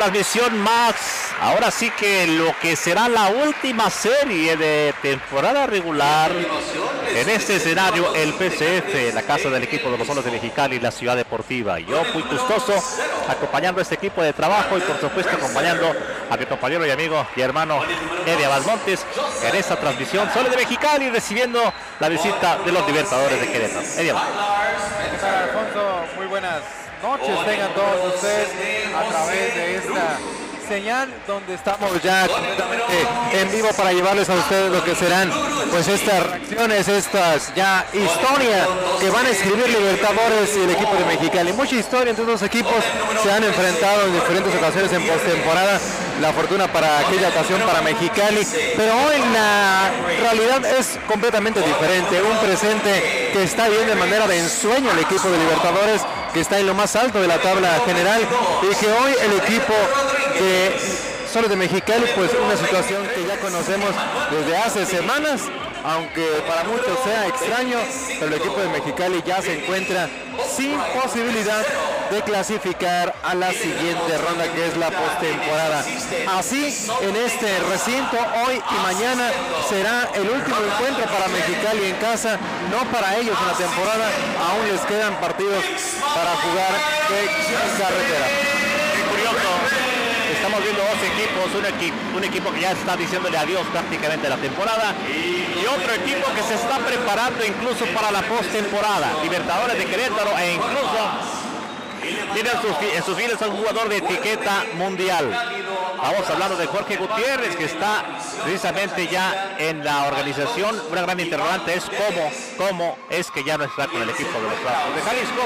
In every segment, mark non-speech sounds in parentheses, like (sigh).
transmisión más. Ahora sí que lo que será la última serie de temporada regular en este escenario, el PCF, la casa del equipo de los Solos de Mexicali, la ciudad deportiva. Yo fui gustoso acompañando a este equipo de trabajo y por supuesto acompañando a mi compañero y amigo y hermano Eddie Abasmontes en esta transmisión Soles de Mexicali recibiendo la visita de los Libertadores de Querétaro. Alfonso? Muy buenas noches tengan todos ustedes a través de esta señal donde estamos ya en vivo para llevarles a ustedes lo que serán pues estas reacciones, estas ya historias que van a escribir Libertadores y el equipo de Mexicali. Mucha historia entre los equipos se han enfrentado en diferentes ocasiones en postemporada. La fortuna para aquella ocasión para Mexicali, pero hoy la realidad es completamente diferente. Un presente que está bien de manera de ensueño el equipo de Libertadores que está en lo más alto de la tabla general y que hoy el equipo de Solo de Mexicali, pues una situación que ya conocemos desde hace semanas, aunque para muchos sea extraño, pero el equipo de Mexicali ya se encuentra sin posibilidad de clasificar a la siguiente ronda que es la postemporada. Así, en este recinto, hoy y mañana será el último encuentro para Mexicali en casa, no para ellos en la temporada, aún les quedan partidos para jugar en carretera estamos viendo dos equipos, un, equipo, un equipo que ya está diciéndole adiós prácticamente la temporada y otro equipo que se está preparando incluso para la postemporada. Libertadores de Querétaro e incluso tiene en sus, filas a un jugador de etiqueta mundial. Vamos hablando de Jorge Gutiérrez, que está precisamente ya en la organización. Una gran interrogante es cómo, cómo es que ya no está con el equipo de los Brazos de Jalisco.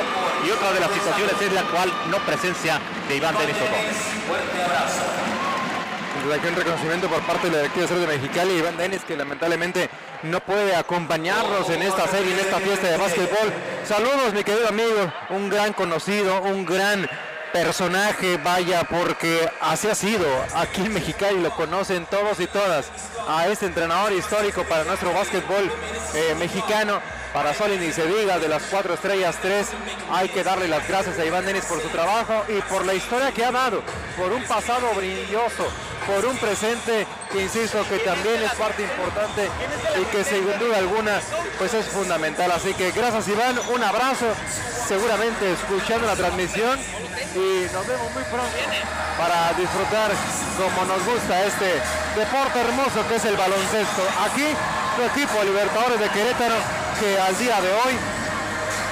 Y otra de las situaciones es la cual no presencia de Iván Denis aquí un reconocimiento por parte de la de Mexicali, Iván Denis, que lamentablemente no puede acompañarnos en esta serie, en esta fiesta de básquetbol. Saludos, mi querido amigo, un gran conocido, un gran personaje, vaya, porque así ha sido. Aquí en Mexicali lo conocen todos y todas. A este entrenador histórico para nuestro básquetbol eh, mexicano. Para Sol y se diga, de las cuatro estrellas, tres, hay que darle las gracias a Iván Denis por su trabajo y por la historia que ha dado, por un pasado brilloso, por un presente que insisto que también es parte importante y que sin duda alguna pues es fundamental. Así que gracias Iván, un abrazo, seguramente escuchando la transmisión y nos vemos muy pronto para disfrutar como nos gusta este deporte hermoso que es el baloncesto. Aquí su equipo Libertadores de Querétaro que al día de hoy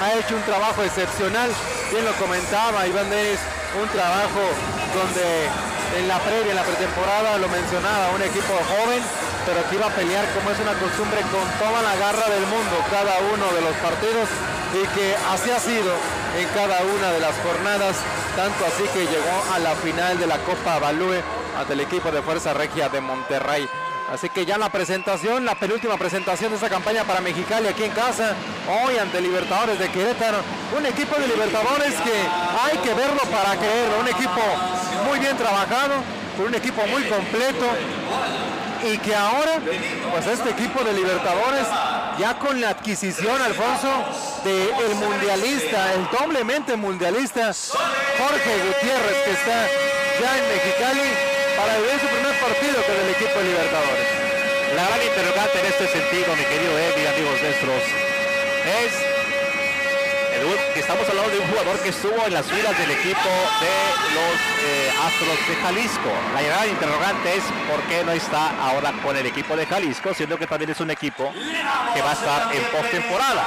ha hecho un trabajo excepcional, bien lo comentaba Iván Denis, un trabajo donde en la previa, en la pretemporada, lo mencionaba, un equipo joven, pero que iba a pelear como es una costumbre con toda la garra del mundo, cada uno de los partidos, y que así ha sido en cada una de las jornadas, tanto así que llegó a la final de la Copa Balúe ante el equipo de Fuerza Regia de Monterrey. Así que ya la presentación, la penúltima presentación de esta campaña para Mexicali aquí en casa, hoy ante Libertadores de Querétaro. Un equipo de Libertadores que hay que verlo para creerlo. Un equipo muy bien trabajado, un equipo muy completo. Y que ahora, pues este equipo de Libertadores, ya con la adquisición, Alfonso, del mundialista, el doblemente mundialista, Jorge Gutiérrez, que está ya en Mexicali para vivir su primer partido con el equipo de Libertadores. La gran interrogante en este sentido, mi querido Eddie, amigos nuestros, es que estamos hablando de un jugador que estuvo en las filas del equipo de los eh, Astros de Jalisco. La gran interrogante es por qué no está ahora con el equipo de Jalisco, siendo que también es un equipo que va a estar en postemporada.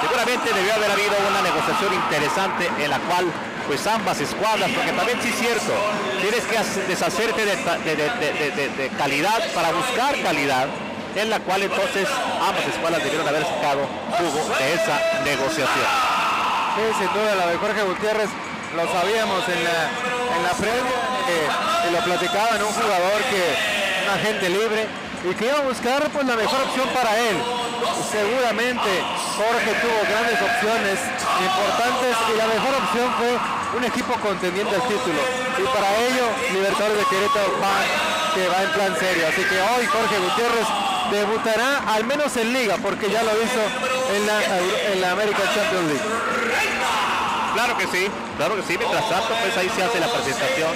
Seguramente debió haber habido una negociación interesante en la cual pues ambas escuadras, porque también sí es cierto, tienes que deshacerte de, calidad para buscar calidad, en la cual entonces ambas escuadras debieron haber sacado jugo de esa negociación. Sí, sin duda, la de Jorge Gutiérrez lo sabíamos en la, en la previa, que, lo platicaban, un jugador que, un agente libre, y que iba a buscar pues la mejor opción para él. Seguramente Jorge tuvo grandes opciones importantes y la mejor opción fue un equipo contendiente al título. Y para ello, Libertadores de Querétaro va, que va en plan serio. Así que hoy Jorge Gutiérrez debutará al menos en liga, porque ya lo hizo en la, en la American Champions League. Claro que sí, claro que sí. Mientras tanto, pues ahí se hace la presentación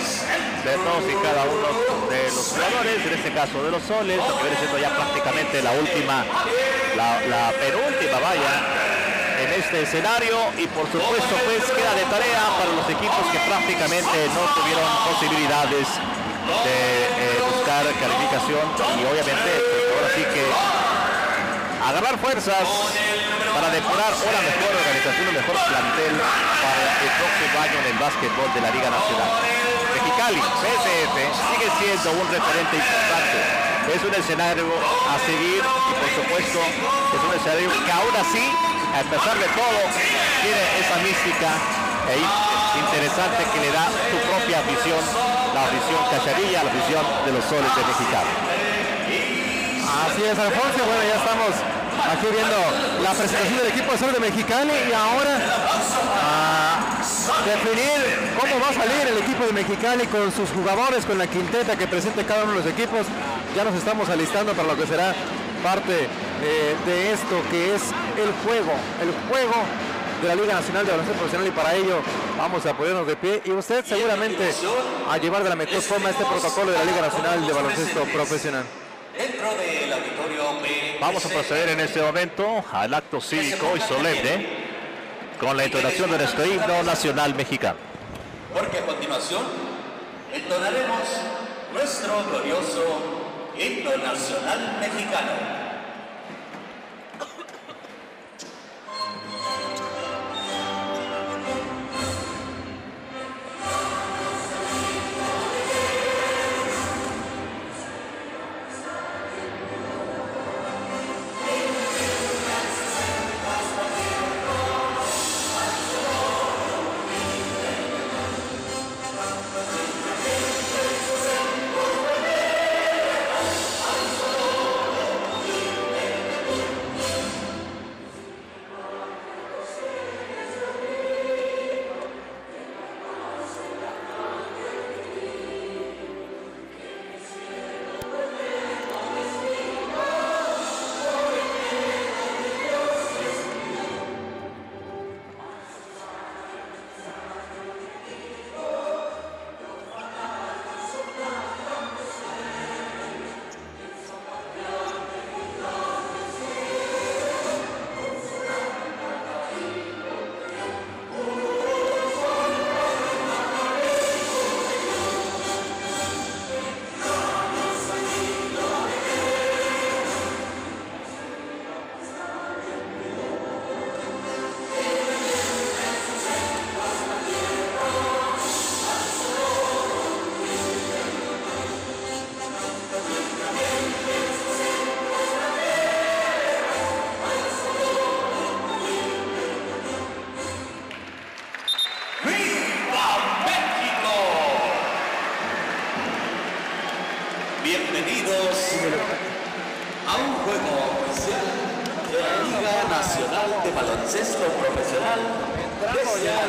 de todos y cada uno de los jugadores, en este caso de los soles, lo que viene siendo ya prácticamente la última, la, penúltima vaya en este escenario y por supuesto pues queda de tarea para los equipos que prácticamente no tuvieron posibilidades de eh, buscar calificación y obviamente pues, ahora sí que agarrar fuerzas para depurar una mejor organización, un mejor plantel para el próximo año en el básquetbol de la Liga Nacional. Mexicali, PSF, sigue siendo un referente importante. Es un escenario a seguir y por supuesto es un escenario que aún así, a pesar de todo, tiene esa mística e interesante que le da su propia afición, la afición cacharilla, la afición de los soles de Mexicali. Así es, Alfonso. Bueno, ya estamos aquí viendo la presentación del equipo de Sol de Mexicali y ahora a definir cómo va a salir el equipo de Mexicali con sus jugadores, con la quinteta que presente cada uno de los equipos. Ya nos estamos alistando para lo que será parte eh, de esto que es el juego, el juego de la Liga Nacional de Baloncesto Profesional y para ello vamos a ponernos de pie y usted seguramente a llevar de la mejor forma este protocolo de la Liga Nacional de Baloncesto Profesional. Dentro del auditorio B. Vamos a proceder en este momento al acto cívico y solemne con la entonación de nuestro himno nacional mexicano. Porque a continuación entonaremos nuestro glorioso himno nacional mexicano.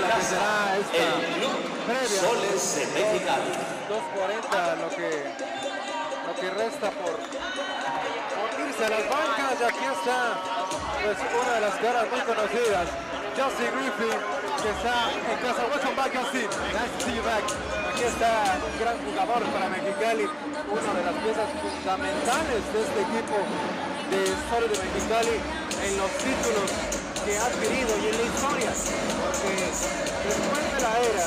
La que será esta previa. Soles de Mexicali. 2.40 lo que, lo que resta por, por irse a las bancas y aquí está pues, una de las caras muy conocidas, Justin Griffin, que está en casa. Welcome back, Justin. Nice to see you back. Aquí está un gran jugador para Mexicali, una de las piezas fundamentales de este equipo de Sol de Mexicali en los títulos que ha adquirido y en la historia, porque después de la era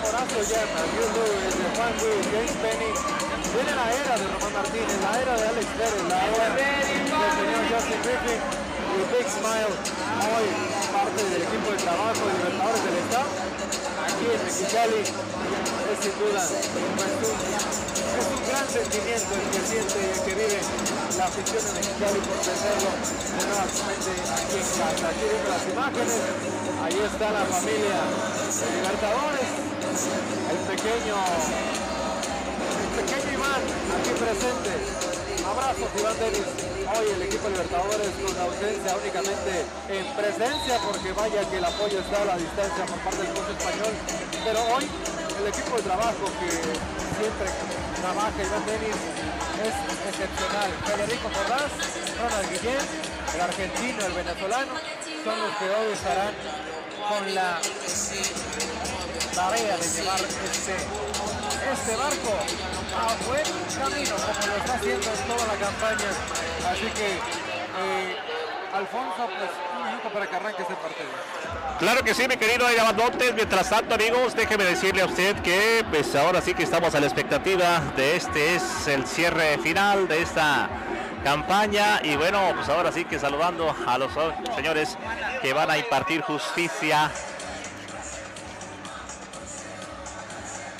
Horacio Llama, Bill Lewis, Juan James Penny. Viene la era de Román Martínez, la era de Alex Pérez, la era del señor Justin Griffin y Big Smile, hoy parte del equipo de trabajo de Libertadores del Estado. Aquí en Mexicali es sin duda pues, un, es un gran sentimiento el que siente y el que vive la afición de Mexicali por tenerlo nuevamente aquí en casa. Aquí viendo las imágenes, ahí está la familia de Libertadores, el pequeño, el pequeño Iván aquí presente. Abrazos Iván Denis. Hoy el equipo Libertadores con ausencia únicamente en presencia porque vaya que el apoyo está a la distancia por parte del coach español. Pero hoy el equipo de trabajo que siempre trabaja Iván Denis es excepcional. Federico Forrás, Ronald Guillén, el argentino, el venezolano, son los que hoy estarán con la tarea de llevar este, este barco a buen camino, como lo está haciendo en toda la campaña. Así que, eh, Alfonso, pues para que arranque este partido. Claro que sí, mi querido Montes. Mientras tanto, amigos, déjeme decirle a usted que pues ahora sí que estamos a la expectativa de este es el cierre final de esta campaña y bueno, pues ahora sí que saludando a los señores que van a impartir justicia.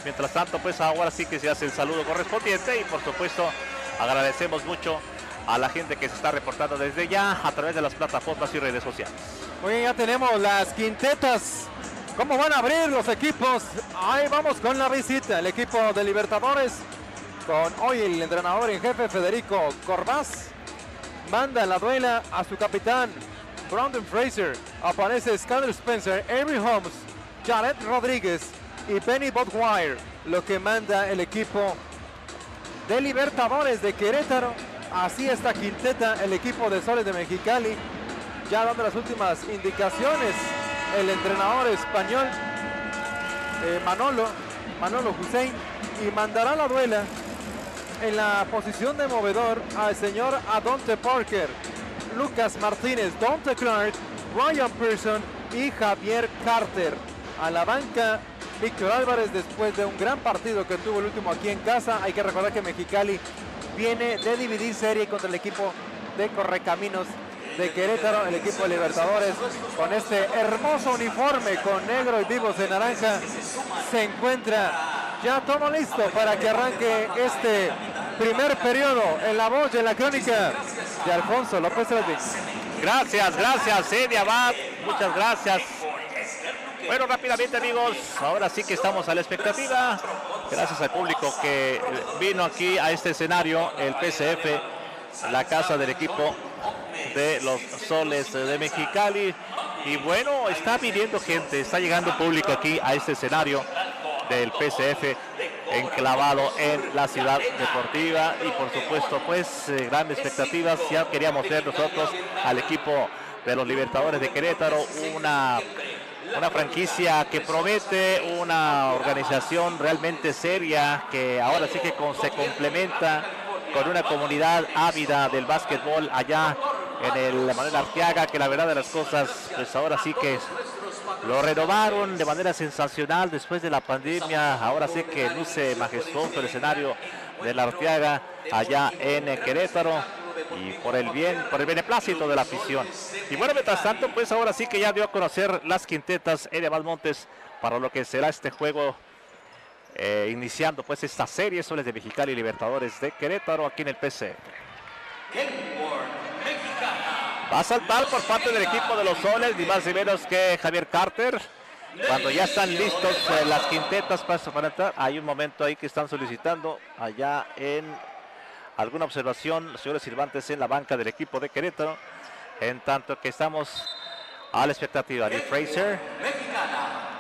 Mientras tanto, pues ahora sí que se hace el saludo correspondiente y por supuesto agradecemos mucho a la gente que se está reportando desde ya a través de las plataformas y redes sociales. Muy ya tenemos las quintetas. ¿Cómo van a abrir los equipos? Ahí vamos con la visita. El equipo de Libertadores con hoy el entrenador en jefe Federico Corbás. Manda la duela a su capitán Brandon Fraser. Aparece Skyler Spencer, Avery Holmes, Jared Rodríguez y Penny Botwire. Lo que manda el equipo de Libertadores de Querétaro. Así está quinteta el equipo de Soles de Mexicali. Ya dando las últimas indicaciones el entrenador español eh, Manolo, Manolo Hussein y mandará la duela en la posición de movedor al señor Adonte Parker, Lucas Martínez, Dante Clark, Ryan Pearson y Javier Carter. A la banca, Víctor Álvarez después de un gran partido que tuvo el último aquí en casa. Hay que recordar que Mexicali viene de dividir serie contra el equipo de Correcaminos de Querétaro, el equipo de Libertadores, con este hermoso uniforme con negro y vivos de naranja, se encuentra ya todo listo para que arranque este primer periodo en la voz de la crónica de Alfonso López Rodríguez. Gracias, gracias, Eddie Abad, muchas gracias. Bueno, rápidamente amigos, ahora sí que estamos a la expectativa. Gracias al público que vino aquí a este escenario, el PCF, la casa del equipo de los Soles de Mexicali. Y bueno, está viniendo gente, está llegando público aquí a este escenario del PCF enclavado en la ciudad deportiva y por supuesto pues eh, grandes expectativas ya queríamos ver nosotros al equipo de los Libertadores de Querétaro una una franquicia que promete una organización realmente seria que ahora sí que se complementa con una comunidad ávida del básquetbol allá en el Manuel Arteaga que la verdad de las cosas pues ahora sí que lo renovaron de manera sensacional después de la pandemia. Ahora sí que luce majestuoso el escenario de la Arteaga allá en Querétaro y por el bien, por el beneplácito de la afición. Y bueno, mientras tanto, pues ahora sí que ya dio a conocer las quintetas Elia Valmontes para lo que será este juego eh, iniciando pues esta serie Soles de Mexicali Libertadores de Querétaro aquí en el PC. Va a saltar por parte del equipo de los soles, ni más ni menos que Javier Carter. Cuando ya están listos eh, las quintetas para entrar, hay un momento ahí que están solicitando allá en alguna observación, señores Silvantes en la banca del equipo de Querétaro. En tanto que estamos a la expectativa de Fraser.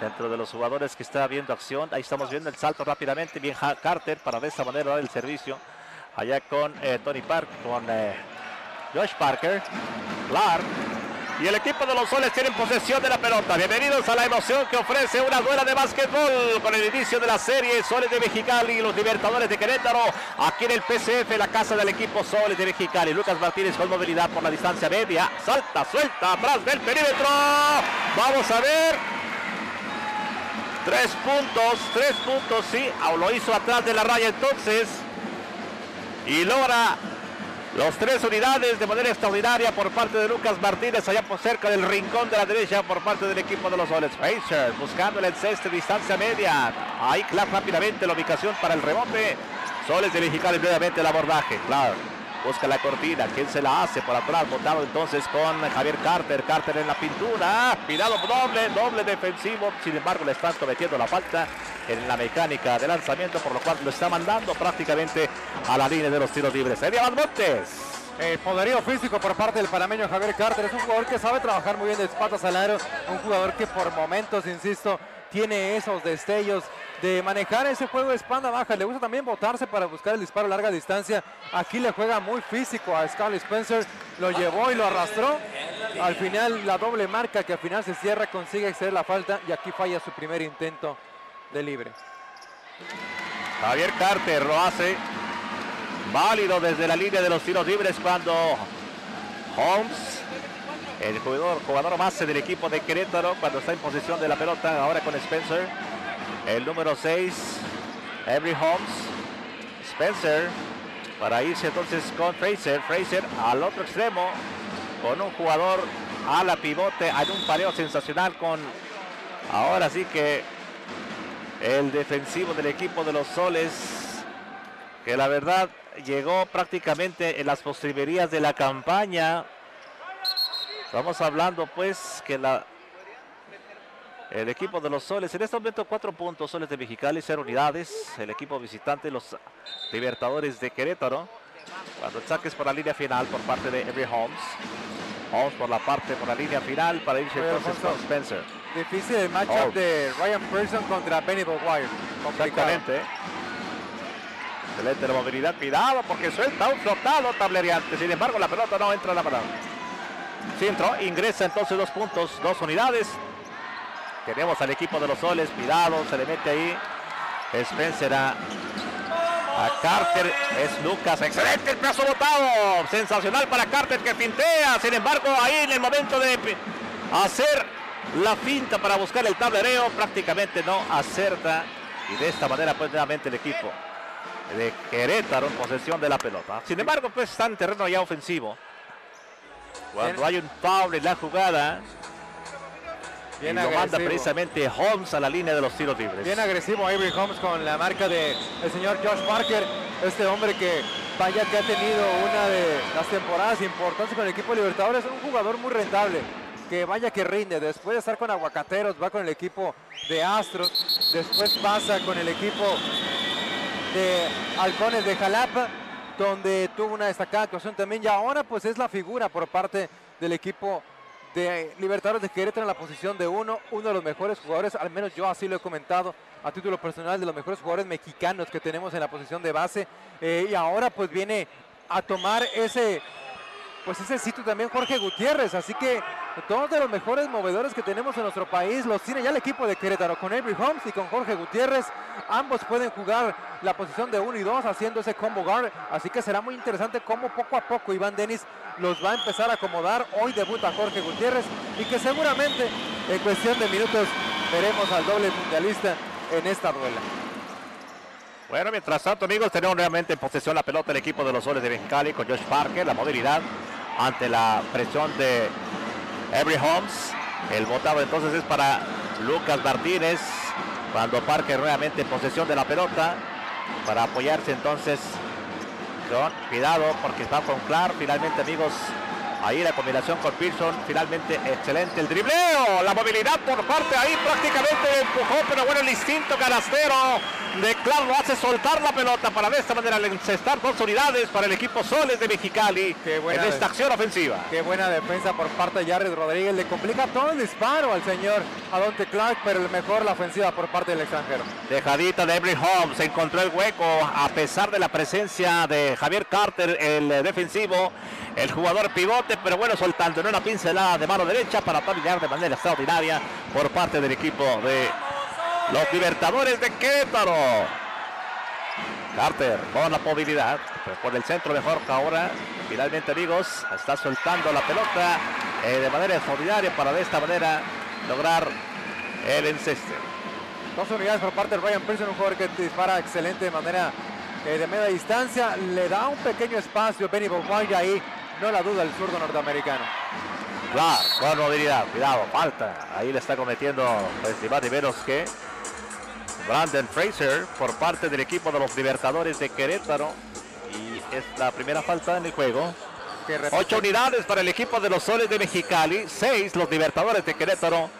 Dentro de los jugadores que está viendo acción, ahí estamos viendo el salto rápidamente. Bien Carter para de esa manera dar el servicio. Allá con eh, Tony Park, con eh, Josh Parker, Clark. Y el equipo de los soles tienen posesión de la pelota. Bienvenidos a la emoción que ofrece una duela de básquetbol con el inicio de la serie Soles de Mexicali y los Libertadores de Querétaro. Aquí en el PCF, la casa del equipo Soles de Mexicali. Lucas Martínez con movilidad por la distancia media. Salta, suelta, atrás del perímetro. Vamos a ver. Tres puntos, tres puntos, sí. Lo hizo atrás de la raya entonces. Y logra los tres unidades de manera extraordinaria por parte de Lucas Martínez, allá por cerca del rincón de la derecha por parte del equipo de los Soles. Fraser buscando el cesto distancia media. Ahí Clark rápidamente la ubicación para el rebote. Soles de Mexicali nuevamente el abordaje. Clark busca la cortina. ¿Quién se la hace por atrás? Votado entonces con Javier Carter. Carter en la pintura. Pirado doble, doble defensivo. Sin embargo, le están cometiendo la falta en la mecánica de lanzamiento, por lo cual lo está mandando prácticamente a la línea de los tiros libres. Sería Montes. El poderío físico por parte del panameño Javier Carter es un jugador que sabe trabajar muy bien de espadas al aro, un jugador que por momentos, insisto, tiene esos destellos de manejar ese juego de espalda baja. Le gusta también botarse para buscar el disparo a larga distancia. Aquí le juega muy físico a Scarlett Spencer. Lo llevó y lo arrastró. al final la doble marca que al final se cierra consigue exceder la falta y aquí falla su primer intento de libre. Javier Carter lo hace válido desde la línea de los tiros libres cuando Holmes, el jugador, jugador base del equipo de Querétaro, cuando está en posición de la pelota, ahora con Spencer, el número 6, Every Holmes, Spencer, para irse entonces con Fraser, Fraser al otro extremo, con un jugador a la pivote, en un pareo sensacional con, ahora sí que el defensivo del equipo de los Soles, que la verdad llegó prácticamente en las postrimerías de la campaña. Estamos hablando pues que la el equipo de los Soles, en este momento cuatro puntos, Soles de Mexicali, cero unidades. El equipo visitante, los Libertadores de Querétaro. Cuando el saque es por la línea final por parte de Every Holmes. Holmes por la parte, por la línea final para irse Oye, entonces Alfonso. con Spencer. Difícil el matchup Oh. de Ryan Person contra Benny Boguire. Complicado. Exactamente. Excelente la movilidad. Cuidado porque suelta un flotado tableriante. Sin embargo, la pelota no entra en la parada. Sí entró. Ingresa entonces dos puntos, dos unidades. Tenemos al equipo de los soles. Cuidado, se le mete ahí. Spencer a, a Carter. Es Lucas. Excelente el brazo botado. Sensacional para Carter que pintea. Sin embargo, ahí en el momento de hacer la finta para buscar el tablereo, prácticamente no acerta. Y de esta manera, pues nuevamente el equipo de Querétaro en posesión de la pelota. Sin embargo, pues está en terreno ya ofensivo. Cuando hay un foul en la jugada, Bien y lo manda precisamente Holmes a la línea de los tiros libres. Bien agresivo Avery Holmes con la marca de el señor Josh Parker, este hombre que vaya que ha tenido una de las temporadas importantes con el equipo de Libertadores, un jugador muy rentable, que vaya que rinde, después de estar con Aguacateros, va con el equipo de Astros, después pasa con el equipo de Halcones de Jalapa, donde tuvo una destacada actuación también y ahora pues es la figura por parte del equipo de Libertadores de Querétaro en la posición de uno, uno de los mejores jugadores, al menos yo así lo he comentado a título personal, de los mejores jugadores mexicanos que tenemos en la posición de base. Eh, y ahora pues viene a tomar ese pues ese sitio también Jorge Gutiérrez, así que todos de los mejores movedores que tenemos en nuestro país los tiene ya el equipo de Querétaro con Avery Holmes y con Jorge Gutiérrez, ambos pueden jugar la posición de 1 y 2 haciendo ese combo guard, así que será muy interesante cómo poco a poco Iván Denis los va a empezar a acomodar, hoy debuta Jorge Gutiérrez y que seguramente en cuestión de minutos veremos al doble mundialista en esta duela. Bueno, mientras tanto, amigos, tenemos nuevamente en posesión la pelota el equipo de los soles de Mexicali con Josh Parker, la movilidad ante la presión de Every Holmes. El botado entonces es para Lucas Martínez, cuando Parker nuevamente en posesión de la pelota para apoyarse entonces con cuidado porque está con Clark. Finalmente, amigos, ahí la combinación con Pearson. Finalmente, excelente el dribleo. La movilidad por parte ahí prácticamente empujó, pero bueno, el instinto canastero de Clark lo hace soltar la pelota para de esta manera encestar dos unidades para el equipo Soles de Mexicali en esta acción ofensiva. Qué buena defensa por parte de Jared Rodríguez. Le complica todo el disparo al señor Adonte Clark, pero el mejor la ofensiva por parte del extranjero. Dejadita de Every Holmes, encontró el hueco a pesar de la presencia de Javier Carter, el defensivo, el jugador pivote, pero bueno, soltando en una pincelada de mano derecha para terminar de manera extraordinaria por parte del equipo de los Libertadores de Querétaro. Carter con la movilidad, por el centro mejor que ahora. Finalmente, amigos, está soltando la pelota eh, de manera extraordinaria para de esta manera lograr el enceste. Dos unidades por parte de Ryan Pearson, un jugador que dispara excelente de manera eh, de media distancia. Le da un pequeño espacio Benny Boguay ahí, no la duda el zurdo norteamericano. Claro, con movilidad, cuidado, falta. Ahí le está cometiendo, pues, ni más ni menos que Brandon Fraser por parte del equipo de los Libertadores de Querétaro. Y es la primera falta en el juego. Ocho unidades para el equipo de los Soles de Mexicali, seis los Libertadores de Querétaro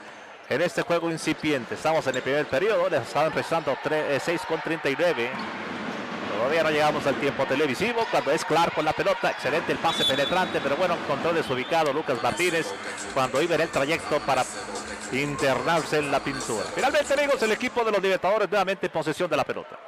en este juego incipiente. Estamos en el primer periodo, les estaba empezando 6 con 39. Todavía no llegamos al tiempo televisivo cuando es Clark con la pelota. Excelente el pase penetrante, pero bueno, control desubicado Lucas Martínez cuando iba en el trayecto para internarse en la pintura. Finalmente, amigos, el equipo de los Libertadores nuevamente en posesión de la pelota.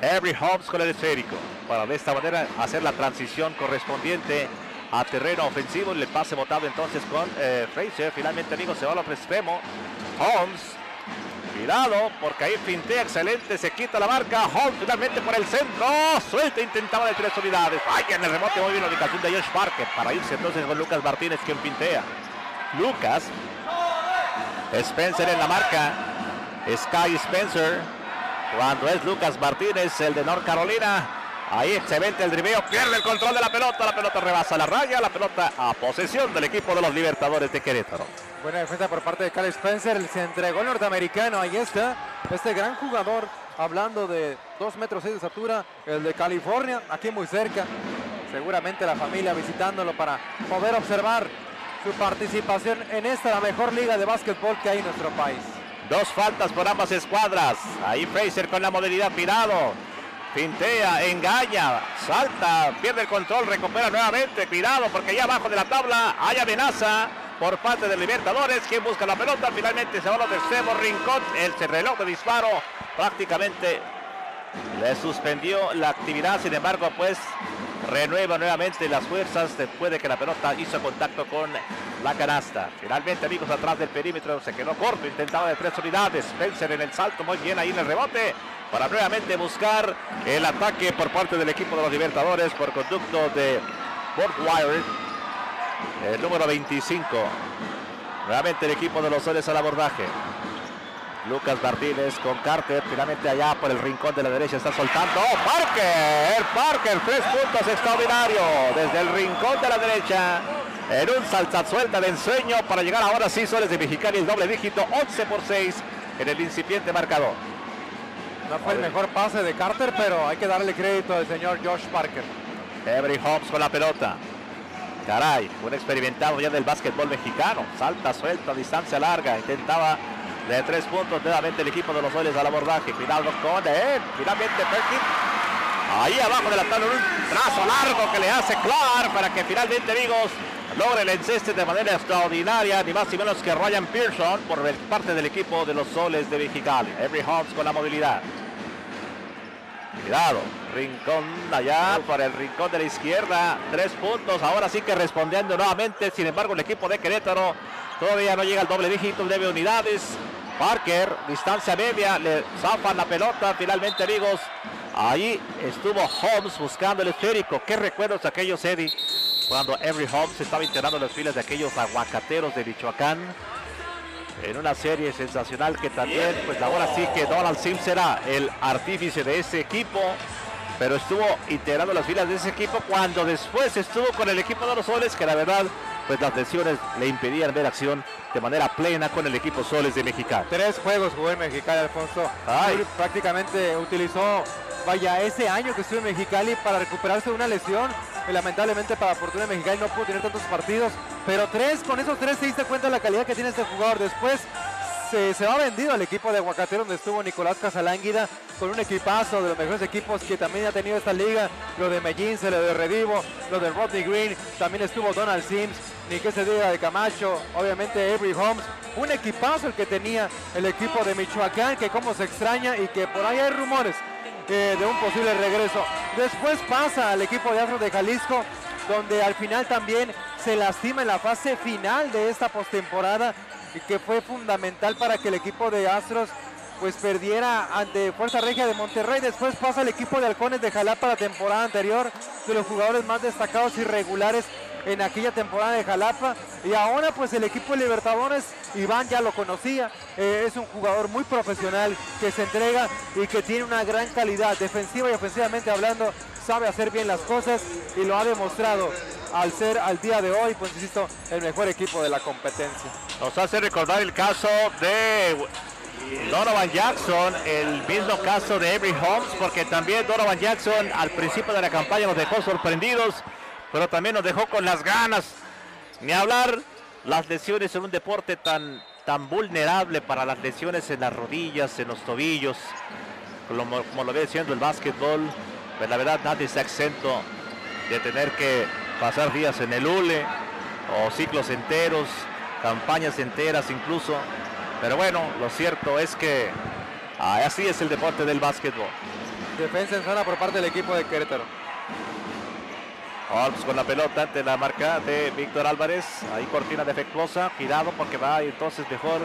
Every Hobbs con el esférico para de esta manera hacer la transición correspondiente a terreno ofensivo. Le pase botado entonces con eh, Fraser. Finalmente, amigos, se va al otro extremo. Holmes. Cuidado, porque ahí fintea excelente, se quita la marca. Holmes finalmente por el centro. Suelta, intentaba de tres unidades. Vaya en el rebote, muy bien la ubicación de Josh Parker. Para irse entonces con Lucas Martínez, quien pintea. Lucas. Spencer en la marca. Sky Spencer. Cuando es Lucas Martínez, el de North Carolina. Ahí excelente el driveo, pierde el control de la pelota, la pelota rebasa la raya, la pelota a posesión del equipo de los Libertadores de Querétaro. Buena defensa por parte de Cal Spencer, se entregó el norteamericano, ahí está, este gran jugador, hablando de 2 metros 6 de estatura, el de California, aquí muy cerca, seguramente la familia visitándolo para poder observar su participación en esta, la mejor liga de básquetbol que hay en nuestro país. Dos faltas por ambas escuadras, ahí Fraser con la modalidad pirado, Pintea, engaña, salta, pierde el control, recupera nuevamente. Cuidado porque ya abajo de la tabla hay amenaza por parte de Libertadores. Quien busca la pelota, finalmente se va a extremo Rincón. El reloj de disparo prácticamente le suspendió la actividad. Sin embargo, pues renueva nuevamente las fuerzas después de que la pelota hizo contacto con la canasta. Finalmente, amigos, atrás del perímetro se quedó corto, intentaba de tres unidades. Spencer en el salto, muy bien ahí en el rebote para nuevamente buscar el ataque por parte del equipo de los Libertadores por conducto de Wire, el número 25. Nuevamente el equipo de los soles al abordaje. Lucas Martínez con Carter, finalmente allá por el rincón de la derecha está soltando. ¡Oh, Parker! Parker, tres puntos extraordinario desde el rincón de la derecha. En un salsa suelta de ensueño para llegar ahora sí Soles de Mexicali el doble dígito, 11 por 6 en el incipiente marcador. No fue el mejor pase de Carter, pero hay que darle crédito al señor Josh Parker. Avery Hobbs con la pelota. Caray, un experimentado ya del básquetbol mexicano. Salta, suelta, distancia larga. Intentaba de tres puntos nuevamente el equipo de los Soles al abordaje. Cuidado con él. Finalmente Perkin. Ahí abajo de la tabla un trazo largo que le hace Clark para que finalmente, amigos, logre el enceste de manera extraordinaria, ni más ni menos que Ryan Pearson por parte del equipo de los Soles de Mexicali. Every Holmes con la movilidad. Cuidado, rincón allá por el rincón de la izquierda. Tres puntos, ahora sí que respondiendo nuevamente. Sin embargo, el equipo de Querétaro todavía no llega al doble dígito, debe unidades. Parker, distancia media, le zafan la pelota. Finalmente, amigos, ahí estuvo Holmes buscando el esférico. ¿Qué recuerdos aquellos, Eddie? Cuando Every Holmes estaba integrando las filas de aquellos aguacateros de Michoacán en una serie sensacional que también, pues ahora sí que Donald Sims será el artífice de ese equipo, pero estuvo integrando las filas de ese equipo cuando después estuvo con el equipo de los Soles, que la verdad, pues las lesiones le impedían ver acción de manera plena con el equipo Soles de Mexicali. Tres juegos jugó en Mexicali, Alfonso. Prácticamente utilizó, vaya, ese año que estuvo en Mexicali para recuperarse de una lesión. Y lamentablemente para Fortuna Mexicali no pudo tener tantos partidos. Pero tres, con esos tres se diste cuenta de la calidad que tiene este jugador. Después se, se, va vendido al equipo de Aguacatero donde estuvo Nicolás Casalánguida con un equipazo de los mejores equipos que también ha tenido esta liga. Lo de Mellín, lo de Redivo, lo de Rodney Green, también estuvo Donald Sims, ni que se diga de Camacho, obviamente Avery Holmes. Un equipazo el que tenía el equipo de Michoacán, que como se extraña y que por ahí hay rumores de un posible regreso. Después pasa al equipo de Astros de Jalisco, donde al final también se lastima en la fase final de esta postemporada y que fue fundamental para que el equipo de Astros pues perdiera ante Fuerza Regia de Monterrey. Después pasa el equipo de Halcones de Jalapa la temporada anterior, de los jugadores más destacados y regulares en aquella temporada de Jalapa. Y ahora pues el equipo de Libertadores, Iván ya lo conocía, eh, es un jugador muy profesional que se entrega y que tiene una gran calidad defensiva y ofensivamente hablando, sabe hacer bien las cosas y lo ha demostrado al ser al día de hoy, pues insisto, el mejor equipo de la competencia. Nos hace recordar el caso de Donovan Jackson, el mismo caso de Avery Holmes, porque también Donovan Jackson al principio de la campaña nos dejó sorprendidos, pero también nos dejó con las ganas. Ni hablar las lesiones en un deporte tan, tan vulnerable para las lesiones en las rodillas, en los tobillos, como, lo ve siendo el básquetbol, pues la verdad nadie está exento de tener que pasar días en el hule o ciclos enteros, campañas enteras incluso. Pero bueno, lo cierto es que ah, así es el deporte del básquetbol. Defensa en zona por parte del equipo de Querétaro. Holmes con la pelota ante la marca de Víctor Álvarez. Ahí cortina defectuosa. Cuidado porque va entonces mejor.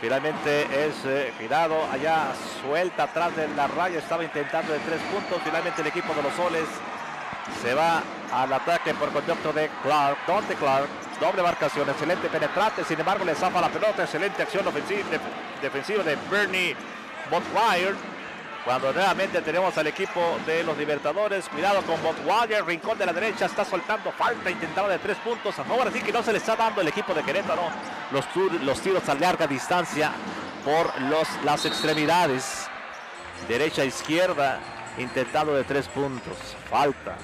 Finalmente es eh, cuidado allá suelta atrás de la raya. Estaba intentando de tres puntos. Finalmente el equipo de los soles se va al ataque por conducto de Clark. Dante Clark. Doble marcación. Excelente penetrante. Sin embargo le zafa la pelota. Excelente acción ofensiva, def- defensiva de Bernie Botwire. Cuando nuevamente tenemos al equipo de los Libertadores. Cuidado con Botwire. Rincón de la derecha. Está soltando falta. Intentaba de tres puntos a favor. Así que no se le está dando el equipo de Querétaro los, los tiros a larga distancia por las extremidades. Derecha, izquierda. Intentando de tres puntos. Falta.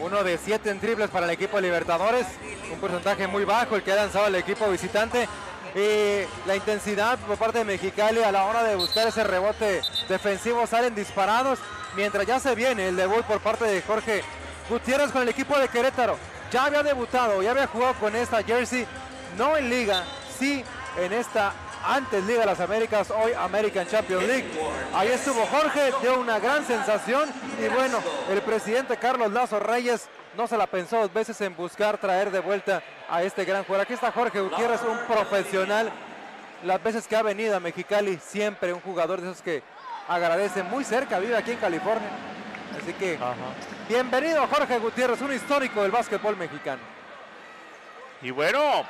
Uno de siete en triples para el equipo de Libertadores. Un porcentaje muy bajo el que ha lanzado el equipo visitante. Y la intensidad por parte de Mexicali a la hora de buscar ese rebote defensivo salen disparados. Mientras ya se viene el debut por parte de Jorge Gutiérrez con el equipo de Querétaro. Ya había debutado, ya había jugado con esta jersey. No en liga, sí en esta antes Liga de las Américas, hoy American Champions League. Ahí estuvo Jorge, dio una gran sensación y bueno, el presidente Carlos Lazo Reyes no se la pensó dos veces en buscar traer de vuelta a este gran jugador. Aquí está Jorge Gutiérrez, un profesional. Las veces que ha venido a Mexicali, siempre un jugador de esos que agradece muy cerca, vive aquí en California. Así que bienvenido Jorge Gutiérrez, un histórico del básquetbol mexicano. Y bueno,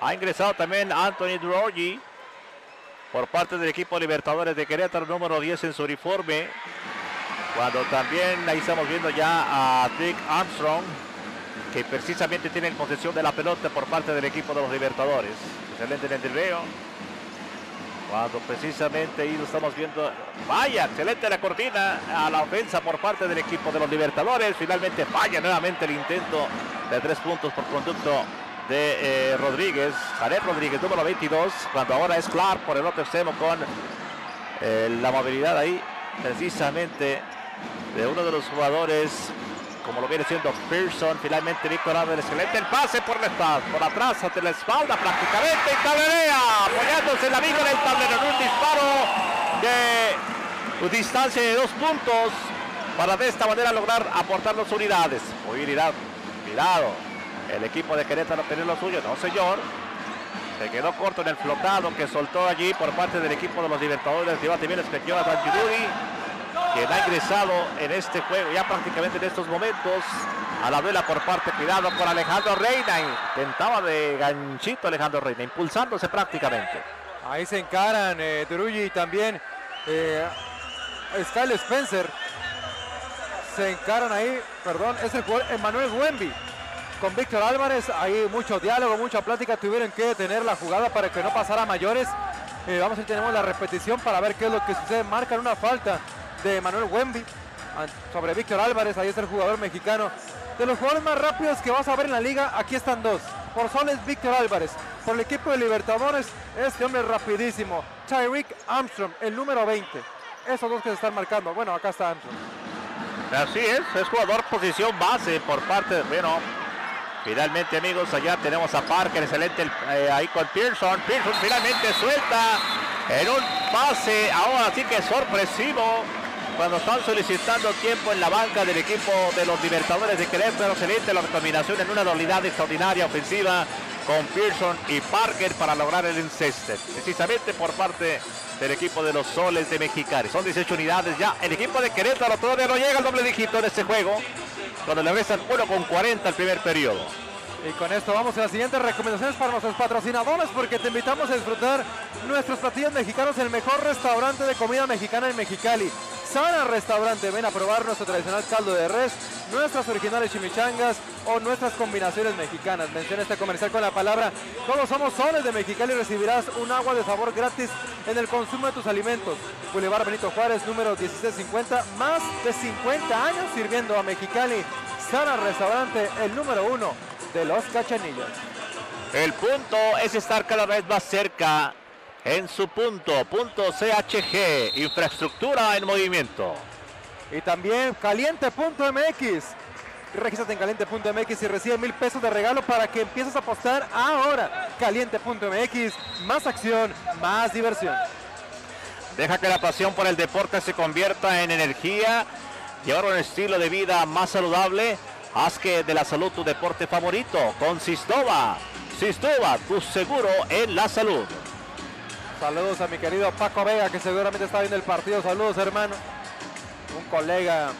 ha ingresado también Anthony Drogi por parte del equipo Libertadores de Querétaro, número 10 en su uniforme. Cuando también ahí estamos viendo ya a Dick Armstrong, que precisamente tiene en posesión de la pelota por parte del equipo de los Libertadores. Excelente en el driveo. Cuando precisamente ahí lo estamos viendo. Vaya, excelente la cortina a la ofensa por parte del equipo de los Libertadores. Finalmente falla nuevamente el intento de tres puntos por conducto de eh, Rodríguez. Jared Rodríguez, número 22. Cuando ahora es Clark por el otro extremo con eh, la movilidad ahí precisamente de uno de los jugadores como lo viene siendo Pearson, finalmente Víctor Álvarez, excelente el pase por la espalda, por atrás, ante la espalda prácticamente, y tablerea, apoyándose la viga en el tablero, en un disparo de distancia de dos puntos, para de esta manera lograr aportar las unidades. Muy cuidado, el equipo de Querétaro tiene lo suyo, no señor, se quedó corto en el flotado que soltó allí por parte del equipo de los Libertadores. Debate bien Dan Giroudi, quien ha ingresado en este juego ya prácticamente en estos momentos. A la vela por parte, cuidado con Alejandro Reina. Intentaba de ganchito Alejandro Reina, impulsándose prácticamente. Ahí se encaran eh, y también eh, Kyle Spencer. Se encaran ahí, perdón, es el jugador Emanuel Wemby con Víctor Álvarez. Ahí mucho diálogo, mucha plática. Tuvieron que detener la jugada para que no pasara mayores. Eh, vamos a ver, tenemos la repetición para ver qué es lo que sucede. Marcan una falta de Emanuel Wemby sobre Víctor Álvarez. Ahí está el jugador mexicano. De los jugadores más rápidos que vas a ver en la liga, aquí están dos. Por Soles, Víctor Álvarez. Por el equipo de Libertadores, este hombre rapidísimo. Tyreek Armstrong, el número 20. Esos dos que se están marcando. Bueno, acá está Armstrong. Así es, es jugador posición base por parte de, bueno, finalmente amigos, allá tenemos a Parker, excelente el- eh, ahí con Pearson, Pearson finalmente suelta en un pase, ahora sí que sorpresivo, cuando están solicitando tiempo en la banca del equipo de los Libertadores de Querétaro, excelente la combinación en una dualidad extraordinaria ofensiva con Pearson y Parker para lograr el enceste, precisamente por parte del equipo de los Soles de Mexicali. Son 18 unidades ya. El equipo de Querétaro todavía no llega al doble dígito en este juego. Cuando le restan 1 con 40 el primer periodo. Y con esto vamos a las siguientes recomendaciones para nuestros patrocinadores porque te invitamos a disfrutar nuestros platillos mexicanos, el mejor restaurante de comida mexicana en Mexicali. Sana Restaurante, ven a probar nuestro tradicional caldo de res, nuestras originales chimichangas o nuestras combinaciones mexicanas. Menciona este comercial con la palabra Todos somos soles de Mexicali y recibirás un agua de sabor gratis en el consumo de tus alimentos. Boulevard Benito Juárez, número 1650, más de 50 años sirviendo a Mexicali. Sana Restaurante, el número uno de los cachanillos. El punto es estar cada vez más cerca en su punto. Punto CHG, infraestructura en movimiento. Y también caliente.mx. Regístrate en caliente.mx y recibe mil pesos de regalo para que empieces a apostar ahora. Caliente.mx, más acción, más diversión. Deja que la pasión por el deporte se convierta en energía. Llevar un estilo de vida más saludable. Haz que de la salud tu deporte favorito con Sistova. Sistova, tu seguro en la salud. Saludos a mi querido Paco Vega, que seguramente está viendo el partido. Saludos, hermano. Un colega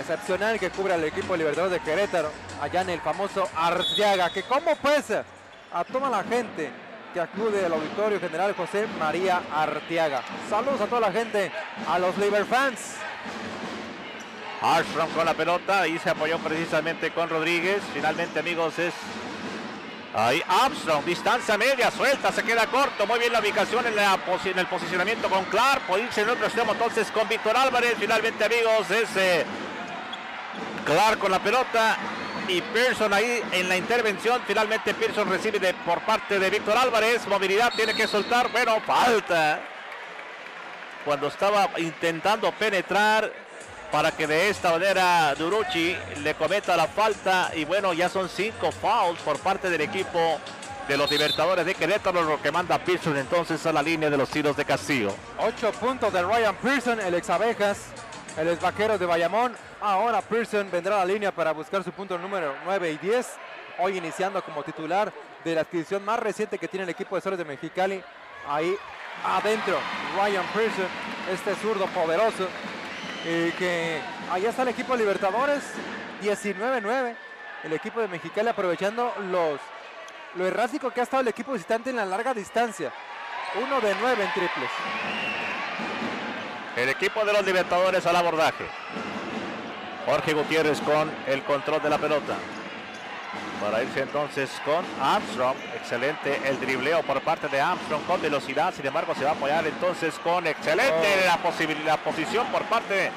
excepcional que cubre al equipo Libertadores de Querétaro, allá en el famoso Arteaga, que como pues a toda la gente que acude al Auditorio General José María Arteaga. Saludos a toda la gente, a los Liver fans. Armstrong con la pelota y se apoyó precisamente con Rodríguez. Finalmente, amigos, es ahí Armstrong, distancia media, suelta, se queda corto. Muy bien la ubicación en, el posicionamiento con Clark. Puede irse en entonces con Víctor Álvarez. Finalmente, amigos, es eh, Clark con la pelota y Pearson ahí en la intervención. Finalmente Pearson recibe por parte de Víctor Álvarez. Movilidad tiene que soltar. Bueno, falta. Cuando estaba intentando penetrar para que de esta manera Durucci le cometa la falta. Y bueno, ya son cinco fouls por parte del equipo de los Libertadores de Querétaro, lo que manda Pearson entonces a la línea de los tiros de Castillo. Ocho puntos de Ryan Pearson, el ex abejas, el ex vaquero de Bayamón. Ahora Pearson vendrá a la línea para buscar su punto número 9 y 10. Hoy iniciando como titular de la adquisición más reciente que tiene el equipo de Soles de Mexicali. Ahí adentro, Ryan Pearson, este zurdo poderoso. Y que allá está el equipo Libertadores, 19-9. El equipo de Mexicali aprovechando los, lo errático que ha estado el equipo visitante en la larga distancia. Uno de 9 en triples. El equipo de los Libertadores al abordaje. Jorge Gutiérrez con el control de la pelota. Para irse entonces con Armstrong. Excelente el dribleo por parte de Armstrong con velocidad. Sin embargo, se va a apoyar entonces con excelente la, posibilidad, posición por parte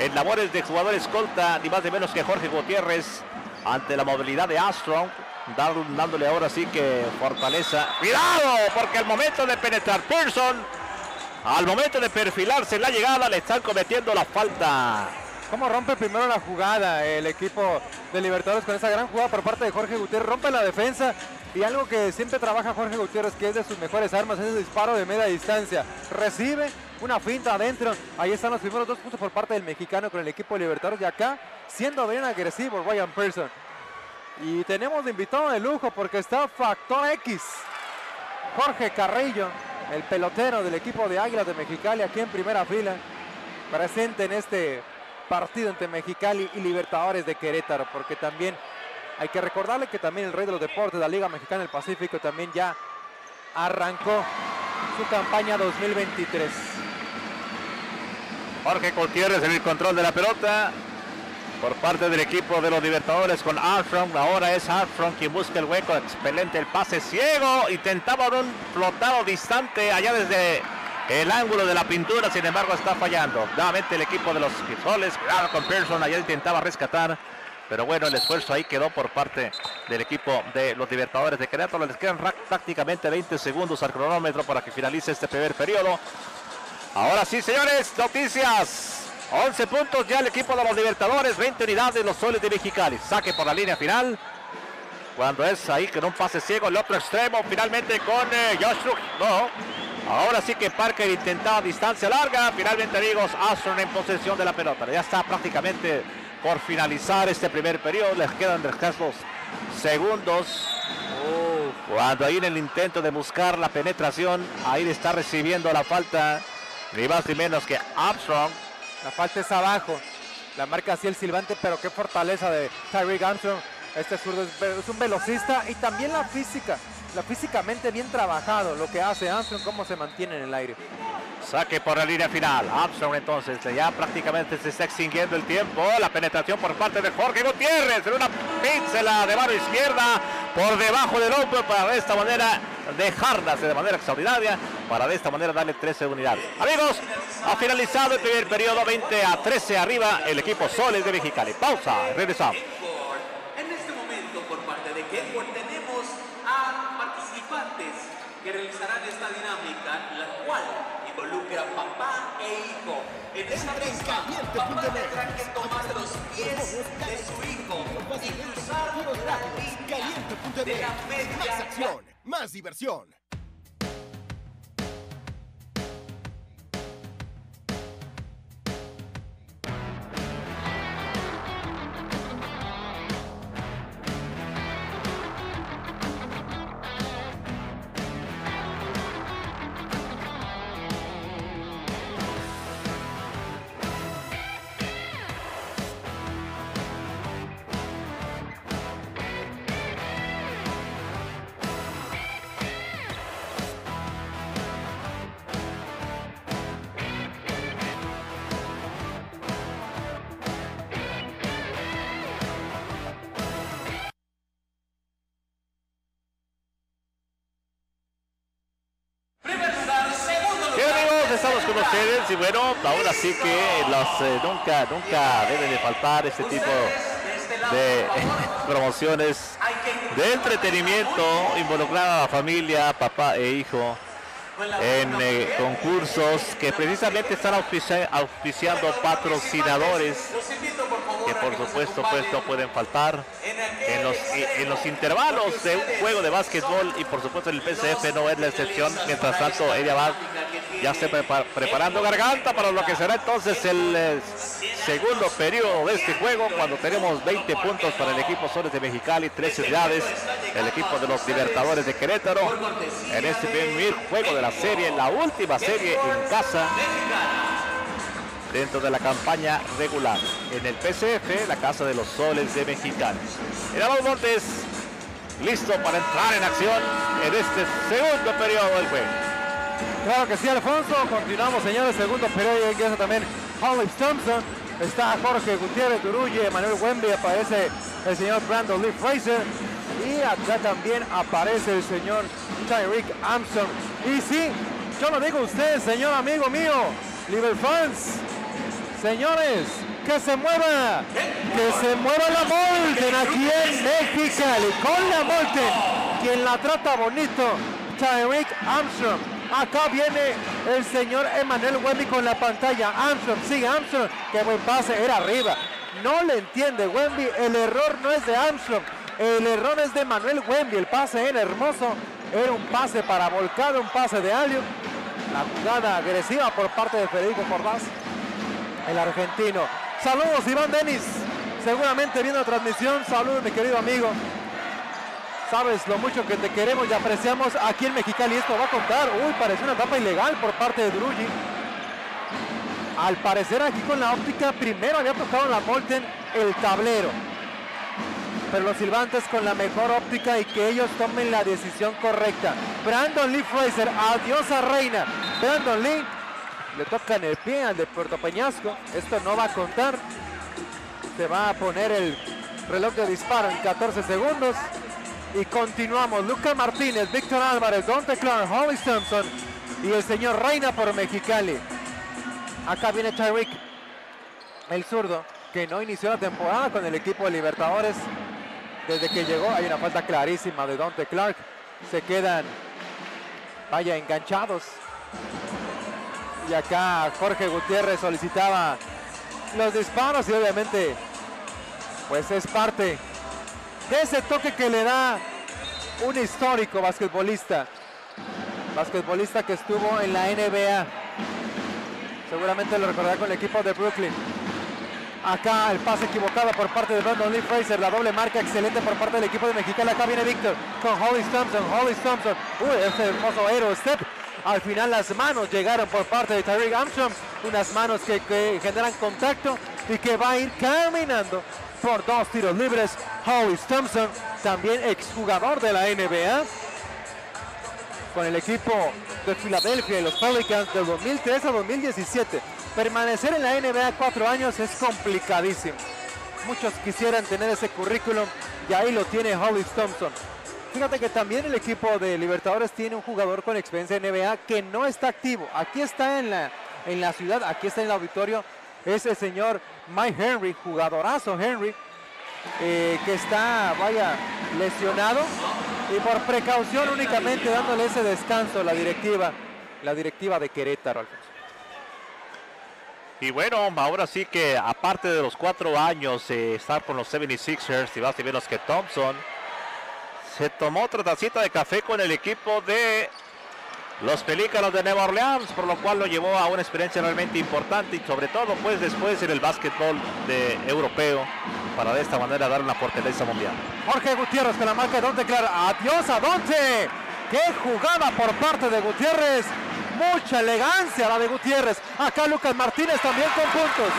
en labores de jugador escolta, ni más ni menos que Jorge Gutiérrez ante la movilidad de Armstrong. Dándole ahora sí que fortaleza. ¡Cuidado! Porque al momento de penetrar Pearson, al momento de perfilarse en la llegada, le están cometiendo la falta. ¿Cómo rompe primero la jugada el equipo de Libertadores con esa gran jugada por parte de Jorge Gutiérrez? Rompe la defensa y algo que siempre trabaja Jorge Gutiérrez, que es de sus mejores armas, es el disparo de media distancia. Recibe una finta adentro. Ahí están los primeros dos puntos por parte del mexicano con el equipo de Libertadores. Y acá, siendo bien agresivo, Ryan Person. Y tenemos de invitado de lujo porque está Factor X. Jorge Carrillo, el pelotero del equipo de Águilas de Mexicali, aquí en primera fila, presente en este partido entre Mexicali y Libertadores de Querétaro, porque también hay que recordarle que también el rey de los deportes de la Liga Mexicana del Pacífico también ya arrancó su campaña 2023. Jorge Gutiérrez en el control de la pelota por parte del equipo de los Libertadores con Armstrong. Ahora es Armstrong quien busca el hueco. Excelente el pase ciego. Intentaba un flotado distante allá desde el ángulo de la pintura, sin embargo, está fallando. Nuevamente el equipo de los Soles, cuidado con Pearson, allá intentaba rescatar. Pero bueno, el esfuerzo ahí quedó por parte del equipo de los Libertadores de Querétaro. Les quedan prácticamente 20 segundos al cronómetro para que finalice este primer periodo. Ahora sí, señores, noticias. 11 puntos ya el equipo de los Libertadores, 20 unidades de los Soles de Mexicali. Saque por la línea final. Cuando es ahí con un pase ciego, el otro extremo, finalmente con eh, No, Ahora sí que Parker intentaba distancia larga. Finalmente, amigos, Astron en posesión de la pelota. Ya está prácticamente por finalizar este primer periodo. Les quedan escasos segundos. Cuando ahí en el intento de buscar la penetración, ahí está recibiendo la falta. Ni más ni menos que Armstrong. La falta es abajo. La marca así el silbante, pero qué fortaleza de Tyreek Armstrong. Este es un velocista y también la física físicamente bien trabajado lo que hace Armstrong, cómo se mantiene en el aire. Saque por la línea final. Armstrong entonces ya prácticamente se está extinguiendo el tiempo. La penetración por parte de Jorge Gutiérrez en una pincela de mano izquierda por debajo del hombro para de esta manera dejarlas de manera extraordinaria para de esta manera darle 13 unidades. Amigos, ha finalizado el primer periodo 20 a 13 arriba el equipo Soles de Mexicali. Pausa, regresamos. En este momento por parte de Kenworth tenemos a participantes que realizarán esta dinámica, la cual involucra papá e hijo. En papá tendrá que tomar los pies de su hijo y cruzar la línea de la media. Más acción, más diversión. Bueno, ahora sí que eh, nunca, nunca deben de faltar este tipo de (laughs) promociones de entretenimiento involucrada a la familia, papá e hijo en eh, concursos que precisamente están auspicia- auspiciando patrocinadores que por supuesto pues no pueden faltar en los, en los intervalos de un juego de básquetbol y por supuesto el PCF no es la excepción. Mientras tanto ella va ya se prepa- preparando garganta para lo que será entonces el eh, segundo periodo de este juego cuando tenemos 20 puntos para el equipo Soles de Mexicali, 13 unidades, el equipo de los Libertadores de Querétaro en este primer juego de la serie, la última serie en casa dentro de la campaña regular. En el PCF, la Casa de los Soles de Mexicali. Miramos Montes, listo para entrar en acción en este segundo periodo del juego. Claro que sí, Alfonso. Continuamos, señores. Segundo periodo. Ingresa también Hollis Thompson. Está Jorge Gutiérrez Durulle, Manuel Wemby. Aparece el señor Brandon Lee Fraser. Y acá también aparece el señor Tyreek Armstrong. Y sí, yo lo digo a usted, señor amigo mío, Liber Fans. Señores, que se mueva, que se mueva la Molten aquí en Mexicali. Con la Molten, quien la trata bonito, Tyreek Armstrong. Acá viene el señor Emanuel Wemby con la pantalla. Armstrong, sigue Armstrong. Qué buen pase, era arriba. No le entiende Wemby. El error no es de Armstrong. El error es de Manuel Wemby. El pase era hermoso. Era un pase para volcado, un pase de Alio. La jugada agresiva por parte de Federico Cordás, el argentino. Saludos, Iván Denis. Seguramente viendo la transmisión. Saludos, mi querido amigo. Sabes lo mucho que te queremos y apreciamos aquí en Mexicali. Esto va a contar. Uy, parece una etapa ilegal por parte de Drugi. Al parecer aquí con la óptica primero había tocado la Molten el tablero. Pero los silbantes con la mejor óptica y que ellos tomen la decisión correcta. Brandon Lee Fraser, adiós a Reina. Brandon Lee le toca en el pie al de Puerto Peñasco. Esto no va a contar. Se va a poner el reloj de disparo en 14 segundos. Y continuamos. Luca Martínez, Víctor Álvarez, Dante Clark, Holly Thompson y el señor Reina por Mexicali. Acá viene Tyreek, el zurdo, que no inició la temporada con el equipo de Libertadores. Desde que llegó hay una falta clarísima de Dante Clark. Se quedan, vaya, enganchados. Y acá Jorge Gutiérrez solicitaba los disparos y obviamente pues es parte de ese toque que le da un histórico basquetbolista. Basquetbolista que estuvo en la NBA. Seguramente lo recordará con el equipo de Brooklyn. Acá el pase equivocado por parte de Brandon Lee Fraser. La doble marca excelente por parte del equipo de Mexicali. Acá viene Víctor con Hollis Thompson. Hollis Thompson. Uy, ese hermoso aero step. Al final las manos llegaron por parte de Tyreek Armstrong. Unas manos que, generan contacto y que va a ir caminando por dos tiros libres. Hollis Thompson, también exjugador de la NBA. Con el equipo de Filadelfia y los Pelicans del 2003 a 2017. Permanecer en la NBA cuatro años es complicadísimo. Muchos quisieran tener ese currículum y ahí lo tiene Hollis Thompson. Fíjate que también el equipo de Libertadores tiene un jugador con experiencia en NBA que no está activo. Aquí está en la, en la ciudad, aquí está en el auditorio. Es el señor Mike Henry, jugadorazo Henry, eh, que está, vaya, lesionado. Y por precaución únicamente dándole ese descanso la directiva, la directiva de Querétaro. Y bueno, ahora sí que aparte de los cuatro años eh, estar con los 76ers y a ver los que Thompson se tomó otra tacita de café con el equipo de los Pelícanos de Nueva Orleans, por lo cual lo llevó a una experiencia realmente importante y sobre todo pues después en el básquetbol de europeo para de esta manera dar una fortaleza mundial. Jorge Gutiérrez con la marca de Donte Clark. Adiós a Donte. Qué jugada por parte de Gutiérrez. Mucha elegancia la de Gutiérrez. Acá Lucas Martínez también con puntos.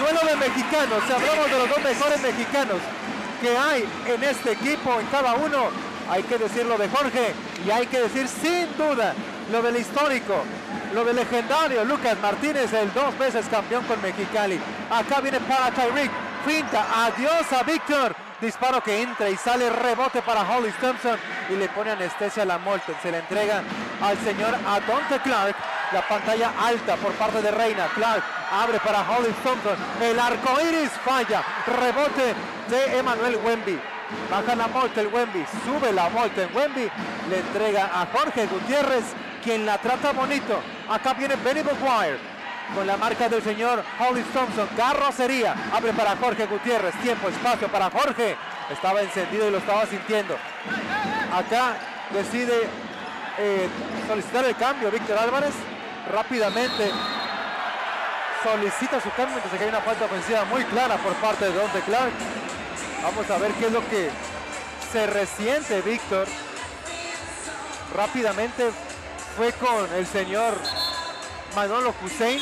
Duelo de mexicanos. Si hablamos de los dos mejores mexicanos que hay en este equipo, en cada uno, hay que decir lo de Jorge y hay que decir sin duda lo del histórico, lo del legendario Lucas Martínez, el dos veces campeón con Mexicali. Acá viene para Tyreek, finta, adiós a Víctor. Disparo que entra y sale rebote para Hollis Thompson y le pone anestesia a la Molten. Se le entrega al señor Adonte Clark. La pantalla alta por parte de Reina. Clark abre para Holly Thompson. El arco iris falla. Rebote de Emanuel Wemby. Baja la molta el Wemby. Sube la molta en Wemby. Le entrega a Jorge Gutiérrez, quien la trata bonito. Acá viene Benny Maguire con la marca del señor Holly Thompson. Carrocería. Abre para Jorge Gutiérrez. Tiempo, espacio para Jorge. Estaba encendido y lo estaba sintiendo. Acá decide eh, solicitar el cambio Víctor Álvarez. Rápidamente solicita su cambio mientras que hay una falta ofensiva muy clara por parte de Dante Clark. Vamos a ver qué es lo que se resiente Víctor. Rápidamente fue con el señor Manolo Hussein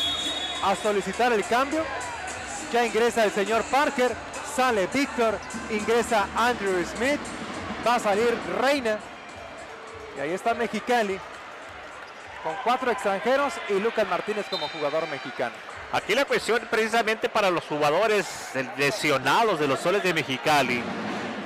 a solicitar el cambio. Ya ingresa el señor Parker, sale Víctor, ingresa Andrew Smith, va a salir Reina. Y ahí está Mexicali con cuatro extranjeros y Lucas Martínez como jugador mexicano. Aquí la cuestión precisamente para los jugadores lesionados de los Soles de Mexicali.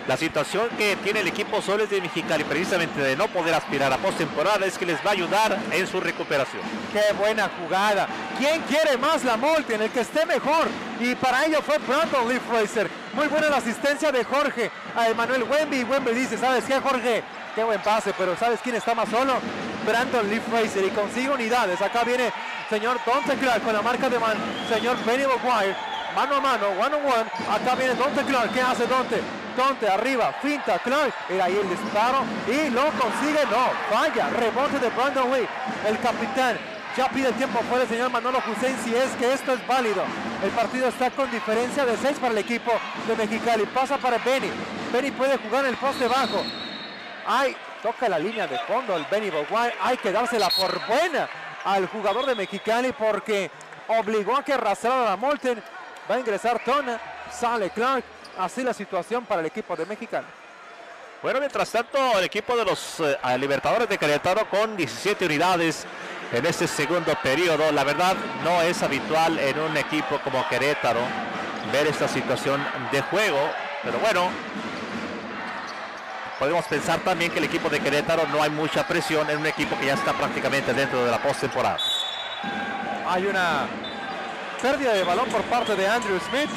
La situación que tiene el equipo Soles de Mexicali precisamente de no poder aspirar a postemporada es que les va a ayudar en su recuperación. Qué buena jugada. ¿Quién quiere más la Molten? En el que esté mejor. Y para ello fue Brandon Lee Fraser. Muy buena la asistencia de Jorge a Emanuel Wemby. Wemby dice, ¿sabes qué Jorge? Qué buen pase, pero ¿sabes quién está más solo? Brandon Lee Fraser y consigue unidades. Acá viene señor Dante Clark con la marca de man, señor Benny Maguire. Mano a mano, one on one. Acá viene Dante Clark. ¿Qué hace Dante? Dante arriba, finta Clark. Era ahí el disparo y lo consigue. No, falla. Rebote de Brandon Lee. El capitán ya pide tiempo fuera el señor Manolo Hussein si es que esto es válido. El partido está con diferencia de 6 para el equipo de Mexicali. Pasa para Benny. Benny puede jugar en el poste bajo. Ay, toca la línea de fondo el Benny Boguay. Hay que dársela por buena al jugador de Mexicali porque obligó a que arrastrara a Molten. Va a ingresar Tona, sale Clark. Así la situación para el equipo de Mexicali. Bueno, mientras tanto, el equipo de los eh, Libertadores de Querétaro con 17 unidades en este segundo periodo. La verdad, no es habitual en un equipo como Querétaro ver esta situación de juego. Pero bueno, podemos pensar también que el equipo de Querétaro no hay mucha presión en un equipo que ya está prácticamente dentro de la postemporada. Hay una pérdida de balón por parte de Andrew Smith.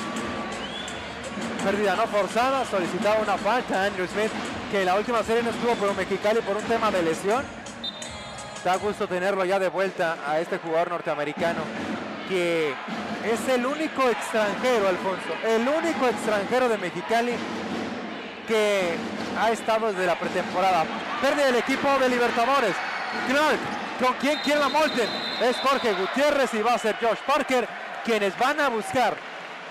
Pérdida no forzada, solicitaba una falta Andrew Smith, que la última serie no estuvo por un Mexicali por un tema de lesión. Da gusto tenerlo ya de vuelta a este jugador norteamericano, que es el único extranjero, Alfonso, el único extranjero de Mexicali que ha estado desde la pretemporada. Pérdida del equipo de Libertadores. Clark, ¿con quién quiere la Molten? Es Jorge Gutiérrez y va a ser Josh Parker quienes van a buscar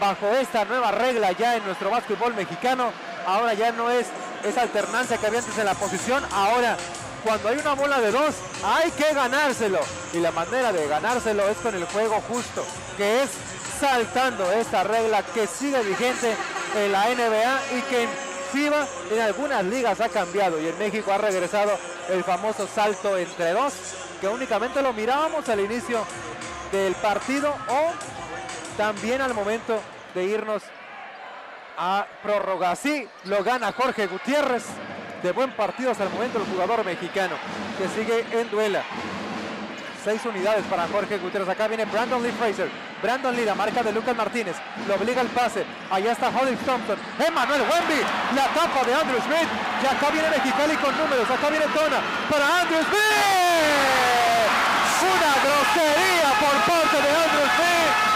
bajo esta nueva regla ya en nuestro básquetbol mexicano. Ahora ya no es esa alternancia que había antes en la posición. Ahora, cuando hay una bola de dos, hay que ganárselo. Y la manera de ganárselo es con el juego justo, que es saltando esta regla que sigue vigente en la NBA y que en en algunas ligas ha cambiado y en México ha regresado el famoso salto entre dos, que únicamente lo mirábamos al inicio del partido o también al momento de irnos a prórroga. Sí, lo gana Jorge Gutiérrez. De buen partido hasta el momento el jugador mexicano que sigue en duela. Seis unidades para Jorge Gutiérrez. Acá viene Brandon Lee Fraser. Brandon Lee, la marca de Lucas Martínez. Lo obliga el pase. Allá está Holly Thompson. Emmanuel Wemby. La tapa de Andrew Smith. Y acá viene Mexicali con números. Acá viene Tona para Andrew Smith. Una grosería por parte de Andrew Smith.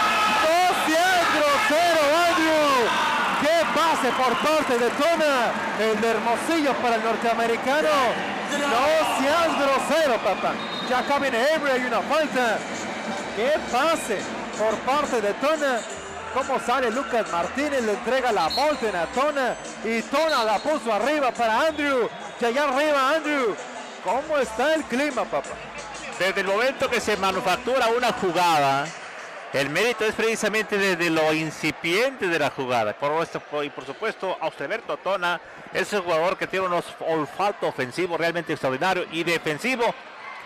No seas grosero, Andrew. ¡Qué por parte de Tona! El de Hermosillo para el norteamericano. No seas grosero, papá. Ya acá viene una falta. ¡Qué pase por parte de Tona! ¿Cómo sale Lucas Martínez? Le entrega la Molten a Tona. Y Tona la puso arriba para Andrew. Y allá arriba Andrew. ¿Cómo está el clima, papá? Desde el momento que se manufactura una jugada, el mérito es precisamente desde lo incipiente de la jugada. Por esto, y por supuesto, Austerberto Tona es un jugador que tiene unos olfato ofensivo realmente extraordinario y defensivo,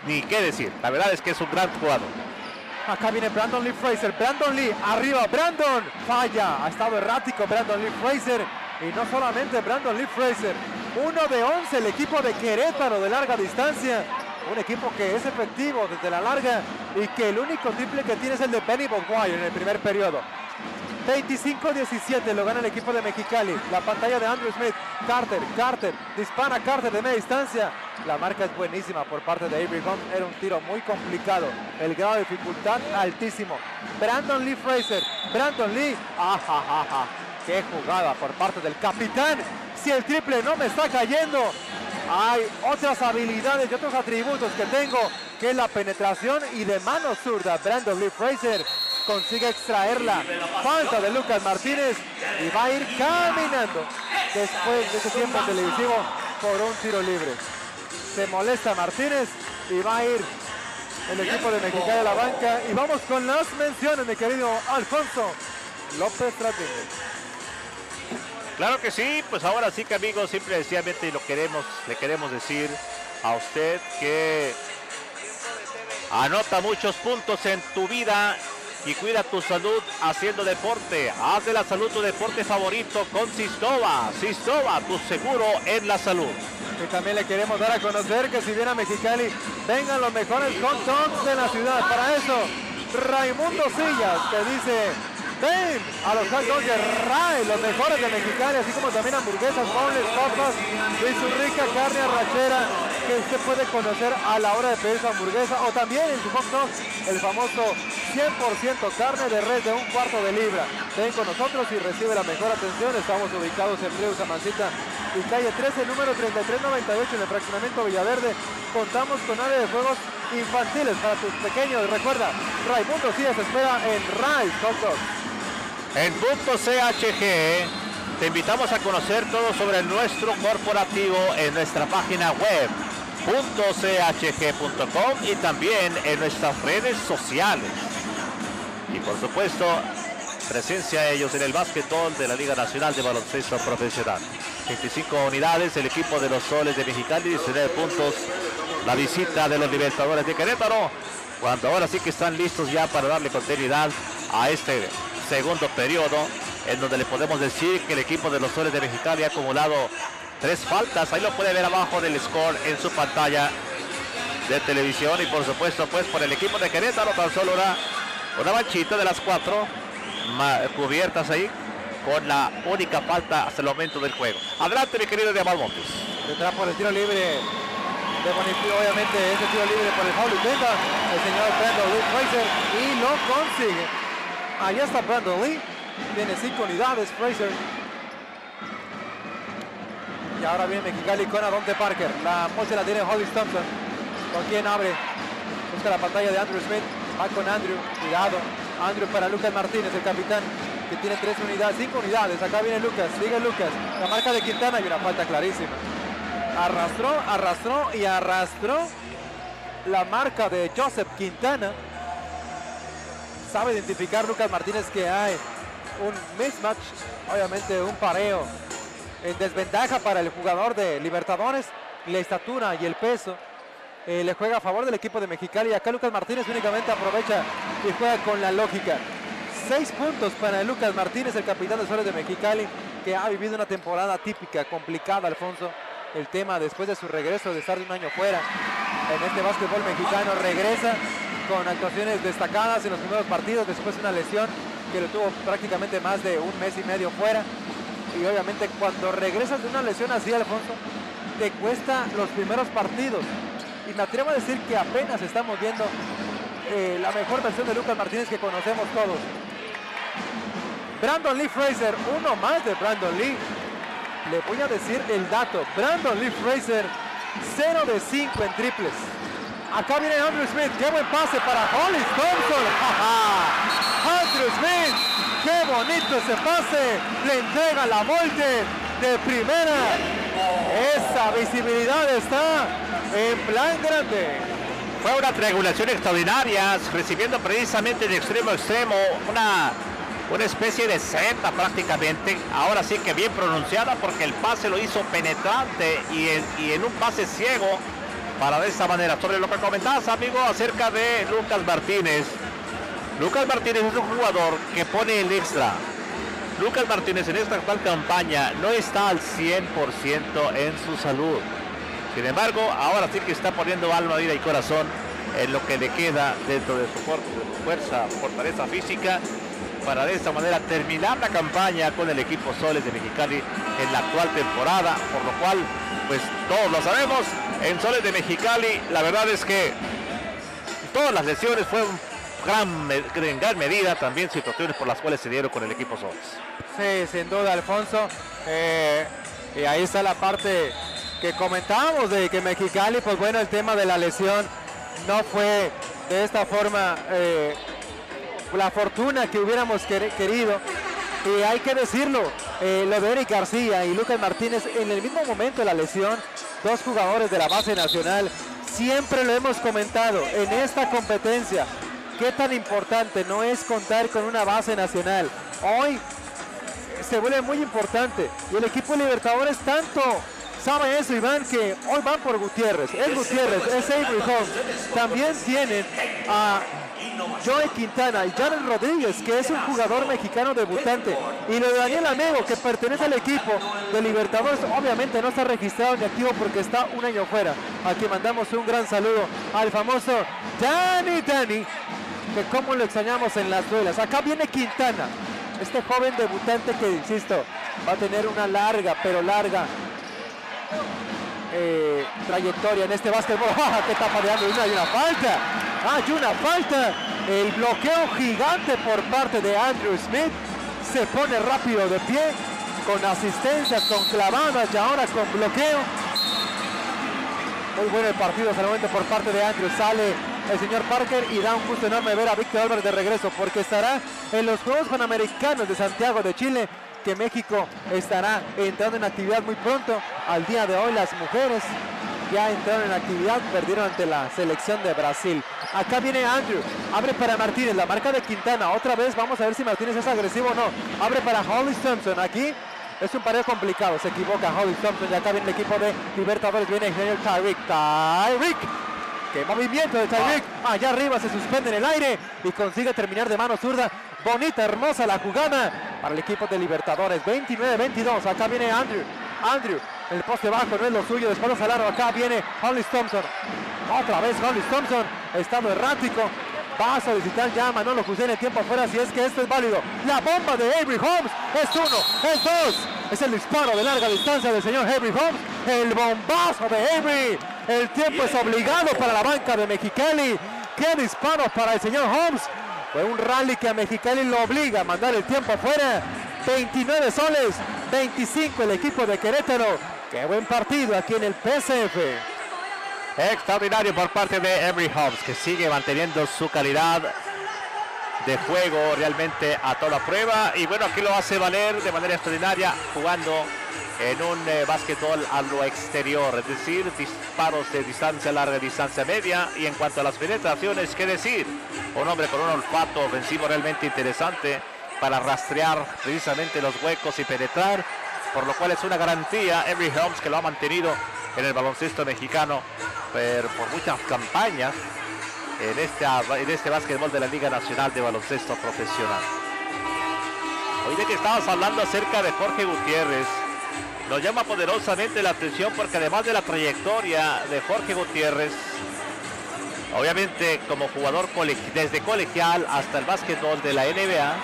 ni qué decir. La verdad es que es un gran jugador. Acá viene Brandon Lee Fraser. Brandon Lee, arriba. Brandon falla. Ha estado errático Brandon Lee Fraser. Y no solamente Brandon Lee Fraser. Uno de 11 el equipo de Querétaro de larga distancia. Un equipo que es efectivo desde la larga y que el único triple que tiene es el de Benny Boguay en el primer periodo. 25-17 lo gana el equipo de Mexicali. La pantalla de Andrew Smith. Carter, Carter, dispara Carter de media distancia. La marca es buenísima por parte de Avery Hunt. Era un tiro muy complicado. El grado de dificultad altísimo. Brandon Lee Fraser. Brandon Lee. Ajajaja. Qué jugada por parte del capitán. Si el triple no me está cayendo, hay otras habilidades y otros atributos que tengo, que es la penetración y de mano zurda. Brandon Lee Fraser consigue extraerla. Falta de Lucas Martínez y va a ir caminando después de ese tiempo televisivo por un tiro libre. Se molesta Martínez y va a ir el equipo de Mexicali a la banca. Y vamos con las menciones, mi querido Alfonso López Tratínez. Claro que sí, pues ahora sí que amigos, simple y sencillamente lo queremos, le queremos decir a usted que anota muchos puntos en tu vida y cuida tu salud haciendo deporte. Haz de la salud tu deporte favorito con Sistova. Sistova, tu seguro en la salud. Y también le queremos dar a conocer que si viene a Mexicali, vengan los mejores hot de la ciudad. Para eso, Raimundo Sillas te dice, ven a los hot de Ray, los mejores de Mexicali, así como también hamburguesas, boneless, papas y su rica carne arrachera que usted puede conocer a la hora de pedir su hamburguesa o también en su hot dog, el famoso 100% carne de res de un cuarto de libra. Ven con nosotros y recibe la mejor atención. Estamos ubicados en Río Samancita y calle 13, número 3398 en el fraccionamiento Villaverde. Contamos con área de juegos infantiles para tus pequeños. Recuerda, Raimundo Díaz espera en Rise Hot Dogs. En punto CHG te invitamos a conocer todo sobre nuestro corporativo en nuestra página web .chg.com y también en nuestras redes sociales. Y por supuesto, presencia de ellos en el básquetbol de la Liga Nacional de Baloncesto Profesional. 25 unidades, el equipo de los Soles de Mexicali, 19 puntos, la visita de los Libertadores de Querétaro, cuando ahora sí que están listos ya para darle continuidad a este segundo periodo, en donde le podemos decir que el equipo de los Soles de Mexicali ha acumulado tres faltas, ahí lo puede ver abajo del score en su pantalla de televisión y por supuesto pues por el equipo de Querétaro tan solo una, una manchita de las cuatro cubiertas ahí con la única falta hasta el momento del juego. Adelante mi querido Diamal Montes. Detrás por el tiro libre de Bonifacio, obviamente ese tiro libre por el foul intenta el señor Brandon Lee Fraser y lo consigue. Allá está Brandon Lee, tiene cinco unidades Fraser. Y ahora viene Mexicali con Adonte Parker. La mocha la tiene Hollis Thompson. ¿Con quien abre? Busca la pantalla de Andrew Smith. Va con Andrew. Cuidado. Andrew para Lucas Martínez, el capitán, que tiene tres unidades, cinco unidades. Acá viene Lucas. Sigue Lucas. La marca de Quintana y una falta clarísima. Arrastró, arrastró y arrastró la marca de Joseph Quintana. Sabe identificar Lucas Martínez que hay un mismatch, obviamente un pareo en desventaja para el jugador de Libertadores, la estatura y el peso. eh, le juega a favor del equipo de Mexicali. Acá Lucas Martínez únicamente aprovecha y juega con la lógica. Seis puntos para Lucas Martínez, el capitán de Soles de Mexicali, que ha vivido una temporada típica, complicada, Alfonso. El tema después de su regreso de estar de un año fuera en este básquetbol mexicano, regresa con actuaciones destacadas en los primeros partidos, después una lesión que lo tuvo prácticamente más de un mes y medio fuera y obviamente cuando regresas de una lesión así, Alfonso, te cuesta los primeros partidos. Y me atrevo a decir que apenas estamos viendo eh, la mejor versión de Lucas Martínez que conocemos todos. Brandon Lee Fraser, uno más de Brandon Lee. Le voy a decir el dato. Brandon Lee Fraser, 0 de 5 en triples. Acá viene Andrew Smith, qué buen pase para Hollis Thompson. (laughs) Andrew Smith, qué bonito ese pase. Le entrega la volte de primera. Esa visibilidad está en plan grande. Fue una triangulación extraordinaria, recibiendo precisamente de extremo a extremo una, una especie de seta prácticamente. Ahora sí que bien pronunciada porque el pase lo hizo penetrante y en, un pase ciego para de esta manera. Sobre lo que comentabas, amigo, acerca de Lucas Martínez. Lucas Martínez es un jugador que pone el extra. Lucas Martínez en esta actual campaña no está al 100% en su salud. Sin embargo, ahora sí que está poniendo alma, vida y corazón en lo que le queda dentro de su fuerza, fortaleza física para de esta manera terminar la campaña con el equipo Soles de Mexicali en la actual temporada, por lo cual, pues todos lo sabemos, en Soles de Mexicali la verdad es que todas las lesiones fueron gran, en gran medida también situaciones por las cuales se dieron con el equipo Soles. Sí, sin duda, Alfonso. Eh, y ahí está la parte que comentábamos de que Mexicali, pues bueno, el tema de la lesión no fue de esta forma eh, la fortuna que hubiéramos querido. Y hay que decirlo, eh, lo García y Lucas Martínez en el mismo momento de la lesión, dos jugadores de la base nacional, siempre lo hemos comentado en esta competencia, qué tan importante no es contar con una base nacional. Hoy se vuelve muy importante y el equipo Libertadores tanto sabe eso Iván que hoy van por Gutiérrez, es Gutiérrez, es Avery también tienen a Joey Quintana y Jared Rodríguez, que es un jugador mexicano debutante. Y lo de Daniel Amego, que pertenece al equipo de Libertadores, obviamente no está registrado ni activo porque está un año fuera. Aquí mandamos un gran saludo al famoso Dani Dani, que como lo extrañamos en las duelas. Acá viene Quintana, este joven debutante que, insisto, va a tener una larga, pero larga eh, trayectoria en este básquetbol. (laughs) ¡Qué está padeando! Hay una falta. Hay una falta. El bloqueo gigante por parte de Andrew Smith. Se pone rápido de pie. Con asistencias, con clavadas y ahora con bloqueo. Muy bueno el partido solamente por parte de Andrew. Sale el señor Parker y da un gusto enorme ver a Víctor Álvarez de regreso porque estará en los Juegos Panamericanos de Santiago de Chile que México estará entrando en actividad muy pronto. Al día de hoy las mujeres ya entraron en actividad, perdieron ante la selección de Brasil. Acá viene Andrew, abre para Martínez, la marca de Quintana. Otra vez vamos a ver si Martínez es agresivo o no. Abre para Holly Thompson, aquí es un pareo complicado, se equivoca Holly Thompson y acá viene el equipo de Libertadores, viene el Tyreek. Tyreek Qué movimiento de Tyreek. Allá arriba se suspende en el aire y consigue terminar de mano zurda. Bonita, hermosa la jugada para el equipo de Libertadores. 29-22. Acá viene Andrew. Andrew, el poste bajo no es lo suyo. Después de largo. Acá viene Hollis Thompson. Otra vez Hollis Thompson. Estado errático. Va a solicitar ya Manolo José en el tiempo afuera si es que esto es válido. La bomba de Avery Holmes es uno, es dos. Es el disparo de larga distancia del señor Avery Holmes. El bombazo de Avery. El tiempo es obligado para la banca de Mexicali. Qué disparo para el señor Holmes. Fue un rally que a Mexicali lo obliga a mandar el tiempo afuera. 29 soles, 25 el equipo de Querétaro. Qué buen partido aquí en el PSF. Extraordinario por parte de Emery Hobbs, que sigue manteniendo su calidad de juego realmente a toda prueba. Y bueno, aquí lo hace valer de manera extraordinaria, jugando en un eh, básquetbol a lo exterior, es decir, disparos de distancia larga, distancia media. Y en cuanto a las penetraciones, ¿qué decir? Un hombre con un olfato ofensivo realmente interesante para rastrear precisamente los huecos y penetrar, por lo cual es una garantía Every Holmes que lo ha mantenido en el baloncesto mexicano por muchas campañas en este, en este básquetbol de la Liga Nacional de Baloncesto Profesional. Hoy de que estabas hablando acerca de Jorge Gutiérrez, nos llama poderosamente la atención porque además de la trayectoria de Jorge Gutiérrez, obviamente como jugador desde colegial hasta el básquetbol de la NBA,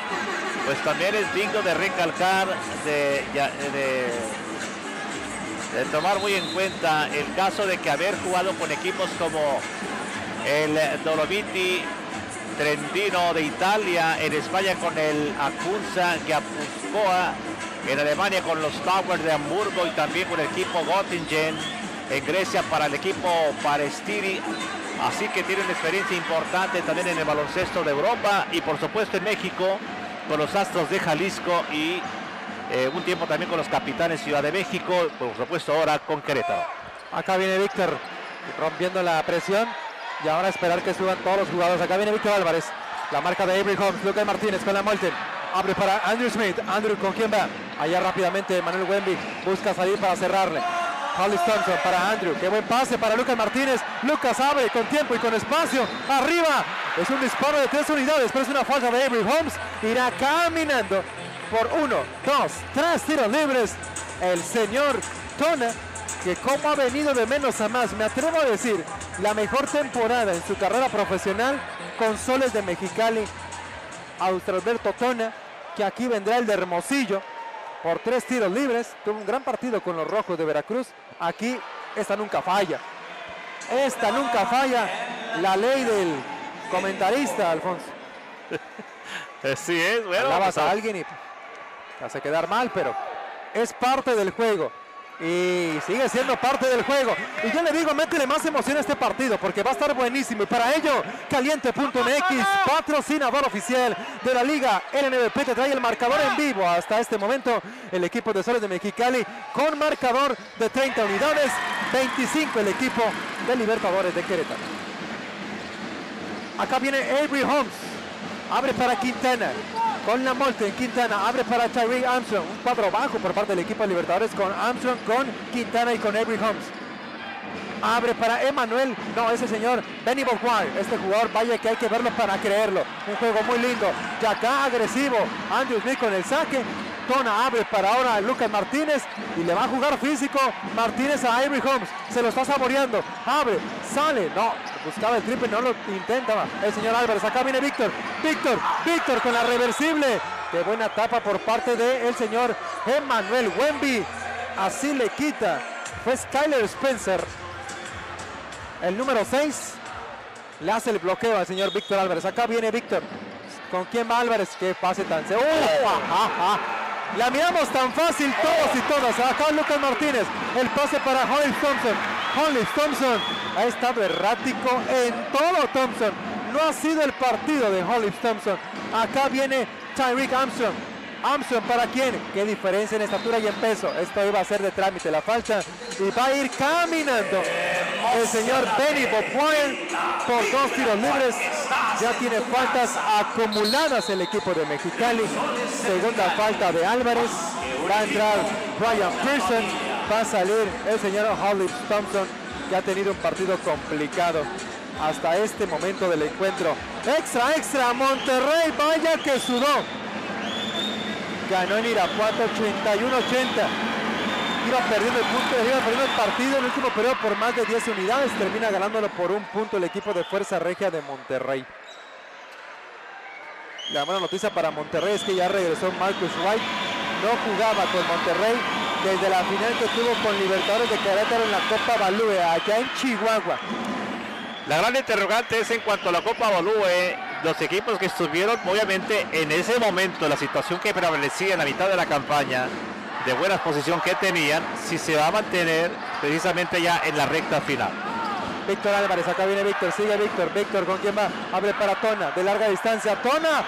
pues también es digno de recalcar, de, tomar muy en cuenta el caso de que haber jugado con equipos como el Dolomiti Trentino de Italia, en España con el Acunza Giapuscoa, en Alemania con los Towers de Hamburgo y también con el equipo Göttingen, en Grecia para el equipo Parestiri. Así que tiene una experiencia importante también en el baloncesto de Europa y por supuesto en México con los Astros de Jalisco y eh, un tiempo también con los Capitanes Ciudad de México, por supuesto ahora con Querétaro. Acá viene Víctor rompiendo la presión y ahora esperar que suban todos los jugadores. Acá viene Víctor Álvarez, la marca de Avery Holmes, Lucas Martínez con la Molten. Abre para Andrew Smith. Andrew con quién va. Allá rápidamente Manuel Wemby busca salir para cerrarle. Hollis Thompson para Andrew. Qué buen pase para Lucas Martínez. Lucas abre con tiempo y con espacio. Arriba. Es un disparo de tres unidades, pero es una falta de Avery Holmes. Irá caminando por uno, dos, tres tiros libres. El señor Tona que cómo ha venido de menos a más, me atrevo a decir, la mejor temporada en su carrera profesional con Soles de Mexicali, Australberto Tona, que aquí vendrá el de Hermosillo por tres tiros libres, tuvo un gran partido con los Rojos de Veracruz, aquí esta nunca falla, esta nunca falla, la ley del comentarista, Alfonso. (laughs) Así es, bueno. Hablabas pues, a alguien y te hace quedar mal, pero es parte del juego. Y sigue siendo parte del juego. Y yo le digo, métele más emoción a este partido porque va a estar buenísimo. Y para ello, caliente.mx, patrocinador oficial de la Liga LNBP, te trae el marcador en vivo. Hasta este momento, el equipo de Soles de Mexicali con marcador de 30 unidades, 25 el equipo de Libertadores de Querétaro. Acá viene Avery Holmes. Abre para Quintana. Con la Molten, Quintana abre para Tyreek Armstrong. Un cuadro bajo por parte del equipo de Libertadores con Armstrong, con Quintana y con Avery Holmes. Abre para Emanuel, no, ese señor Benny Boquar. Este jugador, vaya que hay que verlo para creerlo. Un juego muy lindo. Y acá agresivo. Andrew Smith con el saque. Abre para ahora Lucas Martínez y le va a jugar físico Martínez a Avery Holmes. Se lo está saboreando. Abre, sale. No, buscaba el triple, no lo intentaba. El señor Álvarez. Acá viene Víctor. Víctor, Víctor con la reversible. Qué buena tapa por parte del señor Emmanuel Wemby. Así le quita. Fue Skyler Spencer. El número 6 le hace el bloqueo al señor Víctor Álvarez. Acá viene Víctor. ¿Con quién va Álvarez? Qué pase tan seguro. La miramos tan fácil todos y todas. Acá Lucas Martínez. El pase para Hollis Thompson. Hollis Thompson ha estado errático en todo Thompson. No ha sido el partido de Hollis Thompson. Acá viene Tyreek Armstrong. Armstrong para quién? Qué diferencia en estatura y en peso. Esto iba a ser de trámite la falta. Y va a ir caminando el señor Benny Bopoyan por dos tiros libres. Ya tiene faltas acumuladas el equipo de Mexicali. Segunda falta de Álvarez. Va a entrar Brian Pearson. Va a salir el señor Hollis Thompson. Que ha tenido un partido complicado hasta este momento del encuentro. Extra, extra, Monterrey, vaya que sudó. Ganó en Irapuato 81-80. Iba perdiendo el punto, iba perdiendo el partido en el último periodo por más de 10 unidades. Termina ganándolo por un punto el equipo de Fuerza Regia de Monterrey. La buena noticia para Monterrey es que ya regresó Marcus White. No jugaba con Monterrey desde la final que tuvo con Libertadores de Querétaro en la Copa Balúe, allá en Chihuahua. La gran interrogante es en cuanto a la Copa Balúe, los equipos que estuvieron, obviamente, en ese momento, la situación que prevalecía en la mitad de la campaña, de buena posición que tenían, si se va a mantener precisamente ya en la recta final. Víctor Álvarez, acá viene Víctor, sigue Víctor, Víctor con quién va, abre para Tona, de larga distancia, Tona,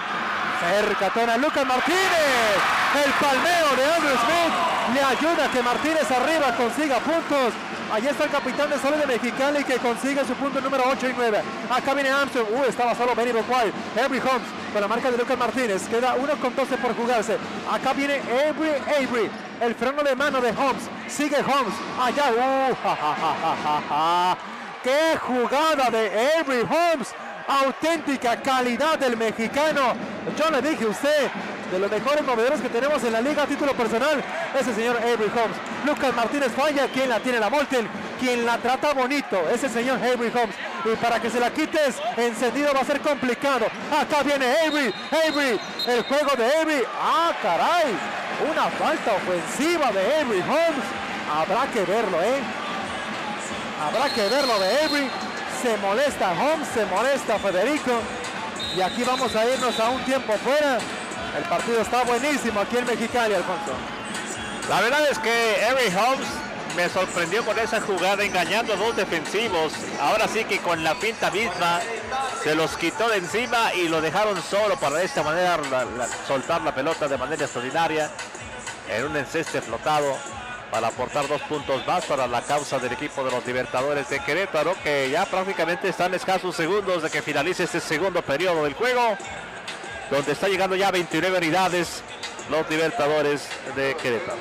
cerca Tona, Lucas Martínez, el palmeo de Andrew Smith, le ayuda a que Martínez arriba consiga puntos, Allí está el capitán de Solo de Mexicali que consigue su punto número 8 y 9. Acá viene Armstrong. Uh, estaba solo Benny Boquay. Avery Holmes con la marca de Lucas Martínez. Queda 1 con 12 por jugarse. Acá viene Avery Avery. El freno de mano de Holmes. Sigue Holmes. Allá. Uh, ja, ja. ¡Qué jugada de Avery Holmes! Auténtica calidad del mexicano. Yo le dije a usted, de los mejores movedores que tenemos en la liga a título personal, es el señor Avery Holmes. Lucas Martínez falla, quien la tiene la Molten, quien la trata bonito, es el señor Avery Holmes. Y para que se la quites, encendido va a ser complicado. Acá viene Avery, Avery, el juego de Avery. ¡Ah, caray! Una falta ofensiva de Avery Holmes. Habrá que verlo, ¿eh? Habrá que verlo de Avery. Se molesta Holmes, se molesta Federico. Y aquí vamos a irnos a un tiempo fuera. El partido está buenísimo aquí en Mexicali, Alfonso. La verdad es que Avery Holmes me sorprendió con esa jugada engañando a dos defensivos. Ahora sí que con la pinta misma se los quitó de encima y lo dejaron solo para de esta manera soltar la pelota de manera extraordinaria en un enceste flotado para aportar dos puntos más para la causa del equipo de los Libertadores de Querétaro que ya prácticamente están escasos segundos de que finalice este segundo periodo del juego donde está llegando ya a 29 unidades los Libertadores de Querétaro.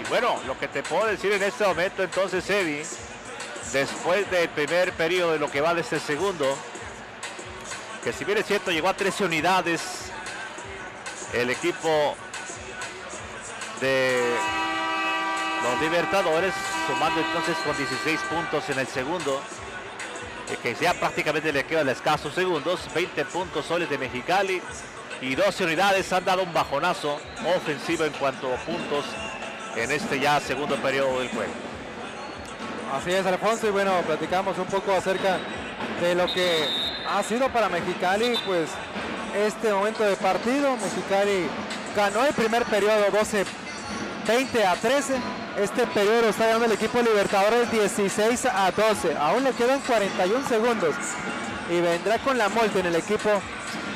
Y bueno, lo que te puedo decir en este momento entonces, Eddie, después del primer periodo de lo que va de este segundo, que si bien es cierto llegó a 13 unidades el equipo de Los Libertadores sumando entonces con 16 puntos en el segundo. eh, Que ya prácticamente le quedan escasos segundos. 20 puntos soles de Mexicali. Y 12 unidades han dado un bajonazo ofensivo en cuanto a puntos en este ya segundo periodo del juego. Así es, Alfonso, y bueno, platicamos un poco acerca de lo que ha sido para Mexicali, pues este momento de partido. Mexicali ganó el primer periodo 12, 20 a 13. Este periodo está ganando el equipo Libertadores 16 a 12. Aún le quedan 41 segundos y vendrá con la multa en el equipo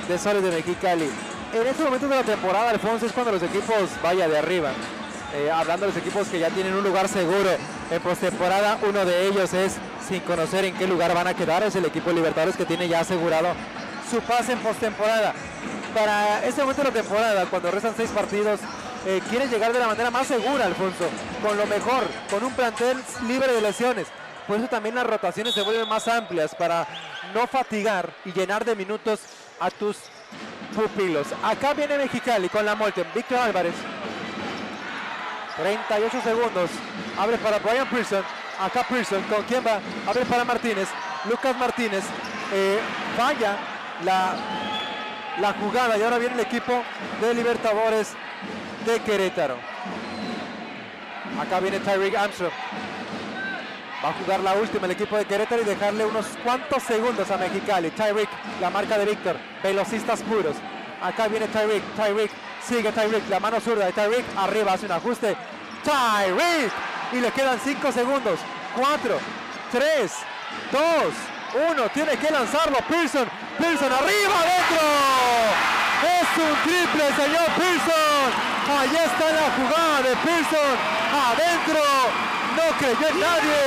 de Soles de Mexicali. En este momento de la temporada, Alfonso, es cuando los equipos vaya de arriba. Eh, hablando de los equipos que ya tienen un lugar seguro en postemporada, uno de ellos es sin conocer en qué lugar van a quedar, es el equipo Libertadores que tiene ya asegurado su pase en postemporada. Para este momento de la temporada, cuando restan seis partidos, eh, quieren llegar de la manera más segura, Alfonso, con lo mejor, con un plantel libre de lesiones. Por eso también las rotaciones se vuelven más amplias para no fatigar y llenar de minutos a tus pupilos. Acá viene Mexicali con la Molten, Víctor Álvarez. 38 segundos. Abre para Brian Pearson. Acá Pearson. ¿Con quién va? Abre para Martínez. Lucas Martínez. eh, falla la, la jugada. Y ahora viene el equipo de Libertadores de Querétaro. Acá viene Tyreek Armstrong. Va a jugar la última el equipo de Querétaro y dejarle unos cuantos segundos a Mexicali. Tyreek, la marca de Víctor. Velocistas puros. Acá viene Tyreek. Tyreek sigue Tyreek. La mano zurda de Tyreek. Arriba hace un ajuste. Tyreek. Y le quedan 5 segundos. 4, 3, 2, 1. Tiene que lanzarlo. Pearson. Pearson arriba, adentro. Es un triple, señor Pearson. Allí está la jugada de Pearson. Adentro. No creyó en nadie.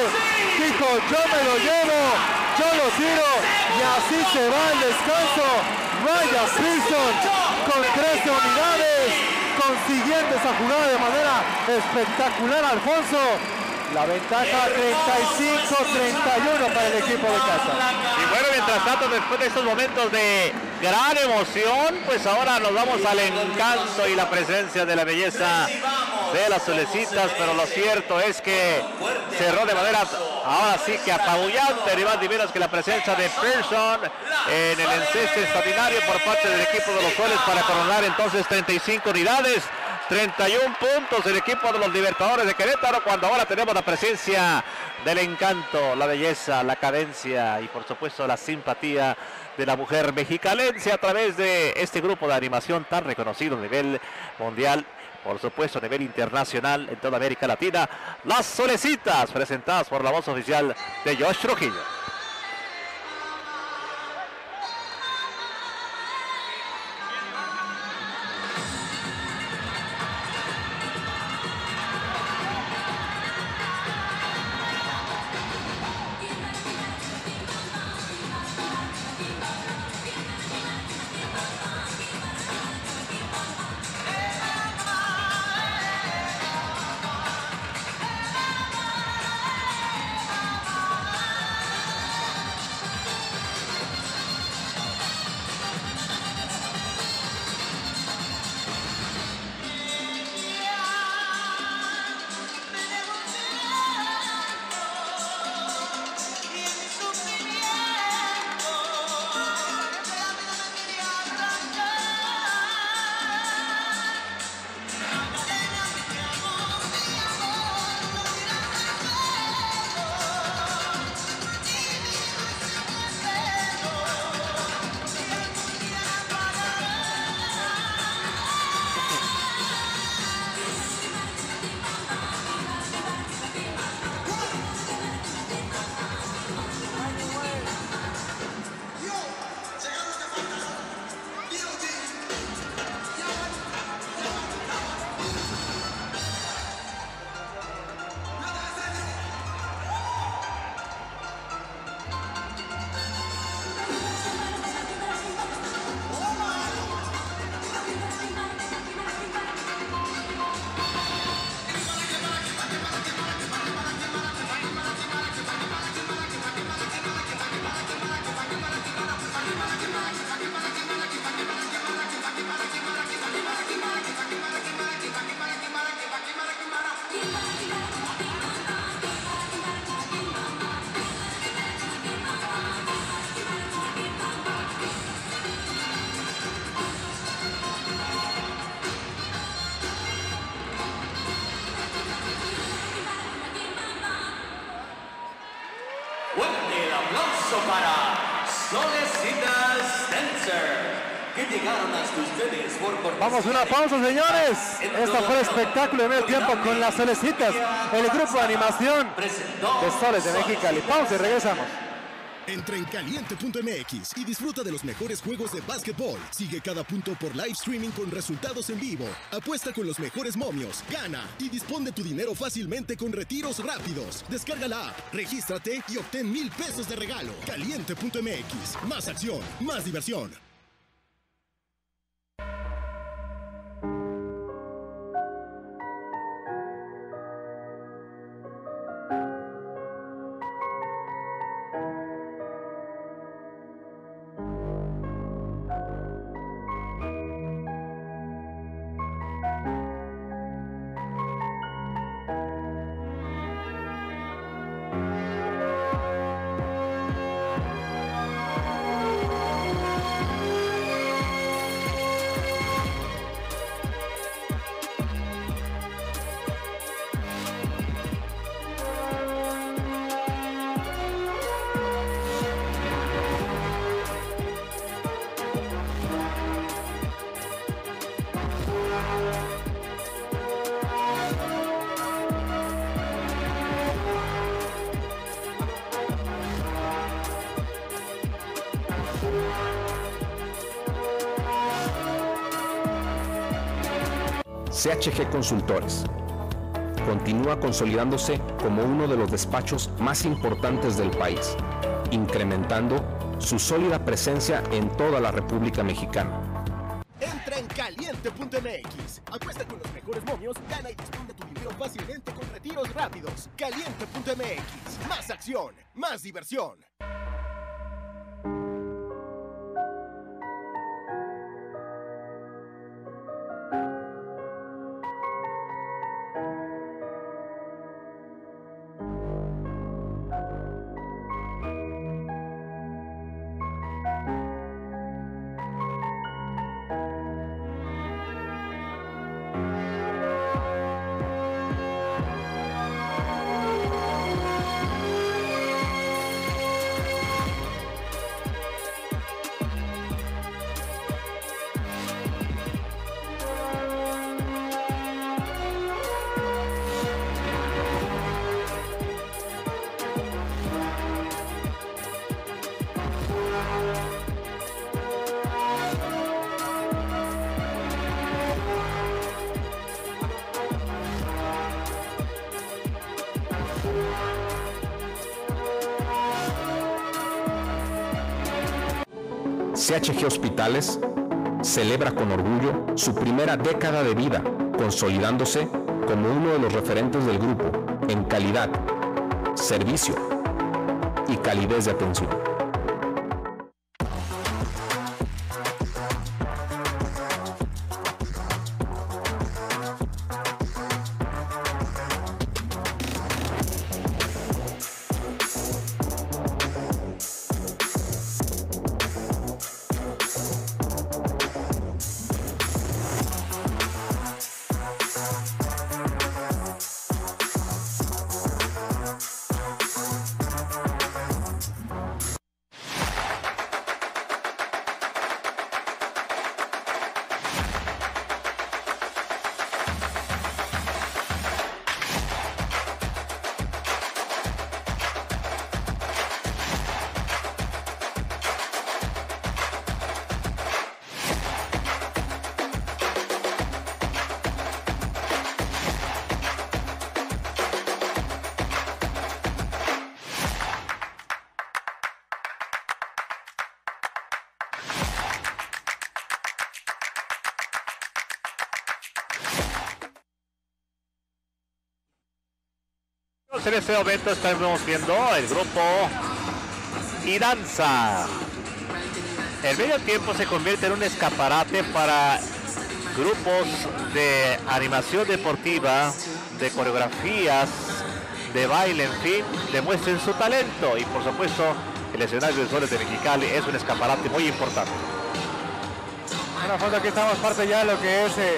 Dijo, yo me lo llevo. Yo lo tiro. Y así se va el descanso. Vaya Pearson con 13 unidades. Consiguiendo esa jugada de manera espectacular, Alfonso. La ventaja 35-31 para el equipo de casa. Y bueno, mientras tanto, después de estos momentos de gran emoción, pues ahora nos vamos al encanto y la presencia de la belleza de las solecitas, pero lo cierto es que cerró de manera ahora sí que apabullante, ni más ni menos que la presencia de Pearson en el enceste extraordinario por parte del equipo de los soles para coronar entonces 35 unidades. 31 puntos el equipo de los Libertadores de Querétaro cuando ahora tenemos la presencia del encanto, la belleza, la cadencia y por supuesto la simpatía de la mujer mexicalense a través de este grupo de animación tan reconocido a nivel mundial, por supuesto a nivel internacional en toda América Latina, las solecitas presentadas por la voz oficial de Josh Trujillo. A una pausa, señores. Esto fue el espectáculo de medio tiempo con las Celecitas, el grupo de animación de Soles de Mexicali. Pausa y regresamos. Entra en caliente.mx y disfruta de los mejores juegos de básquetbol. Sigue cada punto por live streaming con resultados en vivo. Apuesta con los mejores momios, gana y dispone de tu dinero fácilmente con retiros rápidos. Descarga la app, regístrate y obtén mil pesos de regalo. Caliente.mx. Más acción, más diversión. CHG Consultores continúa consolidándose como uno de los despachos más importantes del país, incrementando su sólida presencia en toda la República Mexicana. Entra en caliente.mx. Apuesta con los mejores momios, gana y dispone tu dinero fácilmente con retiros rápidos. Caliente.mx. Más acción, más diversión. CHG Hospitales celebra con orgullo su primera década de vida, consolidándose como uno de los referentes del grupo en calidad, servicio y calidez de atención. En este momento estamos viendo el grupo Idanza. El medio tiempo se convierte en un escaparate para grupos de animación deportiva, de coreografías, de baile, en fin, demuestren su talento. Y por supuesto, el escenario de Soles de Mexicali es un escaparate muy importante. Bueno, fondo aquí estamos parte ya de lo que es eh,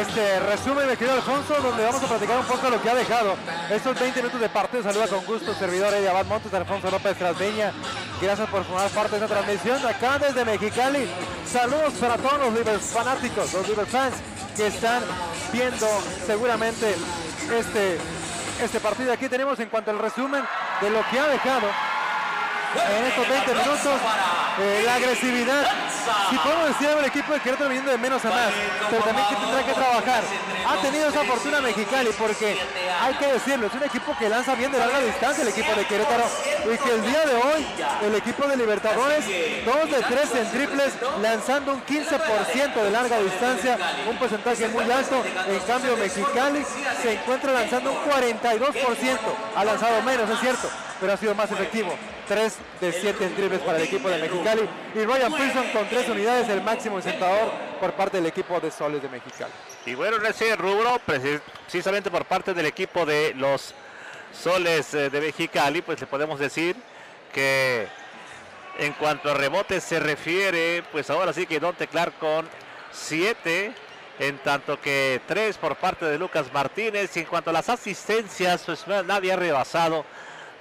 este resumen, mi querido Alfonso, donde vamos a platicar un poco lo que ha dejado estos 20 minutos de partido. Saluda con gusto, servidor Eddie Abad Montes, Alfonso López Trasdeña, Gracias por formar parte de esta transmisión acá desde Mexicali. Saludos para todos los Liver fanáticos, los Liver fans que están viendo seguramente este, este partido. Aquí tenemos en cuanto al resumen de lo que ha dejado en estos 20 minutos eh, la agresividad. Si podemos decir el equipo de Querétaro viniendo de menos a más, pero también que tendrá que trabajar. Ha tenido esa fortuna Mexicali porque hay que decirlo, es un equipo que lanza bien de larga distancia el equipo de Querétaro y que el día de hoy el equipo de Libertadores, 2 de 3 en triples, lanzando un 15% de larga distancia, un porcentaje muy alto. En cambio Mexicali se encuentra lanzando un 42%, ha lanzado menos, es cierto, pero ha sido más efectivo. 3 de 7 en triples para el equipo de Mexicali y Ryan Pilson con 3 unidades, el máximo encentador por parte del equipo de Soles de Mexicali. Y bueno, en ese rubro, precisamente por parte del equipo de los Soles eh, de Mexicali, pues le podemos decir que en cuanto a rebotes se refiere, pues ahora sí que Don Teclar con 7, en tanto que 3 por parte de Lucas Martínez. Y en cuanto a las asistencias, pues nadie ha rebasado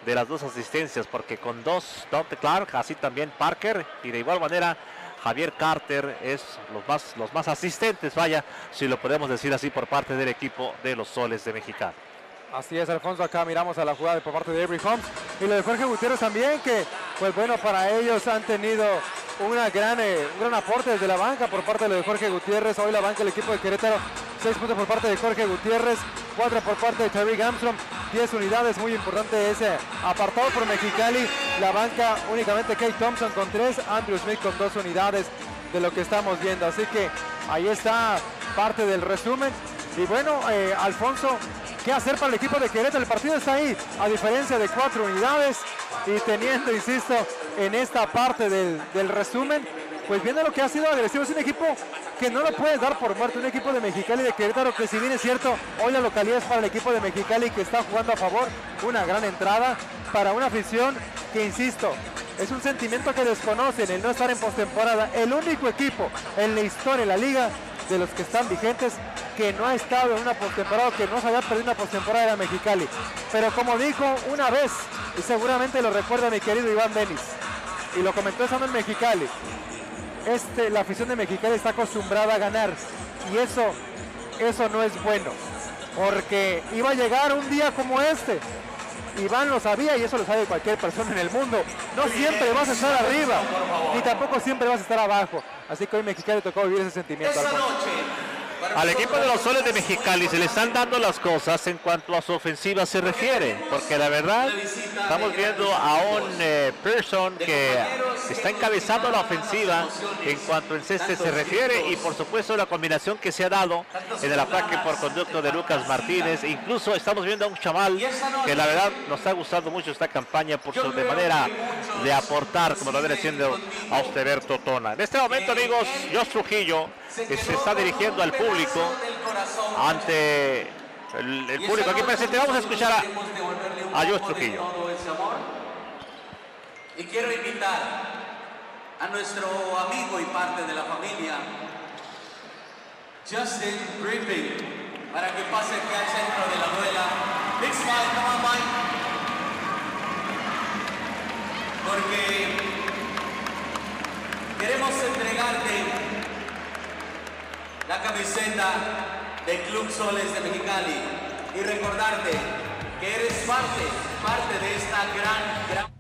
de las dos asistencias, porque con dos Dante Clark, así también Parker, y de igual manera Javier Carter es los más, los más asistentes, vaya, si lo podemos decir así, por parte del equipo de los Soles de Mexicano. Así es, Alfonso, acá miramos a la jugada por parte de Avery Holmes y lo de Jorge Gutiérrez también, que pues bueno, para ellos han tenido una gran, eh, un gran aporte desde la banca por parte de lo de Jorge Gutiérrez. Hoy la banca el equipo de Querétaro, 6 puntos por parte de Jorge Gutiérrez, 4 por parte de Terry Armstrong, 10 unidades, muy importante ese apartado por Mexicali. La banca únicamente Kate Thompson con 3, Andrew Smith con 2 unidades de lo que estamos viendo. Así que ahí está parte del resumen. Y bueno, eh, Alfonso, ¿qué hacer para el equipo de Querétaro? El partido está ahí, a diferencia de 4 unidades y teniendo, insisto, en esta parte del resumen, pues viendo lo que ha sido agresivo, es un equipo que no lo puedes dar por muerto, un equipo de Mexicali de Querétaro que si bien es cierto, hoy la localidad es para el equipo de Mexicali que está jugando a favor, una gran entrada para una afición que, insisto, es un sentimiento que desconocen el no estar en postemporada, el único equipo en la historia de la liga de los que están vigentes que no ha estado en una postemporada, que no se había perdido una postemporada de Mexicali. Pero como dijo una vez, y seguramente lo recuerda mi querido Iván Denis, y lo comentó estando en Mexicali, este, la afición de Mexicali está acostumbrada a ganar y eso, eso no es bueno, porque iba a llegar un día como este. Iván lo sabía y eso lo sabe cualquier persona en el mundo. No siempre vas a estar arriba, ni tampoco siempre vas a estar abajo. Así que hoy Mexicali tocó vivir ese sentimiento. Al equipo de los soles de Mexicali se le están dando las cosas en cuanto a su ofensiva se refiere, porque la verdad estamos viendo a un eh, Person que está encabezando la ofensiva en cuanto al ceste se refiere y por supuesto la combinación que se ha dado en el ataque por conducto de Lucas Martínez. Incluso estamos viendo a un chaval que la verdad nos ha gustado mucho esta campaña por su de manera de aportar, como lo viene siendo Austerberto Tona. En este momento, amigos, Jos Trujillo que se está dirigiendo al público ante el, público aquí presente. Vamos a escuchar a, a Jos Trujillo. Y quiero invitar a nuestro amigo y parte de la familia, Justin Griffin, para que pase aquí al centro de la duela. Big smile, come on, Mike. Porque queremos entregarte la camiseta del Club Soles de Mexicali. Y recordarte que eres parte, parte de esta gran, gran...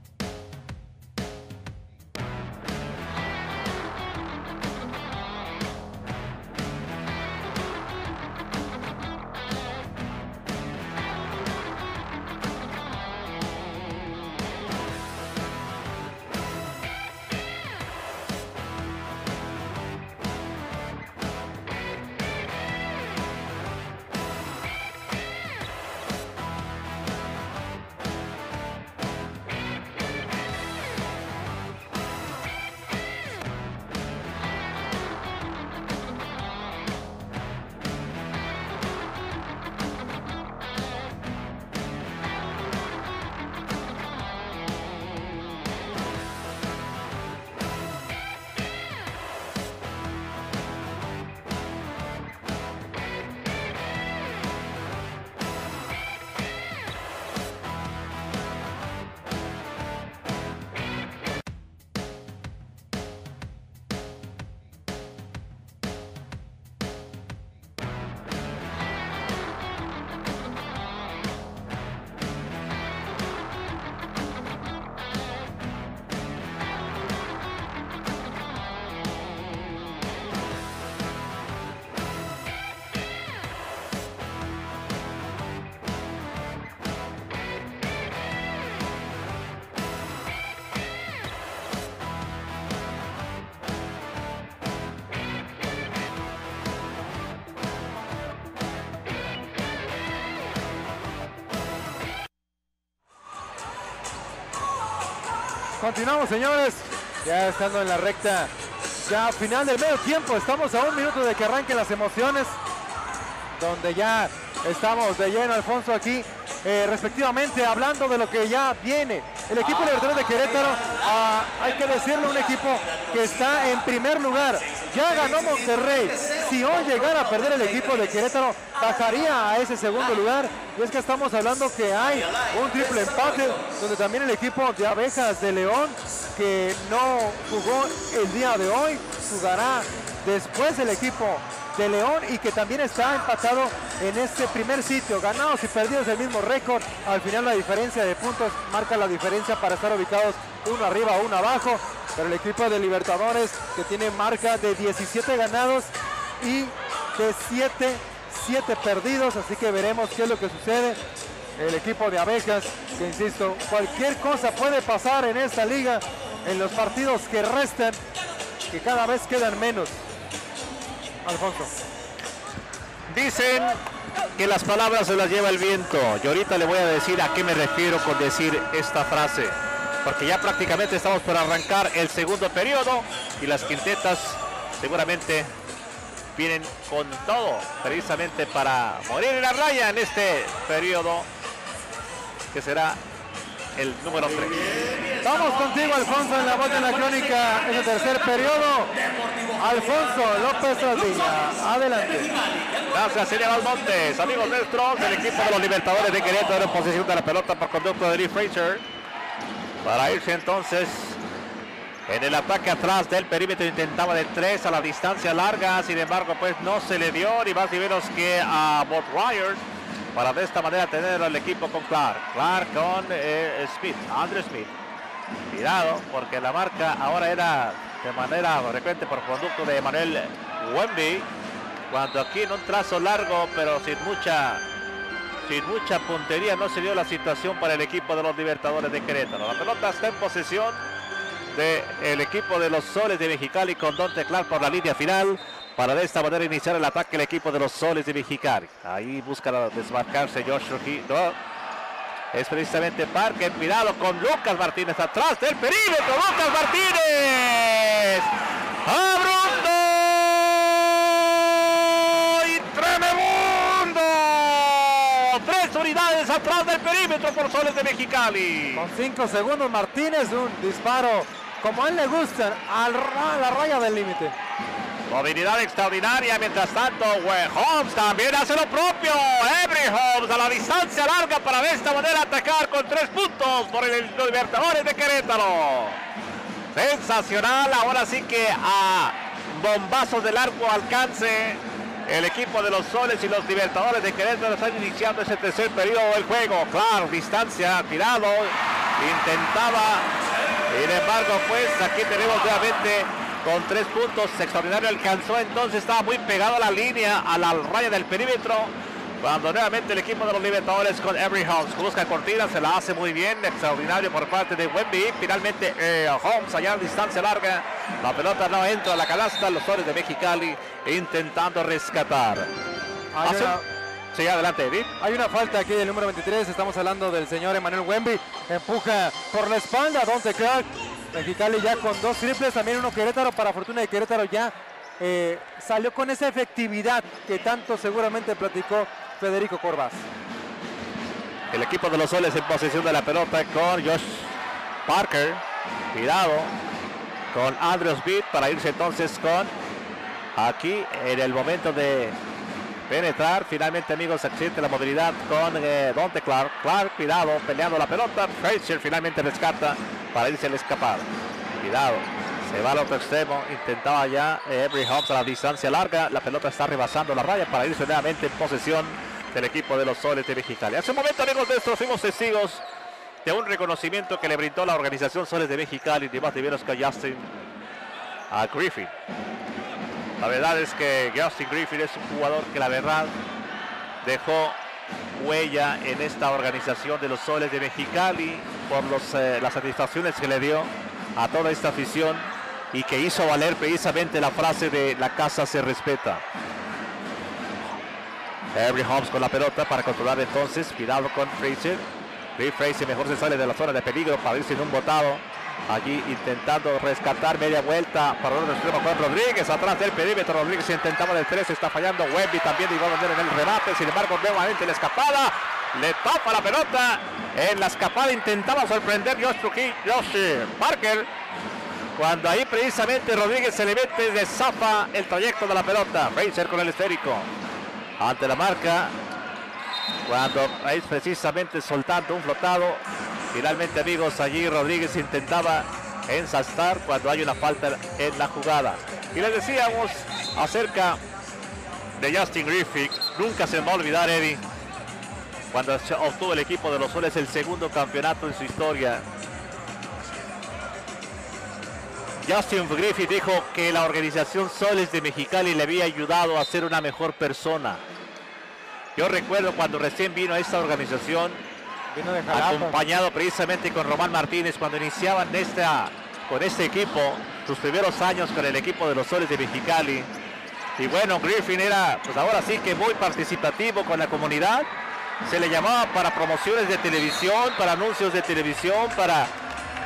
Continuamos, señores. Ya estando en la recta, ya final del medio tiempo. Estamos a un minuto de que arranquen las emociones. Donde ya estamos de lleno, Alfonso, aquí, eh, respectivamente, hablando de lo que ya viene. El equipo Libertadores de Querétaro, ah, hay que decirlo, un equipo que está en primer lugar. Ya ganó Monterrey. Si hoy llegara a perder el equipo de Querétaro, bajaría a ese segundo lugar. Y es que estamos hablando que hay un triple empate, donde también el equipo de Abejas de León, que no jugó el día de hoy, jugará después el equipo de León y que también está empatado en este primer sitio. Ganados y perdidos el mismo récord. Al final la diferencia de puntos marca la diferencia para estar ubicados uno arriba, uno abajo. Pero el equipo de Libertadores que tiene marca de 17 ganados y de 7, 7 perdidos. Así que veremos qué es lo que sucede. El equipo de abejas, que insisto, cualquier cosa puede pasar en esta liga, en los partidos que restan, que cada vez quedan menos. Alfonso. Dicen que las palabras se las lleva el viento. Y ahorita le voy a decir a qué me refiero con decir esta frase. Porque ya prácticamente estamos por arrancar el segundo periodo y las quintetas seguramente vienen con todo precisamente para morir en la raya en este periodo que será el número 3. Vamos contigo, Alfonso, en la voz de la crónica en el tercer periodo. Alfonso López Saldilla, adelante. Gracias, señor Montes. Amigos nuestros, el equipo de los Libertadores de Querétaro en posición de la pelota por conducto de Lee Fraser. Para irse entonces en el ataque atrás del perímetro intentaba de tres a la distancia larga, sin embargo pues no se le dio ni más ni menos que a Bob Ryers para de esta manera tener al equipo con Clark. Clark con eh, Smith, Andrew Smith. Cuidado porque la marca ahora era de manera frecuente por conducto de Manuel Wemby. Cuando aquí en un trazo largo pero sin mucha sin mucha puntería no se dio la situación para el equipo de los Libertadores de Querétaro. La pelota está en posesión del equipo de los Soles de Mexicali con Dante Clark por la línea final para de esta manera iniciar el ataque el equipo de los Soles de Mexicali. Ahí busca desmarcarse Josh Trujillo. Es precisamente Parker. Cuidado con Lucas Martínez atrás del perímetro. Lucas Martínez. Abrundo. Y Tremebundo. Tres unidades atrás del perímetro por Soles de Mexicali. Con cinco segundos Martínez, un disparo como a él le gusta, a la raya del límite. Movilidad extraordinaria. Mientras tanto, Holmes también hace lo propio. Every Holmes a la distancia larga para de esta manera atacar con tres puntos por el Libertadores de Querétaro. Sensacional. Ahora sí que a bombazos de largo alcance. El equipo de los Soles y los Libertadores de Querétaro están iniciando ese tercer periodo del juego. Claro, distancia, tirado. Intentaba. Sin embargo, pues aquí tenemos nuevamente con tres puntos. Extraordinario alcanzó entonces, estaba muy pegado a la línea, a la raya del perímetro. Cuando nuevamente el equipo de los Libertadores con Every Holmes busca cortina, se la hace muy bien. Extraordinario por parte de Wemby. Finalmente eh, Holmes allá a distancia larga. La pelota no entra a la canasta. Los Soles de Mexicali intentando rescatar. Sí, adelante, Eddie. Hay una falta aquí del número 23. Estamos hablando del señor Emanuel Wemby. Empuja por la espalda a Dante Clark. Mexicali ya con dos triples, también uno Querétaro, para fortuna de Querétaro ya eh, salió con esa efectividad que tanto seguramente platicó Federico Corbas. El equipo de los soles en posesión de la pelota con Josh Parker, cuidado, con Andrew Smith para irse entonces con aquí en el momento de penetrar. Finalmente, amigos, accidente la movilidad con eh, Clark. Clark, cuidado, peleando la pelota. Frazier finalmente rescata para irse al escapar. Cuidado. Se va al otro extremo. Intentaba ya Every Hobbs a la distancia larga. La pelota está rebasando la raya para irse nuevamente en posesión del equipo de los Soles de Mexicali. Hace un momento, amigos nuestros, fuimos testigos de un reconocimiento que le brindó la organización Soles de Mexicali, de más de menos que Justin a Griffin. La verdad es que Justin Griffin es un jugador que la verdad dejó huella en esta organización de los Soles de Mexicali por los, eh, las satisfacciones que le dio a toda esta afición y que hizo valer precisamente la frase de la casa se respeta. Every Holmes con la pelota para controlar entonces. Cuidado con Fraser. Lee Fraser mejor se sale de la zona de peligro para irse en un botado. Allí intentando rescatar media vuelta para el extremo con Rodríguez. Atrás del perímetro. Rodríguez intentaba del 3. Está fallando Wemby también. Y va a en el remate. Sin embargo, nuevamente la escapada. Le tapa la pelota. En la escapada intentaba sorprender Josh Trujillo, Josh Parker. Cuando ahí precisamente Rodríguez se le mete de zafa el trayecto de la pelota. Fraser con el esférico. Ante la marca. Cuando ahí precisamente soltando un flotado. Finalmente amigos, allí Rodríguez intentaba ensastar cuando hay una falta en la jugada. Y les decíamos acerca de Justin Griffith. Nunca se va a olvidar, Eddie, cuando obtuvo el equipo de los Soles el segundo campeonato en su historia. Justin Griffith dijo que la organización Soles de Mexicali le había ayudado a ser una mejor persona. Yo recuerdo cuando recién vino a esta organización, acompañado precisamente con Román Martínez cuando iniciaban esta, con este equipo, sus primeros años con el equipo de los Soles de Mexicali. Y bueno, Griffin era, pues ahora sí que muy participativo con la comunidad. Se le llamaba para promociones de televisión, para anuncios de televisión, para,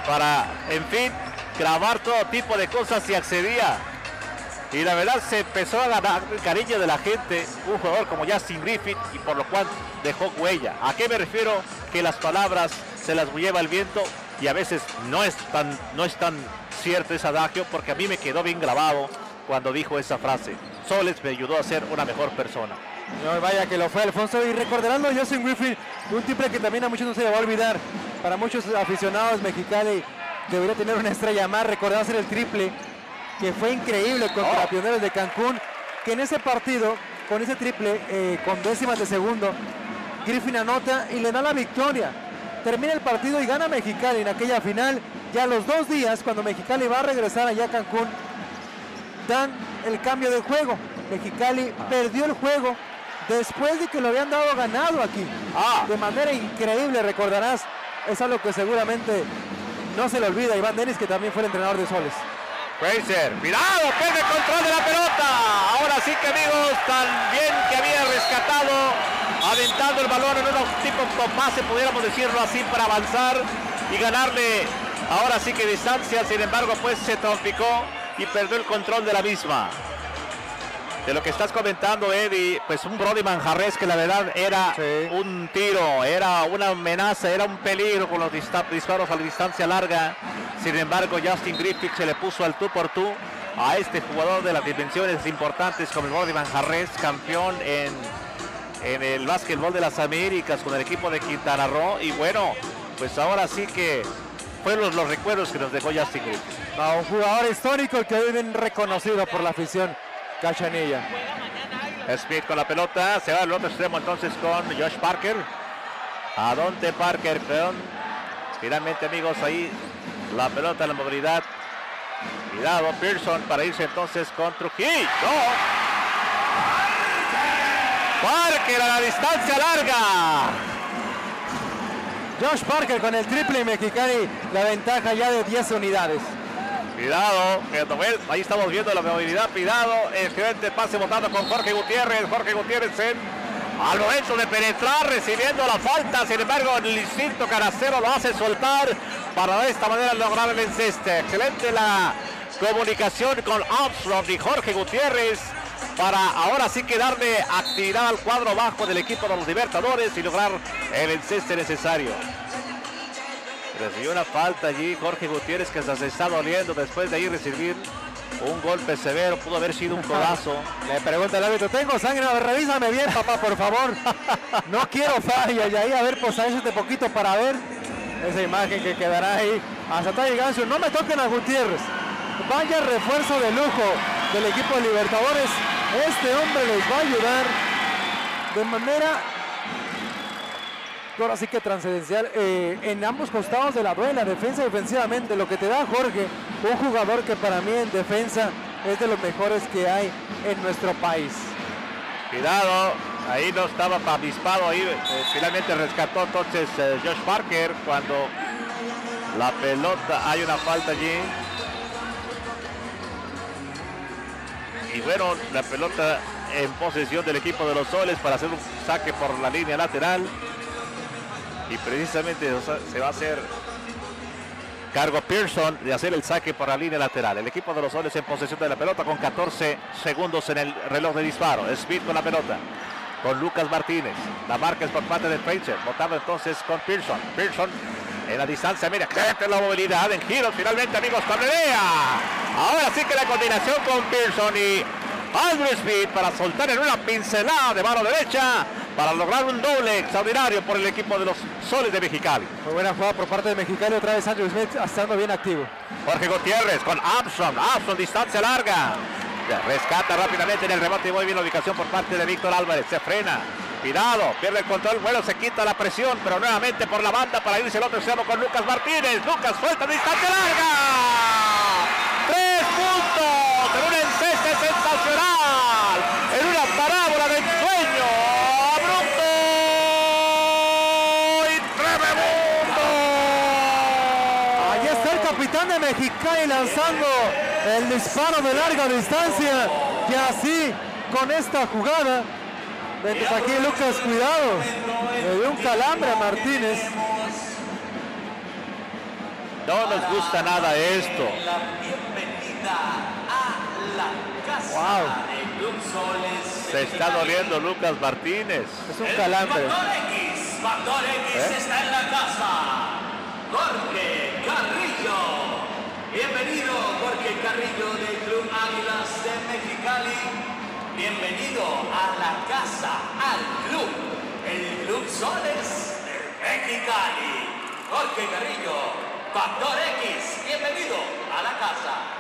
para, en fin, grabar todo tipo de cosas y accedía. Y la verdad se empezó a ganar cariño de la gente, un jugador como Justin Griffith, y por lo cual dejó huella. ¿A qué me refiero? Que las palabras se las lleva el viento y a veces no es tan, no es tan cierto ese adagio porque a mí me quedó bien grabado cuando dijo esa frase. Soles me ayudó a ser una mejor persona. No, vaya que lo fue Alfonso. Y recordarán a Justin Griffith, un triple que también a muchos no se le va a olvidar. Para muchos aficionados mexicanos debería tener una estrella más. Recordar hacer el triple, que fue increíble contra oh. Pioneros de Cancún. Que en ese partido, con ese triple, eh, con décimas de segundo, Griffin anota y le da la victoria. Termina el partido y gana Mexicali en aquella final. Ya los dos días, cuando Mexicali va a regresar allá a Cancún, dan el cambio de juego. Mexicali perdió el juego después de que lo habían dado ganado aquí. Ah. De manera increíble, recordarás. Es algo que seguramente no se le olvida Iván Denis, que también fue el entrenador de Soles. Fraser, cuidado, pierde control de la pelota. Ahora sí que amigos, también que había rescatado, aventando el balón en unos tipos pase, pudiéramos decirlo así, para avanzar y ganarle ahora sí que distancia. Sin embargo, pues se trompicó y perdió el control de la misma de lo que estás comentando, Eddie, pues un Brody Manjarres que la verdad era un tiro, era una amenaza, era un peligro con los disparos a la distancia larga. Sin embargo, Justin Griffith se le puso al tú por tú a este jugador de las dimensiones importantes como el Brody Manjarres, campeón en, en el básquetbol de las Américas con el equipo de Quintana Roo. Y bueno, pues ahora sí que fueron los recuerdos que nos dejó Justin Griffith. un jugador histórico que hoy bien reconocido por la afición. Cachanilla. Smith con la pelota, se va al otro extremo entonces con Josh Parker. A Dante Parker, perdón. Finalmente amigos, ahí la pelota, la movilidad. Cuidado Pearson para irse entonces con Trujillo. Parker a la distancia larga. Josh Parker con el triple mexicani, la ventaja ya de 10 unidades. Cuidado, ahí estamos viendo la movilidad, cuidado, excelente pase votando con Jorge Gutiérrez, Jorge Gutiérrez en, al momento de penetrar, recibiendo la falta, sin embargo el instinto caracero lo hace soltar para de esta manera lograr el enceste. Excelente la comunicación con Armstrong y Jorge Gutiérrez para ahora sí que darle actividad al cuadro bajo del equipo de los Libertadores y lograr el enceste necesario. Recibió una falta allí Jorge Gutiérrez que se está doliendo después de ahí recibir un golpe severo. Pudo haber sido un codazo. (laughs) Le pregunta el árbitro, ¿tengo sangre? revísame bien, papá, por favor. (laughs) No quiero falla. Y ahí, a ver, pues este poquito para ver esa imagen que quedará ahí. Hasta Gancio, no me toquen a Gutiérrez. Vaya refuerzo de lujo del equipo de Libertadores. Este hombre les va a ayudar de manera ahora sí que trascendencial eh, en ambos costados de la duela, defensa y defensivamente. Lo que te da Jorge, un jugador que para mí en defensa es de los mejores que hay en nuestro país. Cuidado, ahí no estaba avispado, ahí eh, finalmente rescató entonces eh, Josh Parker cuando la pelota, hay una falta allí. Y bueno, la pelota en posesión del equipo de los soles para hacer un saque por la línea lateral y precisamente se va a hacer cargo Pearson de hacer el saque por la línea lateral. El equipo de los soles en posesión de la pelota con 14 segundos en el reloj de disparo. Smith con la pelota. Con Lucas Martínez. La marca es por parte de Fraser. Votado entonces con Pearson. Pearson en la distancia, mira, crece la movilidad en giro. Finalmente, amigos, tablerea. Ahora sí que la combinación con Pearson y Andrew Smith para soltar en una pincelada de mano derecha para lograr un doble extraordinario por el equipo de los Soles de Mexicali. Muy buena jugada por parte de Mexicali, otra vez Andrew Smith estando bien activo. Jorge Gutiérrez con Armstrong, Armstrong distancia larga. Rescata rápidamente en el rebote y muy bien la ubicación por parte de Víctor Álvarez. Se frena. Cuidado, pierde el control, bueno, se quita la presión, pero nuevamente por la banda para irse el otro extremo con Lucas Martínez. Lucas suelta distancia larga. Tres puntos en un enceste sensacional, en una parábola de ensueño. Abrupto y tremebundo. Ahí está el Mexicali lanzando el disparo de larga distancia. Y así, con esta jugada, Vente aquí Lucas, cuidado. Le dio un calambre a Martínez. No nos gusta nada esto. La bienvenida a la casa Wow. de Club Soles. Se está doliendo Lucas Martínez. Es un calambre. Factor X, Factor X ¿Eh? está en la casa. Jorge Carrillo. Bienvenido, Jorge Carrillo del Club Águilas de Mexicali. Bienvenido a la casa, al club, el Club Soles de Mexicali. Jorge Carrillo, Factor X, bienvenido a la casa.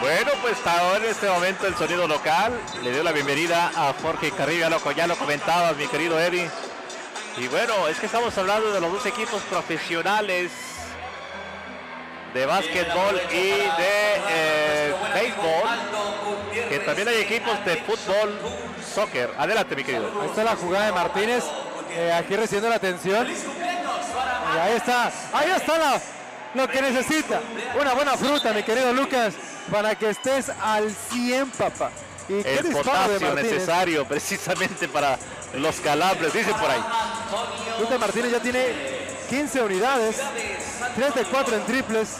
Bueno, pues ahora en este momento el sonido local le dio la bienvenida a Jorge Carrillo, ya lo, ya lo comentabas, mi querido Eddie. Y bueno, es que estamos hablando de los dos equipos profesionales de básquetbol y de eh, béisbol, que también hay equipos de fútbol, soccer. Adelante, mi querido. Ahí está la jugada de Martínez. eh, aquí recibiendo la atención. Y ahí está. Ahí está lo que necesita. Una buena fruta, mi querido Lucas, para que estés al 100, papá. Y El de potasio necesario precisamente para los calambres, dice por ahí. Lucas Martínez ya tiene 15 unidades, 3 de 4 en triples.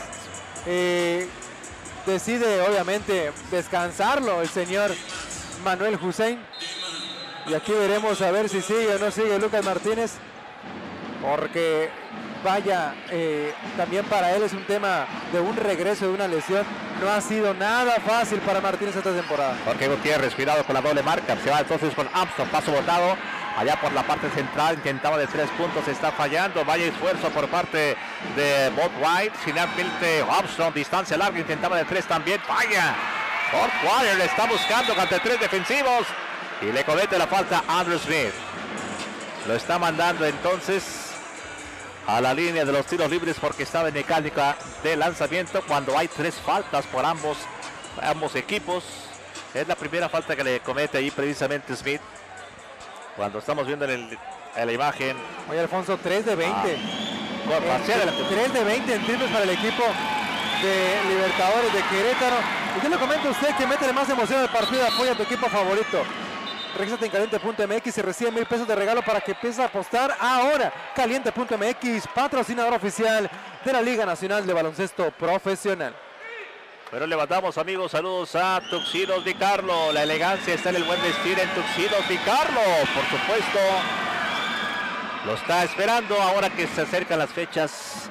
Eh, decide obviamente descansarlo el señor Manuel Hussein. Y aquí veremos a ver si sigue o no sigue Lucas Martínez. Porque vaya, eh, también para él es un tema de un regreso de una lesión. No ha sido nada fácil para Martínez esta temporada. Jorge Gutiérrez, cuidado con la doble marca. Se va entonces con Armstrong, paso botado. Allá por la parte central, intentaba de tres puntos, está fallando. Vaya esfuerzo por parte de Bob White. Finalmente Armstrong, distancia larga, intentaba de tres también. Falla. Fort Wire le está buscando ante tres defensivos. Y le comete la falta a Andrew Smith. Lo está mandando entonces a la línea de los tiros libres porque estaba en mecánica de lanzamiento cuando hay tres faltas por ambos, ambos equipos. Es la primera falta que le comete ahí precisamente Smith. Cuando estamos viendo en, el- en la imagen, Oye, Alfonso, 3 de 20. corta hacia adelante. 3 de 20 en triples para el equipo de Libertadores de Querétaro. Y yo le comento a usted que métele más emoción al partido, apoya a tu equipo favorito. Regístrate en caliente.mx y recibe mil pesos de regalo para que empieces a apostar ahora. Caliente.mx, patrocinador oficial de la Liga Nacional de Baloncesto Profesional. Pero levantamos amigos, saludos a Tuxidos Di Carlo. La elegancia está en el buen vestir en Tuxidos Di Carlo, por supuesto. Lo está esperando ahora que se acercan las fechas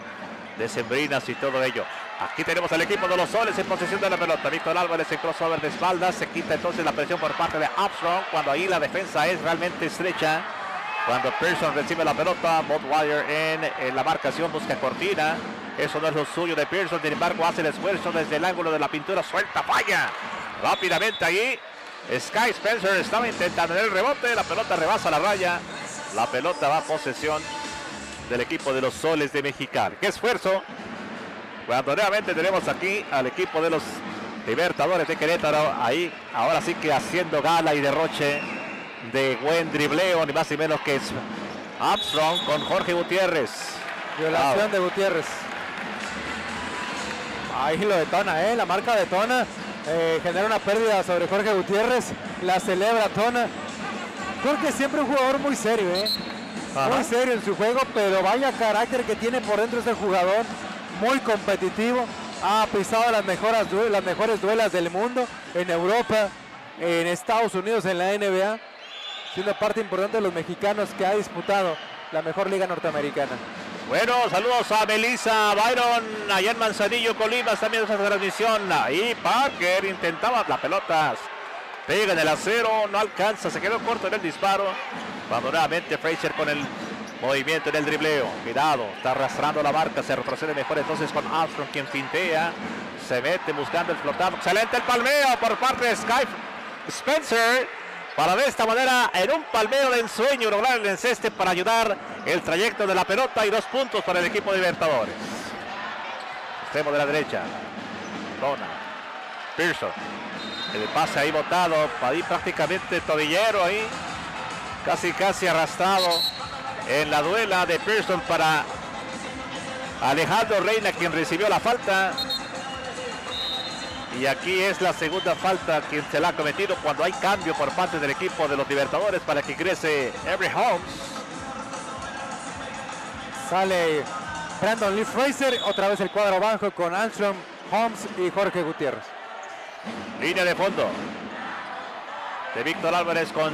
decembrinas y todo ello. Aquí tenemos al equipo de los soles en posesión de la pelota. Víctor Álvarez en crossover de espaldas. Se quita entonces la presión por parte de Armstrong cuando ahí la defensa es realmente estrecha. Cuando Pearson recibe la pelota, Botwire en, en la marcación busca cortina. Eso no es lo suyo de Pearson, sin embargo hace el esfuerzo desde el ángulo de la pintura, suelta, falla. Rápidamente ahí, Sky Spencer estaba intentando el rebote, la pelota rebasa la raya. La pelota va a posesión del equipo de los Soles de Mexicali. ¡Qué esfuerzo! Cuando nuevamente tenemos aquí al equipo de los Libertadores de Querétaro, ahí ahora sí que haciendo gala y derroche de buen dribleo, ni más ni menos que es Armstrong con Jorge Gutiérrez. Violación Wow. de Gutiérrez. Ahí lo detona, ¿eh? La marca detona eh, genera una pérdida sobre Jorge Gutiérrez, la celebra Tona. Jorge siempre un jugador muy serio, ¿eh? muy serio en su juego, pero vaya carácter que tiene por dentro este jugador, muy competitivo, ha pisado las mejores, las mejores duelas del mundo en Europa, en Estados Unidos, en la NBA, siendo parte importante de los mexicanos que ha disputado la mejor liga norteamericana. Bueno, saludos a Melissa Byron, allá en Manzanillo, Colima, también esa transmisión. Ahí Parker intentaba la pelota. Pega en el acero, no alcanza, se quedó corto en el disparo. Nuevamente Fraser con el movimiento en el dribleo. Cuidado, está arrastrando la marca, se retrocede mejor entonces con Armstrong quien fintea. Se mete buscando el flotado. Excelente el palmeo por parte de Sky Spencer para de esta manera en un palmero de ensueño lograr el enceste para ayudar el trayecto de la pelota y dos puntos para el equipo de Libertadores. Extremo de la derecha. Dona. Pearson. El pase ahí botado. Ahí prácticamente tobillero ahí. Casi casi arrastrado en la duela de Pearson para Alejandro Reina quien recibió la falta. Y aquí es la segunda falta quien se la ha cometido cuando hay cambio por parte del equipo de los Libertadores para que ingrese Every Holmes. Sale Brandon Lee Fraser, otra vez el cuadro bajo con Armstrong, Holmes y Jorge Gutiérrez. Línea de fondo de Víctor Álvarez con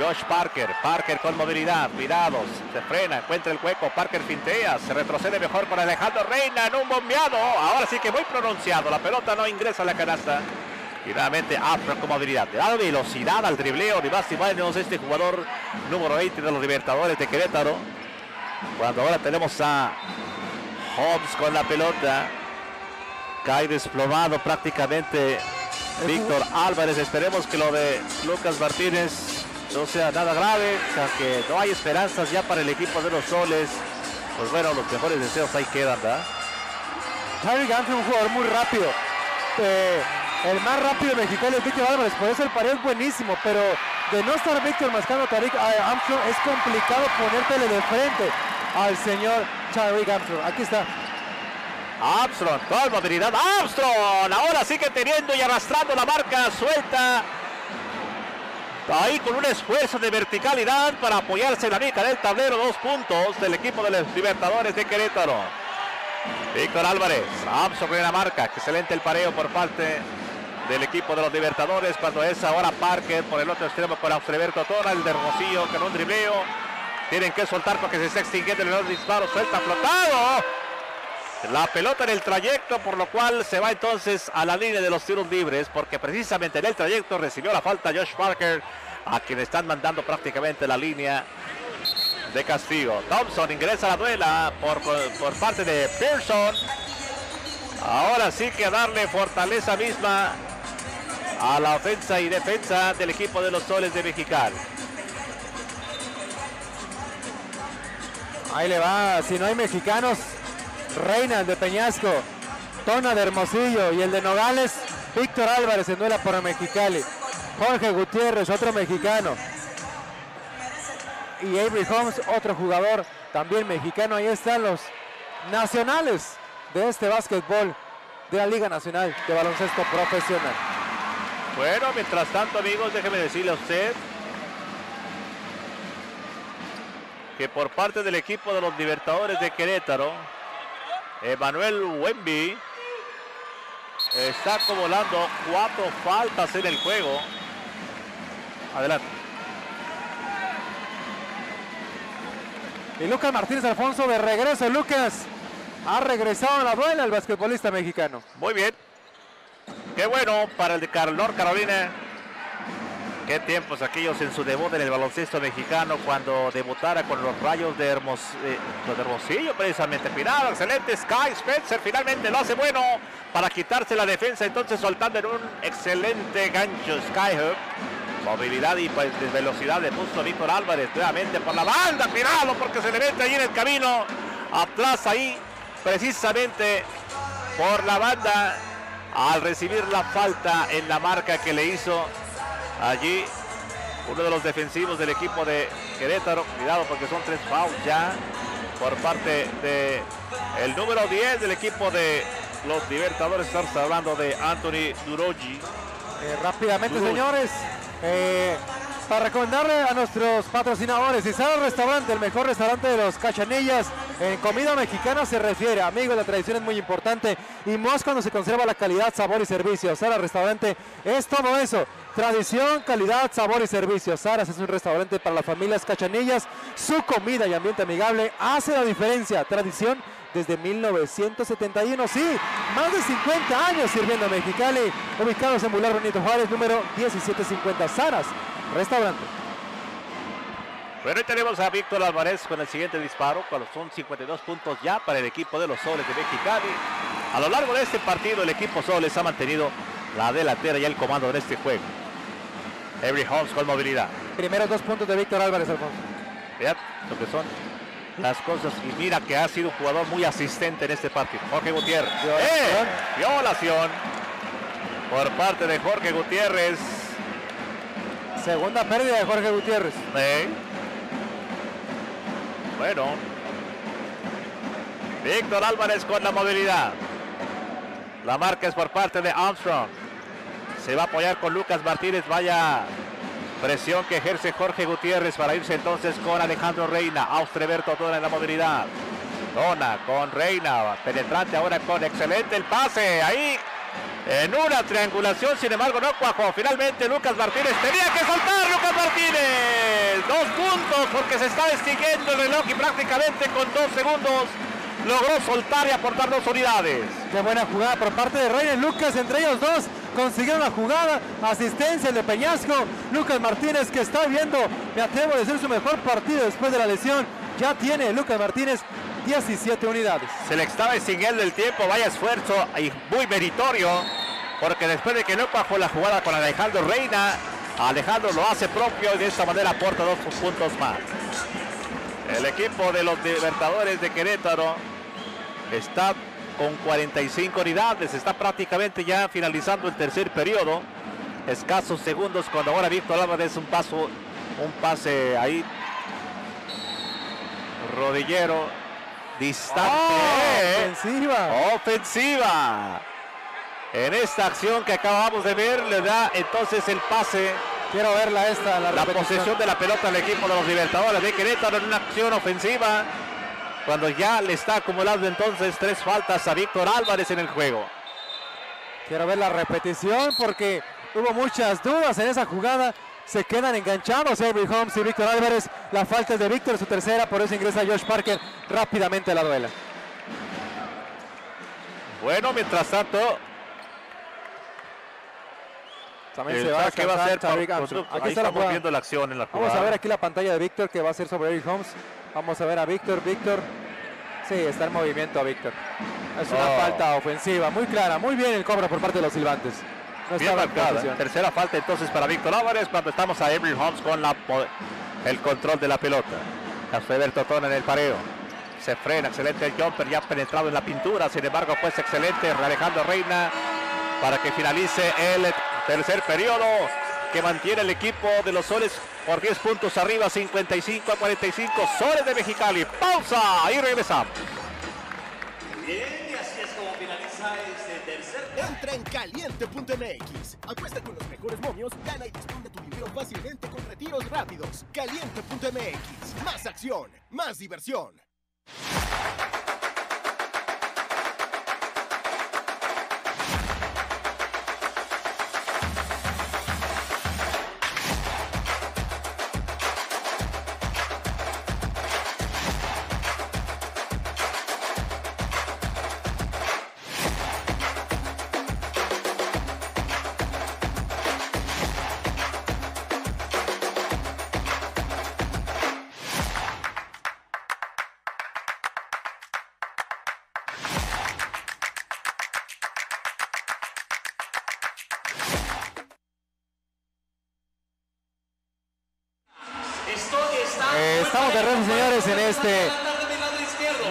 Josh Parker, Parker con movilidad, cuidados, se frena, encuentra el hueco, Parker fintea, se retrocede mejor para Alejandro Reina en un bombeado, ahora sí que muy pronunciado, la pelota no ingresa a la canasta. Y nuevamente Afro con movilidad, le da velocidad al dribleo, ni más ni menos este jugador número 20 de los Libertadores de Querétaro. Cuando ahora tenemos a Hobbs con la pelota, cae desplomado prácticamente Víctor Álvarez. Esperemos que lo de Lucas Martínez no sea nada grave, o sea que no hay esperanzas ya para el equipo de los soles. Pues bueno, los mejores deseos ahí quedan, ¿verdad? Harry Gantry, un jugador muy rápido. Eh, el más rápido mexicano es Víctor Álvarez, por eso el pareo es buenísimo, pero de no estar Víctor mascando Tariq Armstrong es complicado ponértele de frente al señor Tariq Armstrong. Aquí está. Armstrong, con movilidad. Armstrong, ahora sigue teniendo y arrastrando la marca suelta Ahí con un esfuerzo de verticalidad para apoyarse en la mica del tablero. Dos puntos del equipo de los Libertadores de Querétaro. Víctor Álvarez, Armstrong en la marca. Excelente el pareo por parte del equipo de los Libertadores. Cuando es ahora Parker por el otro extremo con Austriberto Tona, el de Hermosillo con un dribleo. Tienen que soltar porque se está extinguiendo el disparo. Suelta flotado. La pelota en el trayecto, por lo cual se va entonces a la línea de los tiros libres, porque precisamente en el trayecto recibió la falta Josh Parker, a quien están mandando prácticamente la línea de castigo. Thompson ingresa a la duela por, por parte de Pearson. Ahora sí que darle fortaleza misma a la ofensa y defensa del equipo de los Soles de Mexicali. Ahí le va, si no hay mexicanos, Reina de Peñasco, Tona de Hermosillo y el de Nogales, Víctor Álvarez en duela por Mexicali. Jorge Gutiérrez, otro mexicano. Y Avery Holmes, otro jugador también mexicano. Ahí están los nacionales de este básquetbol de la Liga Nacional de Baloncesto Profesional. Bueno, mientras tanto, amigos, déjeme decirle a usted que por parte del equipo de los Libertadores de Querétaro, Emanuel Wemby está acumulando cuatro faltas en el juego. Adelante. Y Lucas Martínez Alfonso de regreso. Lucas ha regresado a la duela el basquetbolista mexicano. Muy bien. Qué bueno para el de North Carolina. Qué tiempos aquellos en su debut en el baloncesto mexicano cuando debutara con los rayos de, eh, de Hermosillo precisamente. Final, excelente Sky Spencer finalmente lo hace bueno para quitarse la defensa entonces soltando en un excelente gancho Skyhook. Movilidad y pues velocidad de puso Víctor Álvarez nuevamente por la banda. Cuidado porque se le mete ahí en el camino. Atrás ahí precisamente por la banda al recibir la falta en la marca que le hizo Allí uno de los defensivos del equipo de Querétaro. Cuidado porque son tres fouls ya por parte de el número 10 del equipo de los Libertadores. Estamos hablando de Anthony Durogi. Eh, rápidamente, señores, eh, para recomendarle a nuestros patrocinadores, si sabe el restaurante, el mejor restaurante de los cachanillas, en comida mexicana se refiere, amigos, la tradición es muy importante y más cuando se conserva la calidad, sabor y servicio. Sara Restaurante es todo eso, tradición, calidad, sabor y servicio. Saras es un restaurante para las familias cachanillas, su comida y ambiente amigable hace la diferencia, tradición desde 1971. Sí, más de 50 años sirviendo a Mexicali, ubicados en Boulevard Benito Juárez, número 1750. Saras, restaurante. Bueno, ahí tenemos a Víctor Álvarez con el siguiente disparo, cuando son 52 puntos ya para el equipo de los Soles de Mexicali. A lo largo de este partido, el equipo Soles ha mantenido la delantera y el comando en este juego. Every Holmes con movilidad. Primeros dos puntos de Víctor Álvarez, Alfonso. Vean lo que son las cosas. Y mira que ha sido un jugador muy asistente en este partido. Jorge Gutiérrez. Violación. ¡Eh! Violación por parte de Jorge Gutiérrez. Segunda pérdida de Jorge Gutiérrez. ¿Eh? Bueno. Víctor Álvarez con la movilidad. La marca es por parte de Armstrong. Se va a apoyar con Lucas Martínez. Vaya presión que ejerce Jorge Gutiérrez para irse entonces con Alejandro Reina. Austreberto Tona en la movilidad. Tona con Reina. Penetrante ahora con excelente el pase. Ahí en una triangulación, sin embargo, no cuajó. Finalmente Lucas Martínez tenía que soltar Lucas Martínez. Dos puntos porque se está extinguiendo el reloj y prácticamente con dos segundos logró soltar y aportar dos unidades. Qué buena jugada por parte de Reyes Lucas, entre ellos dos consiguieron la jugada, asistencia de Peñasco, Lucas Martínez que está viendo, me atrevo a decir su mejor partido después de la lesión, ya tiene Lucas Martínez 17 unidades. Se le estaba extinguiendo el tiempo, vaya esfuerzo y muy meritorio, porque después de que no cuajó la jugada con Alejandro Reina, Alejandro lo hace propio y de esta manera aporta dos puntos más. El equipo de los Libertadores de Querétaro está con 45 unidades, está prácticamente ya finalizando el tercer periodo. Escasos segundos cuando ahora Víctor Álvarez un paso, un pase ahí. Rodillero, distante. ¡Oh! ofensiva. Ofensiva. En esta acción que acabamos de ver, le da entonces el pase, Quiero verla esta, la, posesión de la pelota al equipo de los Libertadores de Querétaro en una acción ofensiva. Cuando ya le está acumulando entonces tres faltas a Víctor Álvarez en el juego. Quiero ver la repetición porque hubo muchas dudas en esa jugada. Se quedan enganchados Avery Holmes y Víctor Álvarez. La falta es de Víctor, su tercera, por eso ingresa Josh Parker rápidamente a la duela. Bueno, mientras tanto, También el se va a va a Tariq Armstrong. Aquí la estamos viendo la acción en la jugada. Vamos a ver aquí la pantalla de Víctor que va a ser sobre Eric Holmes. Vamos a ver a Víctor, Víctor. Sí, está en movimiento Víctor. Es una Oh. falta ofensiva, muy clara, muy bien el cobro por parte de los silbantes. No Bien estaba en marcada. posición. Tercera falta entonces para Víctor Álvarez cuando estamos a Avery Holmes con la, el control de la pelota. Castroberto Tona en el pareo. Se frena, excelente el jumper, ya penetrado en la pintura. Sin embargo, pues excelente Alejandro Reina para que finalice el tercer periodo que mantiene el equipo de los Soles por 10 puntos arriba, 55 a 45. Soles de Mexicali. Pausa y regresamos. Bien, y así es como finaliza este tercer. Entra en caliente.mx. Apuesta con los mejores momios, gana y dispone tu dinero fácilmente con retiros rápidos. Caliente.mx. Más acción, más diversión. En este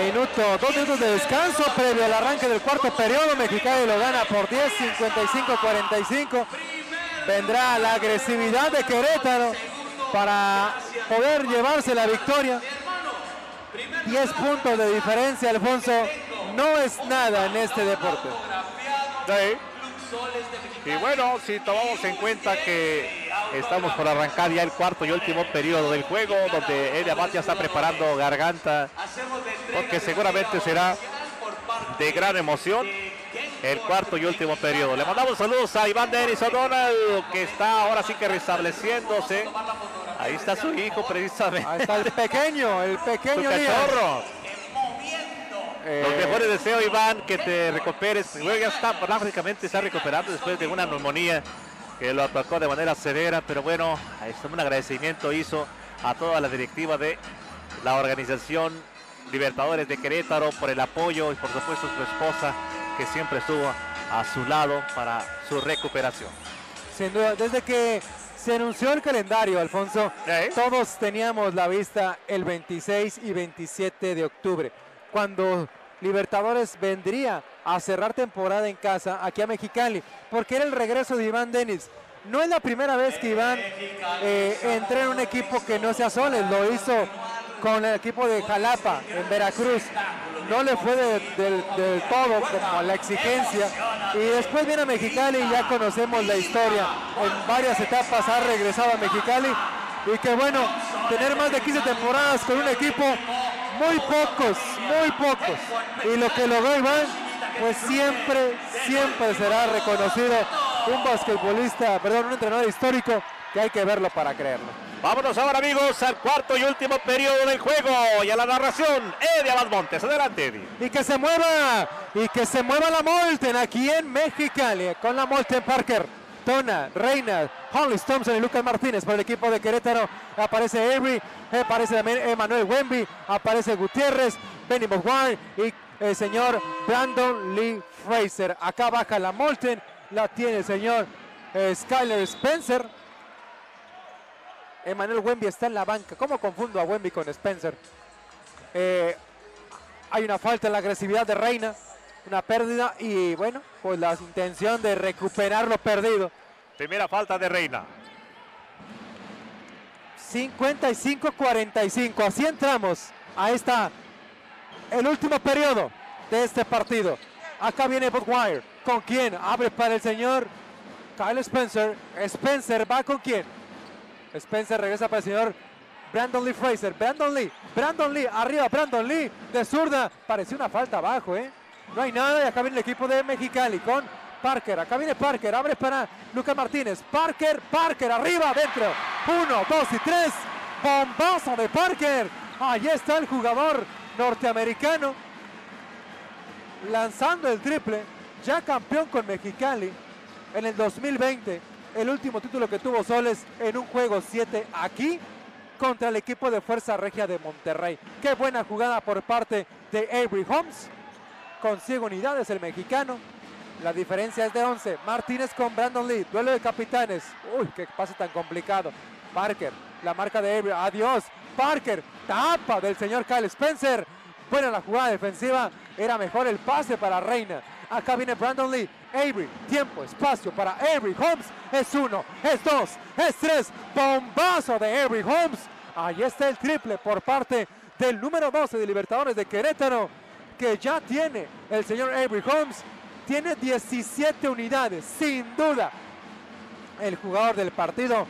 minuto, dos minutos de descanso previo al arranque del cuarto periodo. Mexicali lo gana por 10, 55-45. Vendrá la agresividad de Querétaro para poder llevarse la victoria. 10 puntos de diferencia, Alfonso. no es nada en este deporte. Sí. Y bueno, si tomamos en cuenta que estamos por arrancar ya el cuarto y último periodo del juego, donde Abad ya está preparando garganta, porque seguramente será de gran emoción el cuarto y último periodo. Le mandamos saludos a Iván Denis O'Donnell, que está ahora sí que restableciéndose. Ahí está su hijo precisamente. Ahí está el pequeño, el pequeño cachorro. Eh, Los mejores deseos, Iván, que te recuperes. Luego ya está, prácticamente está recuperando después de una neumonía que lo atacó de manera severa. Pero bueno, un agradecimiento hizo a toda la directiva de la organización Libertadores de Querétaro por el apoyo y por supuesto su esposa que siempre estuvo a su lado para su recuperación. Sin duda, desde que se anunció el calendario, Alfonso, ¿Eh? todos teníamos la vista el 26 y 27 de octubre, cuando Libertadores vendría a cerrar temporada en casa aquí a Mexicali, porque era el regreso de Iván Denis. No es la primera vez que Iván eh, entra en un equipo que no sea Soles, lo hizo con el equipo de Jalapa en Veracruz. No le fue de- del, del todo como la exigencia. Y después viene a Mexicali y ya conocemos la historia. En varias etapas ha regresado a Mexicali. Y que bueno, tener más de 15 temporadas con un equipo, muy pocos, muy pocos. Y lo que logró Iván, pues siempre, siempre será reconocido un basquetbolista, perdón, un entrenador histórico que hay que verlo para creerlo. Vámonos ahora amigos al cuarto y último periodo del juego y a la narración Eddie Abad Montes. Adelante Eddie. y que se mueva y que se mueva la Molten aquí en Mexicali con la Molten Parker. Tona, Reina, Hollis Thompson y Lucas Martínez por el equipo de Querétaro. Aparece Avery, aparece también Emanuel Wemby, aparece Gutiérrez, Benny Maguire y el señor Brandon Lee Fraser. Acá baja la Molten, la tiene el señor eh, Skyler Spencer. Emanuel Wemby está en la banca. ¿Cómo confundo a Wemby con Spencer? Eh, hay una falta en la agresividad de Reina, una pérdida y bueno, pues la intención de recuperar lo perdido. Primera falta de Reina. 55-45, así entramos a esta, el último periodo de este partido. Acá viene Budwire, ¿con quién? Abre para el señor Kyle Spencer. Spencer va con quién? Spencer regresa para el señor Brandon Lee Fraser. Brandon Lee, Brandon Lee, arriba Brandon Lee, de zurda. Pareció una falta abajo, ¿eh? No hay nada y acá viene el equipo de Mexicali con Parker. Acá viene Parker, abre para Lucas Martínez. Parker, Parker, arriba, adentro. Uno, dos y tres. Bombazo de Parker. Ahí está el jugador norteamericano lanzando el triple. Ya campeón con Mexicali en el 2020. El último título que tuvo Soles en un juego 7 aquí contra el equipo de Fuerza Regia de Monterrey. Qué buena jugada por parte de Avery Holmes. Consigue unidades el mexicano. La diferencia es de 11. Martínez con Brandon Lee. Duelo de capitanes. Uy, qué pase tan complicado. Parker, la marca de Avery. Adiós. Parker, tapa del señor Kyle Spencer. Buena la jugada defensiva. Era mejor el pase para Reina. Acá viene Brandon Lee. Avery, tiempo, espacio para Avery Holmes. Es uno, es dos, es tres. Bombazo de Avery Holmes. Ahí está el triple por parte del número 12 de Libertadores de Querétaro. Que ya tiene el señor Avery Holmes. Tiene 17 unidades, sin duda. El jugador del partido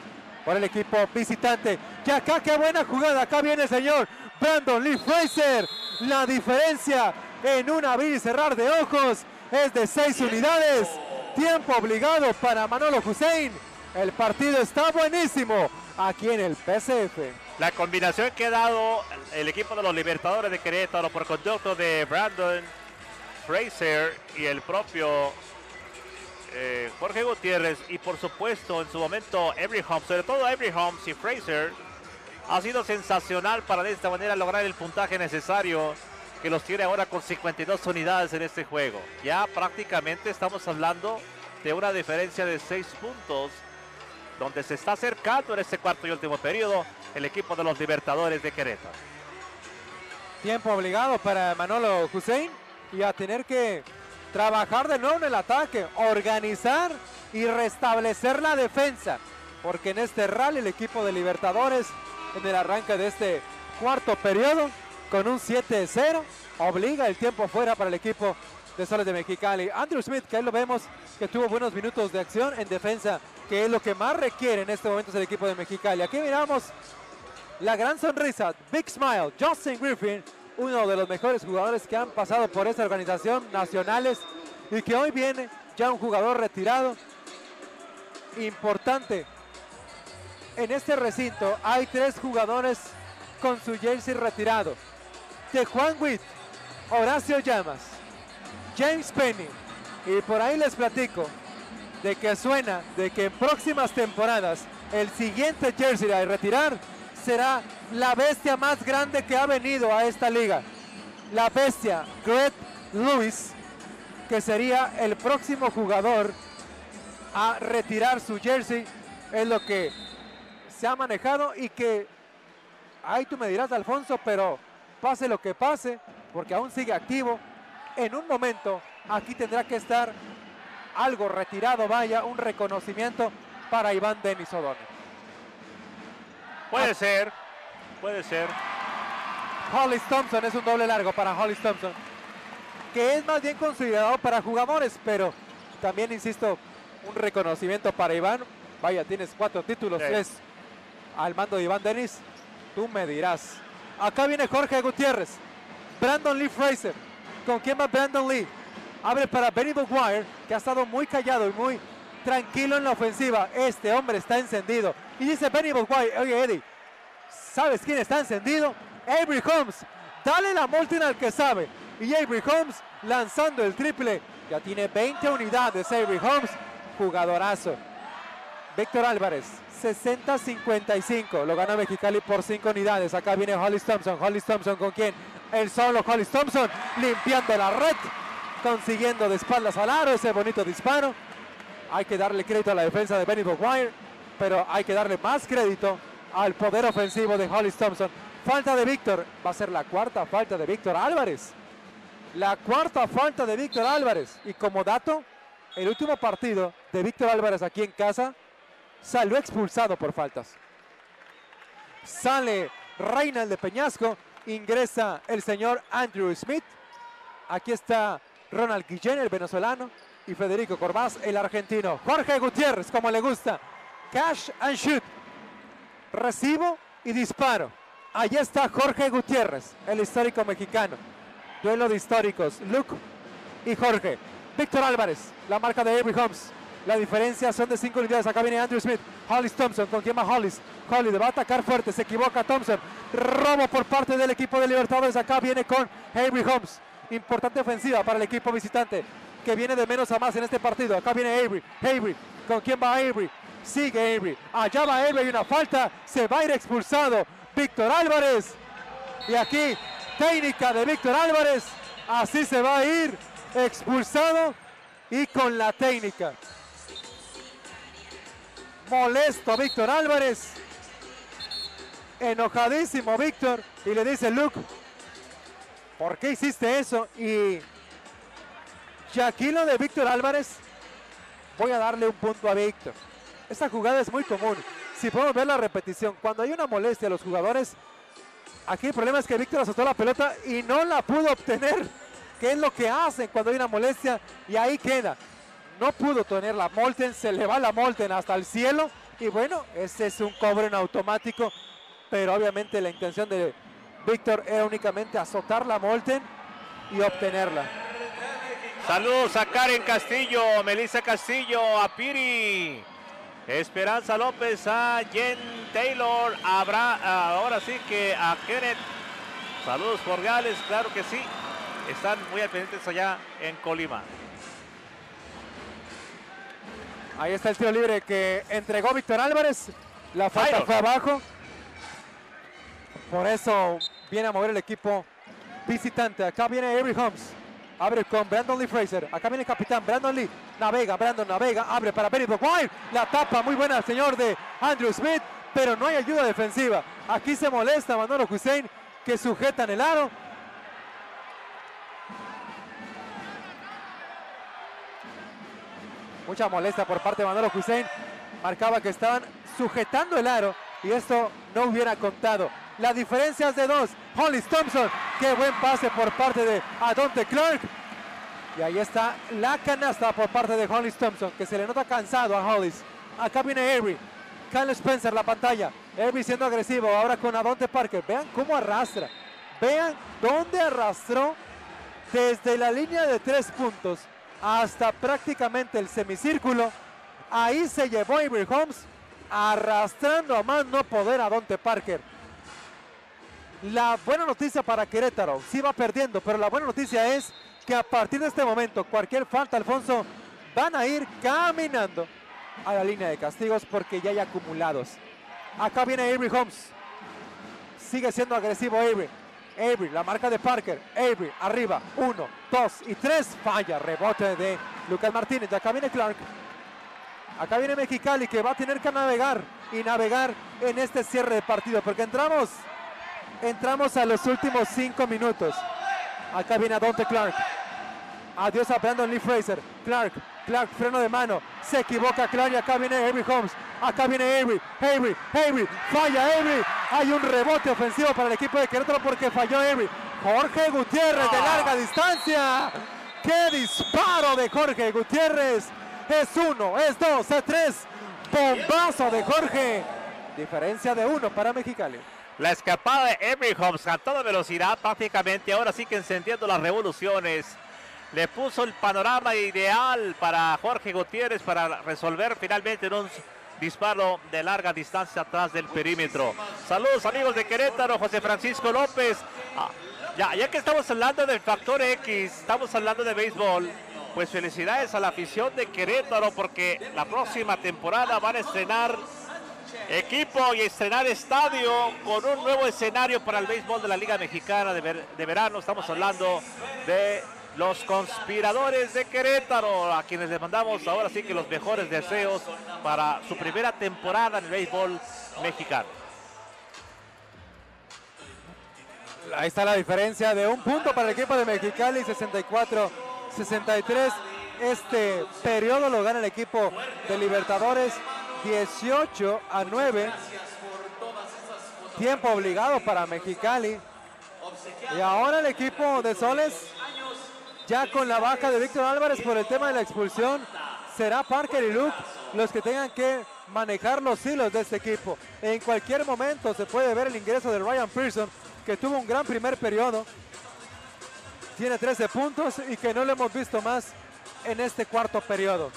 por el equipo visitante. Y acá qué buena jugada. Acá viene el señor Brandon Lee Fraser. La diferencia en un abrir cerrar de ojos es de 6 unidades. Tiempo obligado para Manolo Hussein. El partido está buenísimo aquí en el PCF. La combinación que ha dado el equipo de los Libertadores de Querétaro por conducto de Brandon Fraser y el propio eh, Jorge Gutiérrez y por supuesto en su momento Avery Holmes, sobre todo Avery Holmes y Fraser, ha sido sensacional para de esta manera lograr el puntaje necesario que los tiene ahora con 52 unidades en este juego. Ya prácticamente estamos hablando de una diferencia de 6 puntos donde se está acercando en este cuarto y último periodo el equipo de los Libertadores de Querétaro. Tiempo obligado para Manolo Hussein y a tener que trabajar de nuevo en el ataque, organizar y restablecer la defensa. Porque en este rally el equipo de Libertadores, en el arranque de este cuarto periodo, con un 7-0, obliga el tiempo fuera para el equipo de Soles de Mexicali. Andrew Smith, que ahí lo vemos, que tuvo buenos minutos de acción en defensa, que es lo que más requiere en este momento el equipo de Mexicali. Aquí miramos la gran sonrisa, Big Smile, Justin Griffin, uno de los mejores jugadores que han pasado por esta organización nacionales y que hoy viene ya un jugador retirado importante. En este recinto hay tres jugadores con su jersey retirado. De Juan Witt, Horacio Llamas, James Penny. Y por ahí les platico de que suena de que en próximas temporadas el siguiente jersey a retirar será la bestia más grande que ha venido a esta liga. La bestia Greg Lewis, que sería el próximo jugador a retirar su jersey, es lo que se ha manejado y que ahí tú me dirás, Alfonso, pero pase lo que pase, porque aún sigue activo, en un momento aquí tendrá que estar algo retirado, vaya, un reconocimiento para Iván Denis O'Donnell. Puede ser, puede ser. Hollis Thompson es un doble largo para Hollis Thompson, que es más bien considerado para jugadores, pero también, insisto, un reconocimiento para Iván. Vaya, tienes cuatro títulos, Sí. tres al mando de Iván Denis. Tú me dirás. Acá viene Jorge Gutiérrez, Brandon Lee Fraser. ¿Con quién va Brandon Lee? Abre para Benny Maguire, que ha estado muy callado y muy tranquilo en la ofensiva. Este hombre está encendido. Y dice Benny Maguire, oye Eddie, ¿sabes quién está encendido? Avery Holmes. Dale la multa al que sabe. Y Avery Holmes lanzando el triple. Ya tiene 20 unidades Avery Holmes. Jugadorazo. Víctor Álvarez, 60-55. Lo gana Mexicali por 5 unidades. Acá viene Hollis Thompson. Hollis Thompson con quién? El solo Hollis Thompson limpiando la red. Consiguiendo de espaldas al aro ese bonito disparo. Hay que darle crédito a la defensa de Benny Maguire. Pero hay que darle más crédito al poder ofensivo de Hollis Thompson. Falta de Víctor. Va a ser la cuarta falta de Víctor Álvarez. La cuarta falta de Víctor Álvarez. Y como dato, el último partido de Víctor Álvarez aquí en casa salió expulsado por faltas. Sale Reinald de Peñasco, ingresa el señor Andrew Smith. Aquí está Ronald Guillén, el venezolano, y Federico Corbás, el argentino. Jorge Gutiérrez, como le gusta. Cash and shoot. Recibo y disparo. Allí está Jorge Gutiérrez, el histórico mexicano. Duelo de históricos. Luke y Jorge. Víctor Álvarez, la marca de Avery Holmes. La diferencia son de 5 unidades. Acá viene Andrew Smith. Hollis Thompson. ¿Con quién va Hollis? Hollis va a atacar fuerte. Se equivoca Thompson. Robo por parte del equipo de Libertadores. Acá viene con Avery Holmes. Importante ofensiva para el equipo visitante. Que viene de menos a más en este partido. Acá viene Avery. Avery. ¿Con quién va Avery? Sigue Avery. Allá va Avery. Hay una falta. Se va a ir expulsado. Víctor Álvarez. Y aquí, técnica de Víctor Álvarez. Así se va a ir expulsado y con la técnica. Molesto Víctor Álvarez. Enojadísimo Víctor. Y le dice Luke, ¿por qué hiciste eso? Y Shaquilo de Víctor Álvarez, voy a darle un punto a Víctor. Esta jugada es muy común. Si podemos ver la repetición, cuando hay una molestia a los jugadores, aquí el problema es que Víctor azotó la pelota y no la pudo obtener. ¿Qué es lo que hacen cuando hay una molestia? Y ahí queda. No pudo tener la Molten, se le va la Molten hasta el cielo. Y bueno, ese es un cobro en automático. Pero obviamente la intención de Víctor era únicamente azotar la Molten y obtenerla. Saludos a Karen Castillo, Melissa Castillo, a Piri, Esperanza López, a Jen Taylor, habrá ahora sí que a Kenneth. Saludos cordiales, claro que sí. Están muy al pendientes allá en Colima. Ahí está el tiro libre que entregó Víctor Álvarez. La falta fue abajo. Por eso viene a mover el equipo visitante. Acá viene Avery Holmes. Abre con Brandon Lee Fraser. Acá viene el capitán Brandon Lee. Navega, Brandon navega. Abre para Benny Maguire. La tapa muy buena señor de Andrew Smith. Pero no hay ayuda defensiva. Aquí se molesta Manolo Hussein que sujeta en el aro. Mucha molestia por parte de Manolo Hussein. Marcaba que estaban sujetando el aro y esto no hubiera contado. La diferencia es de dos. Hollis Thompson Qué buen pase por parte de Adonte Clark. Y ahí está la canasta por parte de Hollis Thompson, que se le nota cansado a Hollis. Acá viene Avery. Kyle Spencer, la pantalla. Avery siendo agresivo, ahora con Adonte Parker. Vean cómo arrastra. Vean dónde arrastró desde la línea de tres puntos hasta prácticamente el semicírculo. Ahí se llevó Avery Holmes, arrastrando a más no poder a Dante Parker. La buena noticia para Querétaro, sí va perdiendo, pero la buena noticia es que a partir de este momento, cualquier falta, Alfonso, van a ir caminando a la línea de castigos porque ya hay acumulados. Acá viene Avery Holmes. Sigue siendo agresivo Avery. Avery, la marca de Parker. Avery, arriba. Uno, dos y tres. Falla. Rebote de Lucas Martínez. Acá viene Clark. Acá viene Mexicali que va a tener que navegar y navegar en este cierre de partido. Porque entramos, entramos a los últimos cinco minutos. Acá viene Dante Clark. Adiós a Brandon Lee Fraser. Clark, Clark, freno de mano. Se equivoca Clark y acá viene Avery Holmes. Acá viene Avery, Avery, Avery. Falla Avery. Hay un rebote ofensivo para el equipo de Querétaro porque falló Avery. Jorge Gutiérrez de larga distancia. ¡Qué disparo de Jorge Gutiérrez! Es uno, es dos, es tres. Bombazo de Jorge. Diferencia de uno para Mexicali. La escapada de Avery Holmes a toda velocidad prácticamente. Ahora sí que encendiendo las revoluciones. Le puso el panorama ideal para Jorge Gutiérrez para resolver finalmente en un disparo de larga distancia atrás del perímetro. Saludos amigos de Querétaro, José Francisco López. Ah, ya que estamos hablando del factor X, estamos hablando de béisbol, pues felicidades a la afición de Querétaro porque la próxima temporada van a estrenar equipo y estrenar estadio con un nuevo escenario para el béisbol de la Liga Mexicana de, de verano. Estamos hablando de los conspiradores de Querétaro, a quienes les mandamos ahora sí que los mejores deseos para su primera temporada en el béisbol mexicano. Ahí está la diferencia de un punto para el equipo de Mexicali, 64-63. Este periodo lo gana el equipo de Libertadores, 18 a 9. Tiempo obligado para Mexicali. Y ahora el equipo de Soles, ya con la baja de Víctor Álvarez por el tema de la expulsión, será Parker y Luke los que tengan que manejar los hilos de este equipo. En cualquier momento se puede ver el ingreso de Ryan Pearson, que tuvo un gran primer periodo. Tiene 13 puntos y que no lo hemos visto más en este cuarto periodo.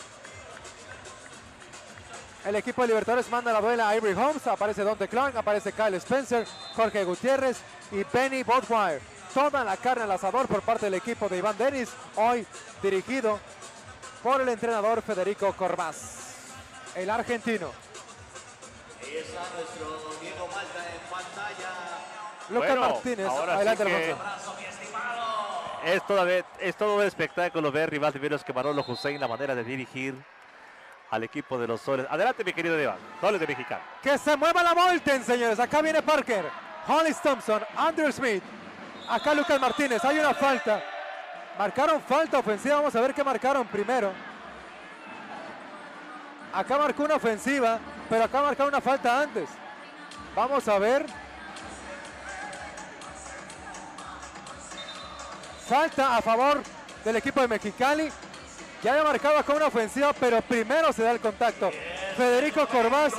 El equipo de Libertadores manda la duela a Avery Holmes, aparece Dante Clark, aparece Kyle Spencer, Jorge Gutiérrez y Benny Bodwire. Toda la carne al asador por parte del equipo de Iván Denis, hoy dirigido por el entrenador Federico Corbás, el argentino. Ahí está nuestro Diego Malta en pantalla. Lucas Bueno, Martínez, ahora sí adelante que-. Es, toda- es todo un espectáculo ver rival de menos que Manolo Hussein, la manera de dirigir al equipo de los Soles. Adelante, mi querido Iván. Soles de Mexicano. Que se mueva la Volten, señores. Acá viene Parker, Hollis Thompson, Andrew Smith. Acá Lucas Martínez. Hay una falta. Marcaron falta ofensiva. Vamos a ver qué marcaron primero. Acá marcó una ofensiva, pero acá marcaron una falta antes. Vamos a ver. Falta a favor del equipo de Mexicali. Ya había marcado acá una ofensiva, pero primero se da el contacto. Federico Corbás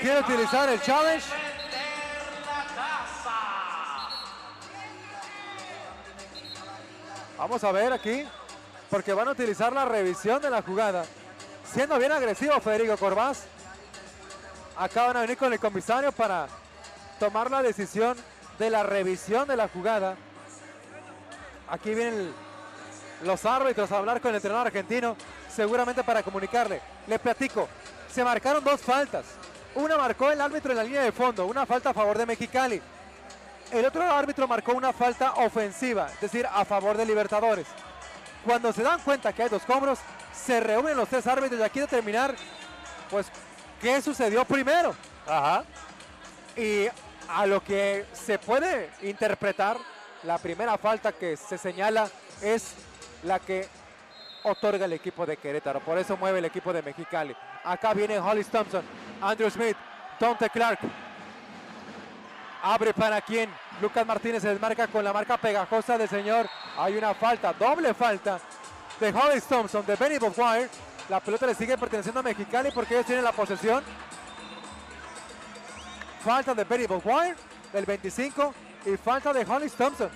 quiere utilizar el challenge. Vamos a ver aquí, porque van a utilizar la revisión de la jugada. Siendo bien agresivo Federico Corbás. Acá van a venir con el comisario para tomar la decisión de la revisión de la jugada. Aquí vienen los árbitros a hablar con el entrenador argentino, seguramente para comunicarle. Le platico, se marcaron dos faltas. Una marcó el árbitro en la línea de fondo, una falta a favor de Mexicali. El otro árbitro marcó una falta ofensiva, es decir, a favor de Libertadores. Cuando se dan cuenta que hay dos cobros, se reúnen los tres árbitros y aquí determinar, pues, qué sucedió primero. Ajá. Y a lo que se puede interpretar, la primera falta que se señala es la que otorga el equipo de Querétaro. Por eso mueve el equipo de Mexicali. Acá viene Hollis Thompson, Andrew Smith, Dante Clark. Abre para quién. Lucas Martínez se desmarca con la marca pegajosa del señor. Hay una falta, doble falta de Hollis Thompson, de Benny Boguire. La pelota le sigue perteneciendo a Mexicali porque ellos tienen la posesión. Falta de Benny Boguire del 25 y falta de Hollis Thompson.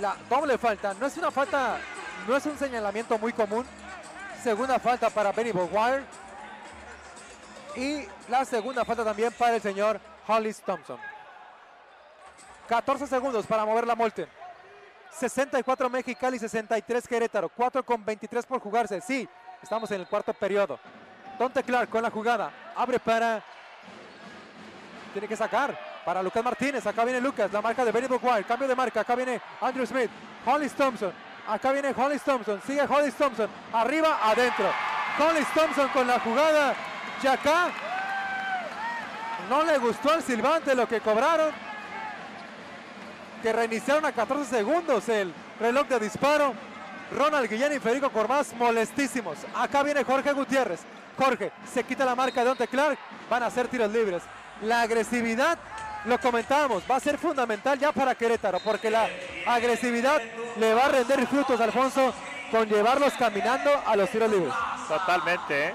La doble falta, no es una falta, no es un señalamiento muy común. Segunda falta para Benny Boguire. Y la segunda falta también para el señor Hollis Thompson. 14 segundos para mover la Molten. 64 Mexicali, 63 Querétaro. 4 con 23 por jugarse. Sí, estamos en el cuarto periodo. Dante Clark con la jugada. Abre para... Tiene que sacar para Lucas Martínez. Acá viene Lucas, la marca de Benny Boguire. Cambio de marca. Acá viene Andrew Smith. Hollis Thompson. Acá viene Hollis Thompson. Sigue Hollis Thompson. Arriba, adentro. Hollis Thompson con la jugada. Y acá no le gustó al silbante lo que cobraron. Que reiniciaron a 14 segundos el reloj de disparo. Ronald Guillén y Federico Cormás molestísimos. Acá viene Jorge Gutiérrez. Jorge se quita la marca de Dante Clark. Van a ser tiros libres. La agresividad, lo comentábamos, va a ser fundamental ya para Querétaro. Porque la agresividad le va a render frutos, Alfonso, con llevarlos caminando a los tiros libres. Totalmente, ¿eh?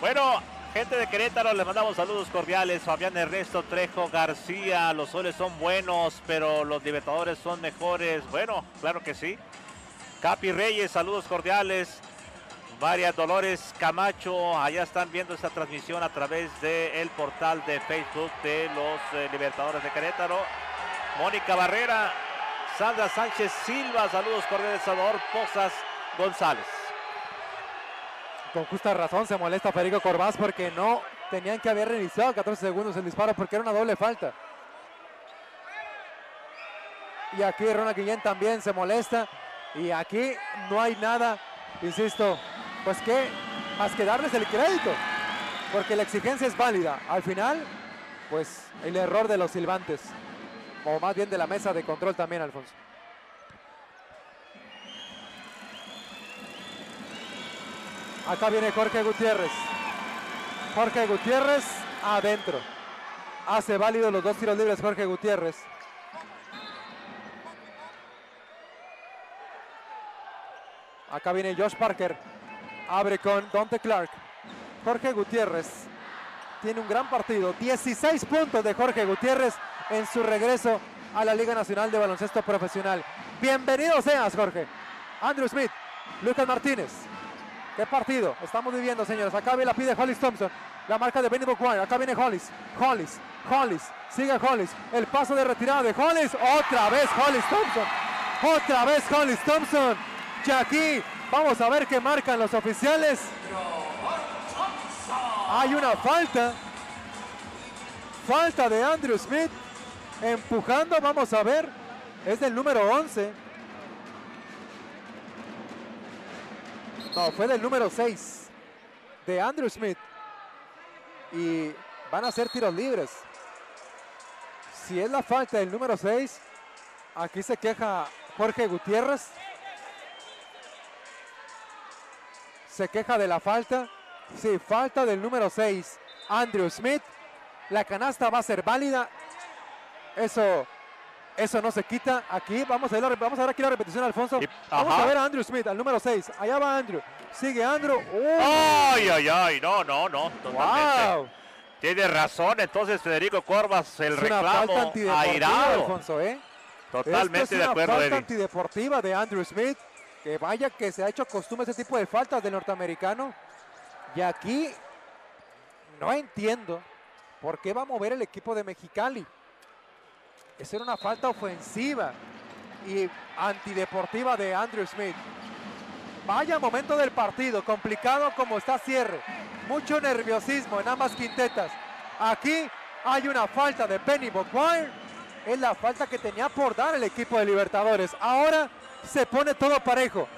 Bueno, gente de Querétaro, les mandamos saludos cordiales. Fabián Ernesto Trejo García, los soles son buenos, pero los libertadores son mejores. Bueno, claro que sí. Capi Reyes, saludos cordiales. Varias Dolores Camacho, allá están viendo esta transmisión a través del portal de Facebook de los eh, Libertadores de Querétaro. Mónica Barrera, Sandra Sánchez Silva, saludos cordiales, Salvador Pozas González. Con justa razón se molesta Federico Corbás porque no tenían que haber reiniciado 14 segundos el disparo porque era una doble falta. Y aquí Ronald Guillén también se molesta. Y aquí no hay nada, insisto, pues que más que darles el crédito. Porque la exigencia es válida. Al final, pues el error de los silbantes. O más bien de la mesa de control también, Alfonso. Acá viene Jorge Gutiérrez. Jorge Gutiérrez adentro. Hace válido los dos tiros libres Jorge Gutiérrez. Acá viene Josh Parker. Abre con Dante Clark. Jorge Gutiérrez tiene un gran partido. 16 puntos de Jorge Gutiérrez en su regreso a la Liga Nacional de Baloncesto Profesional. Bienvenido seas, Jorge. Andrew Smith, Lucas Martínez. ¿Qué partido estamos viviendo, señores? Acá la pide Hollis Thompson. La marca de Benny Boquire. Acá viene Hollis. Hollis. Hollis. Sigue Hollis. El paso de retirada de Hollis. Otra vez Hollis Thompson. Otra vez Hollis Thompson. Y aquí vamos a ver qué marcan los oficiales. Hay una falta. Falta de Andrew Smith. Empujando, vamos a ver. Es del número 11. No, fue del número 6 de Andrew Smith. Y van a ser tiros libres. Si es la falta del número 6, aquí se queja Jorge Gutiérrez. Se queja de la falta. Sí, falta del número 6, Andrew Smith. La canasta va a ser válida. Eso, eso no se quita aquí. Vamos a ver, vamos a ver aquí la repetición, Alfonso. Y- Vamos ajá. a ver a Andrew Smith, al número 6. Allá va Andrew. Sigue Andrew. ¡Uy! Ay, ay, ay, no, no, no, totalmente. ¡Wow! Tiene razón, entonces Federico Corvas, el Es una falta reclamo antideportiva, airado. Alfonso, ¿eh? Totalmente Esto es de una acuerdo, falta Eddie. antideportiva de Andrew Smith. Que vaya que se ha hecho costumbre ese tipo de faltas del norteamericano. Y aquí no entiendo por qué va a mover el equipo de Mexicali. Esa era una falta ofensiva y antideportiva de Andrew Smith. Vaya momento del partido, complicado como está cierre. Mucho nerviosismo en ambas quintetas. Aquí hay una falta de Penny Boquire. Es la falta que tenía por dar el equipo de Libertadores. Ahora se pone todo parejo.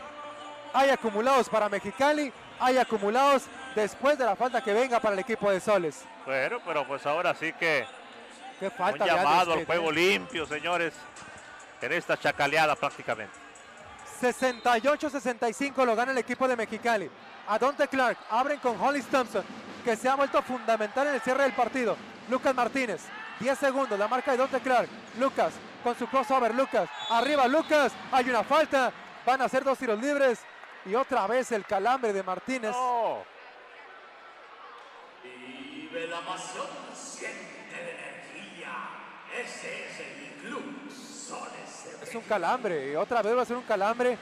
Hay acumulados para Mexicali, hay acumulados después de la falta que venga para el equipo de Soles. Bueno, pero pues ahora sí que Qué un falta Andrew llamado al juego limpio, señores, en esta chacaleada prácticamente. 68-65 lo gana el equipo de Mexicali. A Dante Clark abren con Hollis Thompson, que se ha vuelto fundamental en el cierre del partido. Lucas Martínez. 10 segundos, la marca de Dante Clark. Lucas con su crossover. Lucas, arriba Lucas. Hay una falta. Van a hacer dos tiros libres. Y otra vez el calambre de Martínez. No. Vive la pasión, siente la energía. Ese es el club Soles de Es un calambre. Y otra vez va a ser un calambre.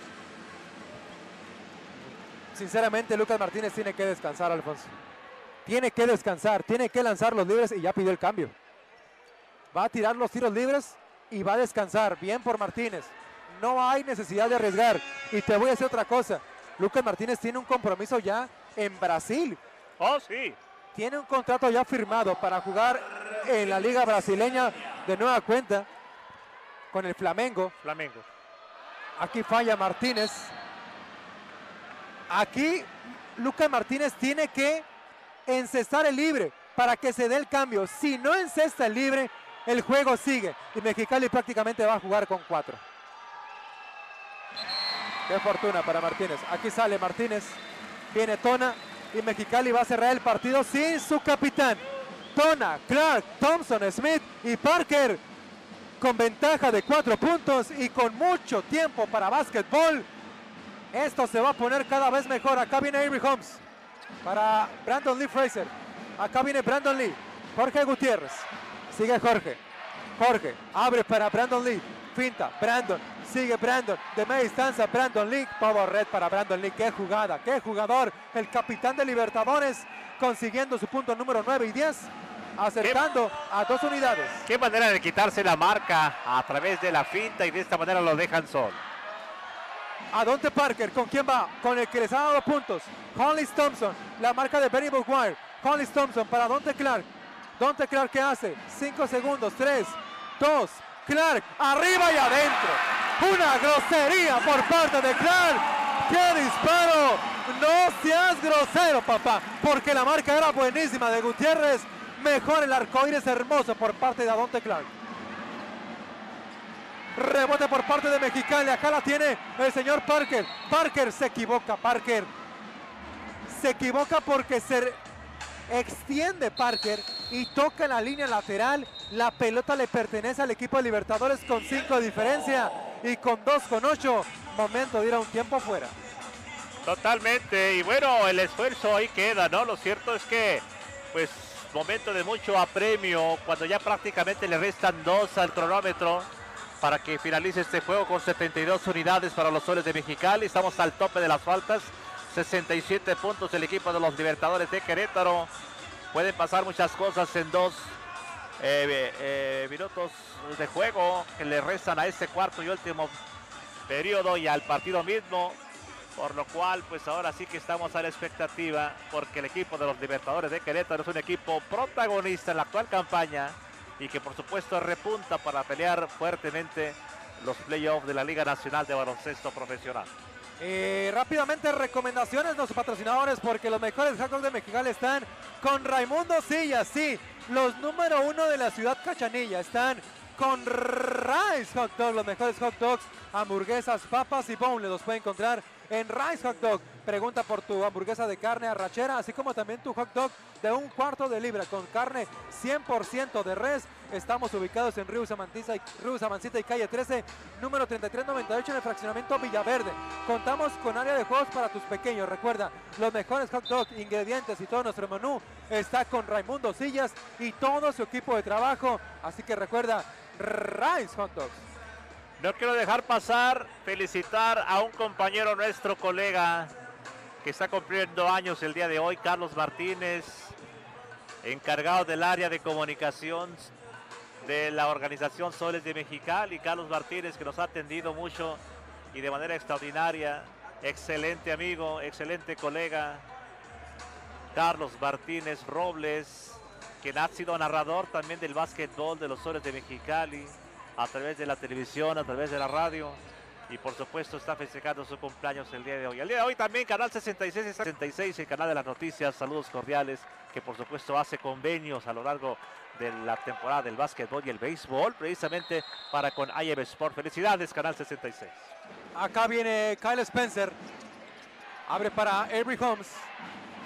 Sinceramente, Lucas Martínez tiene que descansar, Alfonso. Tiene que descansar, tiene que lanzar los libres y ya pidió el cambio. Va a tirar los tiros libres y va a descansar. Bien por Martínez. No hay necesidad de arriesgar. Y te voy a decir otra cosa. Lucas Martínez tiene un compromiso ya en Brasil. Oh, sí. Tiene un contrato ya firmado para jugar en la liga brasileña de nueva cuenta con el Flamengo. Flamengo. Aquí falla Martínez. Aquí Lucas Martínez tiene que encestar el libre para que se dé el cambio. Si no encesta el libre, el juego sigue. Y Mexicali prácticamente va a jugar con cuatro. Qué fortuna para Martínez. Aquí sale Martínez. Viene Tona. Y Mexicali va a cerrar el partido sin su capitán. Tona, Clark, Thompson, Smith y Parker. Con ventaja de cuatro puntos y con mucho tiempo para básquetbol. Esto se va a poner cada vez mejor. Acá viene Avery Holmes para Brandon Lee Fraser. Acá viene Brandon Lee. Jorge Gutiérrez. Sigue Jorge. Jorge abre para Brandon Lee. Finta. Brandon. Sigue Brandon. De media distancia. Brandon Lee. Power red para Brandon Lee. Qué jugada. Qué jugador. El capitán de Libertadores consiguiendo su punto número 9 y 10. Acercando a dos unidades. Qué manera de quitarse la marca a través de la finta y de esta manera lo dejan sol. A Dante Parker, ¿con quién va? Con el que les ha dado puntos. Hollis Thompson, la marca de Benny Maguire. Hollis Thompson para Dante Clark. Dante Clark, ¿qué hace? 5 segundos, 3, 2, Clark, arriba y adentro. Una grosería por parte de Clark. ¡Qué disparo! No seas grosero, papá, porque la marca era buenísima de Gutiérrez. Mejor el arcoíris hermoso por parte de Dante Clark. Rebote por parte de Mexicali. Acá la tiene el señor Parker. Parker se equivoca. Parker se equivoca porque se extiende Parker y toca la línea lateral. La pelota le pertenece al equipo de Libertadores con 5 de diferencia y con 2 con 8. Momento de ir a un tiempo fuera. Totalmente. Y bueno, el esfuerzo ahí queda, ¿no? Lo cierto es que, pues, momento de mucho apremio cuando ya prácticamente le restan dos al cronómetro para que finalice este juego con 72 unidades para los soles de Mexicali. Estamos al tope de las faltas. 67 puntos el equipo de los Libertadores de Querétaro. Pueden pasar muchas cosas en dos eh, eh, minutos de juego que le restan a este cuarto y último periodo y al partido mismo. Por lo cual, pues ahora sí que estamos a la expectativa porque el equipo de los Libertadores de Querétaro es un equipo protagonista en la actual campaña y que por supuesto repunta para pelear fuertemente los playoffs de la Liga Nacional de Baloncesto Profesional. Eh, rápidamente recomendaciones de los patrocinadores porque los mejores dogs de Mexicali están con Raimundo Sillas, sí, los número uno de la ciudad Cachanilla están con Rice Hot Dog, los mejores hot dogs, hamburguesas, papas y boneless los pueden encontrar en Rice Hot Dog. Pregunta por tu hamburguesa de carne arrachera, así como también tu hot dog de un cuarto de libra con carne 100% de res. Estamos ubicados en Río Río Samancita y calle 13, número 3398 en el fraccionamiento Villaverde. Contamos con área de juegos para tus pequeños. Recuerda, los mejores hot dog, ingredientes y todo nuestro menú está con Raimundo Sillas y todo su equipo de trabajo. Así que recuerda, Rice Hot Dogs. No quiero dejar pasar, felicitar a un compañero nuestro, colega, que está cumpliendo años el día de hoy, Carlos Martínez, encargado del área de comunicación de la organización Soles de Mexicali. Carlos Martínez, que nos ha atendido mucho y de manera extraordinaria. Excelente amigo, excelente colega. Carlos Martínez Robles, quien ha sido narrador también del básquetbol de los Soles de Mexicali a través de la televisión, a través de la radio. Y por supuesto está festejando su cumpleaños el día de hoy. El día de hoy también Canal 66 y 66, el canal de las noticias. Saludos cordiales, que por supuesto hace convenios a lo largo de la temporada del básquetbol y el béisbol, precisamente para con IM Sport. Felicidades, Canal 66. Acá viene Kyle Spencer. Abre para Avery Holmes.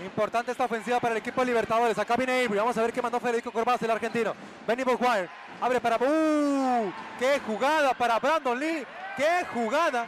Importante esta ofensiva para el equipo de Libertadores. Acá viene Avery. Vamos a ver qué mandó Federico Corbaz, el argentino. Benny Boguire. Abre para... ¡Uh! ¡Qué jugada para Brandon Lee! ¡Qué jugada!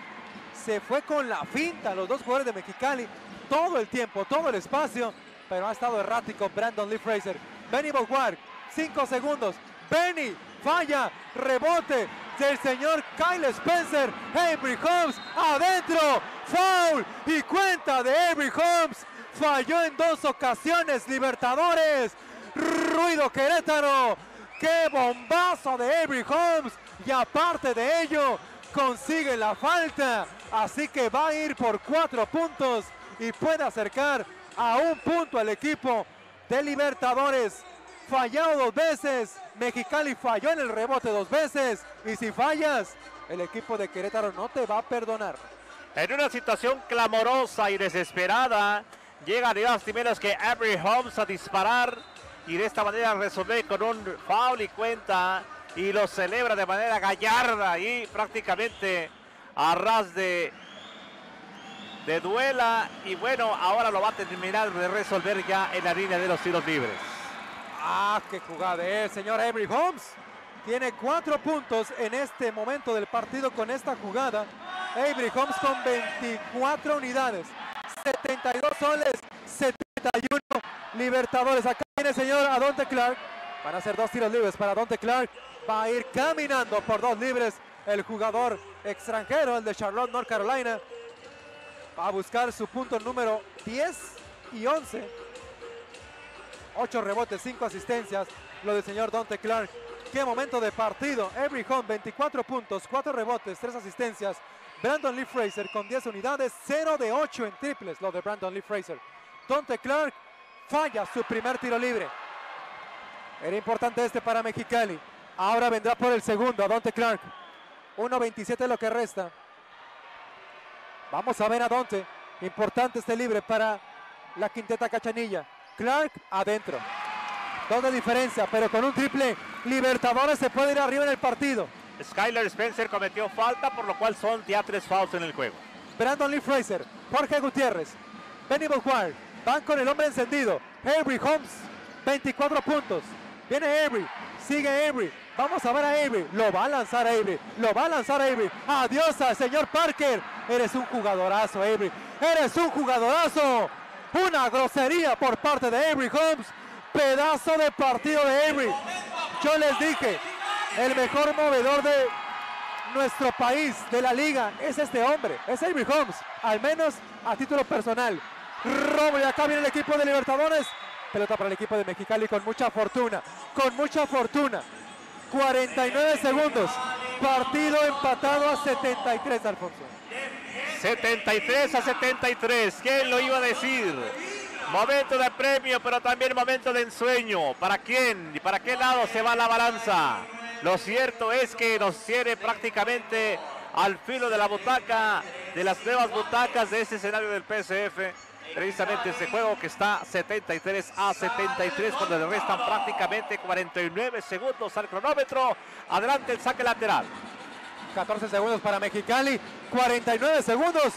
Se fue con la finta los dos jugadores de Mexicali. Todo el tiempo, todo el espacio. Pero ha estado errático Brandon Lee Fraser. Benny Boguire. Cinco segundos. Benny falla. Rebote del señor Kyle Spencer. Avery Holmes adentro. Foul y cuenta de Avery Holmes. Falló en dos ocasiones Libertadores. Ruido Querétaro. ¡Qué bombazo de Avery Holmes! Y aparte de ello, consigue la falta. Así que va a ir por cuatro puntos y puede acercar a un punto al equipo de Libertadores. Fallado dos veces. Mexicali falló en el rebote dos veces. Y si fallas, el equipo de Querétaro no te va a perdonar. En una situación clamorosa y desesperada, llega ni más menos que Avery Holmes a disparar y de esta manera resolver con un foul y cuenta y lo celebra de manera gallarda y prácticamente a ras de, de duela y bueno, ahora lo va a terminar de resolver ya en la línea de los tiros libres. Ah, qué jugada es, señor Avery Holmes. Tiene cuatro puntos en este momento del partido con esta jugada. Avery Holmes con 24 unidades, 72 soles, 71 libertadores. Acá viene el señor Adonte Clark. Van a ser dos tiros libres para Adonte Clark. Va a ir caminando por dos libres el jugador extranjero, el de Charlotte, North Carolina. Va a buscar su punto número 10 y 11. 8 rebotes, 5 asistencias. Lo del señor Dante Clark. Qué momento de partido. Every Home, 24 puntos, 4 rebotes, 3 asistencias. Brandon Lee Fraser con 10 unidades, 0 de 8 en triples. Lo de Brandon Lee Fraser. Dante Clark falla su primer tiro libre. Era importante este para Mexicali. Ahora vendrá por el segundo a Dante Clark. 1.27 lo que resta. Vamos a ver a Dante. Importante este libre para la quinteta cachanilla. Clark adentro. Dos de diferencia, pero con un triple Libertadores se puede ir arriba en el partido. Skyler Spencer cometió falta, por lo cual son ya tres fouls en el juego. Brandon Lee Fraser, Jorge Gutiérrez, Benny Bojuar, van con el hombre encendido. Avery Holmes, 24 puntos. Viene Avery, sigue Avery. Vamos a ver a Avery. Lo va a lanzar Avery. Lo va a lanzar Avery. Adiós al señor Parker. Eres un jugadorazo, Avery. Eres un jugadorazo. Una grosería por parte de Avery Holmes. Pedazo de partido de Avery. Yo les dije, el mejor movedor de nuestro país, de la liga, es este hombre. Es Avery Holmes. Al menos a título personal. Robo y acá viene el equipo de Libertadores. Pelota para el equipo de Mexicali con mucha fortuna. Con mucha fortuna. 49 segundos. Partido empatado a 73, Alfonso. 73 a 73. ¿Quién lo iba a decir? Momento de premio, pero también momento de ensueño. ¿Para quién y para qué lado se va la balanza? Lo cierto es que nos tiene prácticamente al filo de la butaca, de las nuevas butacas de este escenario del PSF. Precisamente ese juego que está 73 a 73 cuando le restan prácticamente 49 segundos al cronómetro. Adelante el saque lateral. 14 segundos para Mexicali, 49 segundos.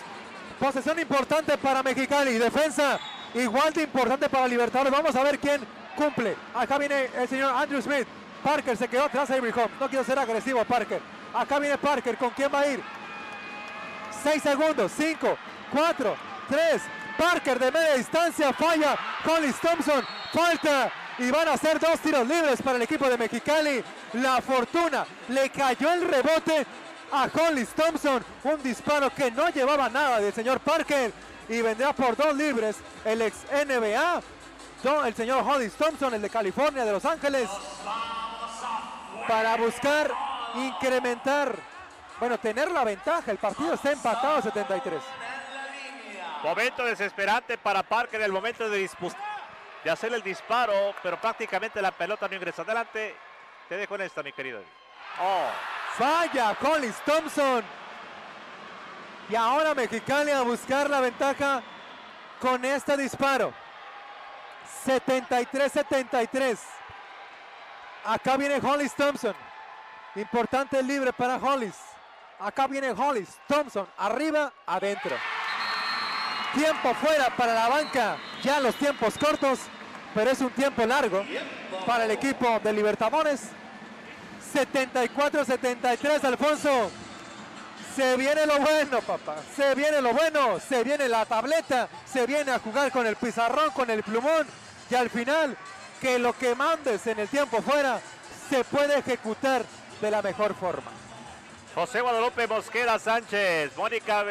Posesión importante para Mexicali, defensa igual de importante para Libertadores. Vamos a ver quién cumple. Acá viene el señor Andrew Smith. Parker se quedó atrás de Avery Holmes. No quiero ser agresivo Parker. Acá viene Parker. ¿Con quién va a ir? 6 segundos. 5, 4, 3. Parker de media distancia falla. Hollis Thompson falta. Y van a ser dos tiros libres para el equipo de Mexicali. La fortuna le cayó el rebote a Hollis Thompson. Un disparo que no llevaba nada del señor Parker. Y vendrá por dos libres el ex NBA. El señor Hollis Thompson, el de California, de Los Ángeles. Para buscar incrementar, bueno, tener la ventaja. El partido está empatado a 73. Momento desesperante para Parker, el momento de, hacer el disparo, pero prácticamente la pelota no ingresa. Adelante, te dejo en esta, mi querido. Oh. Falla Hollis Thompson. Y ahora Mexicali a buscar la ventaja con este disparo. 73-73. Acá viene Hollis Thompson. Importante libre para Hollis. Acá viene Hollis Thompson. Arriba, adentro. Tiempo fuera para la banca, ya los tiempos cortos, pero es un tiempo largo para el equipo de Libertadores. 74-73, Alfonso. Se viene lo bueno, papá. Se viene lo bueno. Se viene la tableta. Se viene a jugar con el pizarrón, con el plumón. Y al final, que lo que mandes en el tiempo fuera se puede ejecutar de la mejor forma. José Guadalupe Mosquera Sánchez, Mónica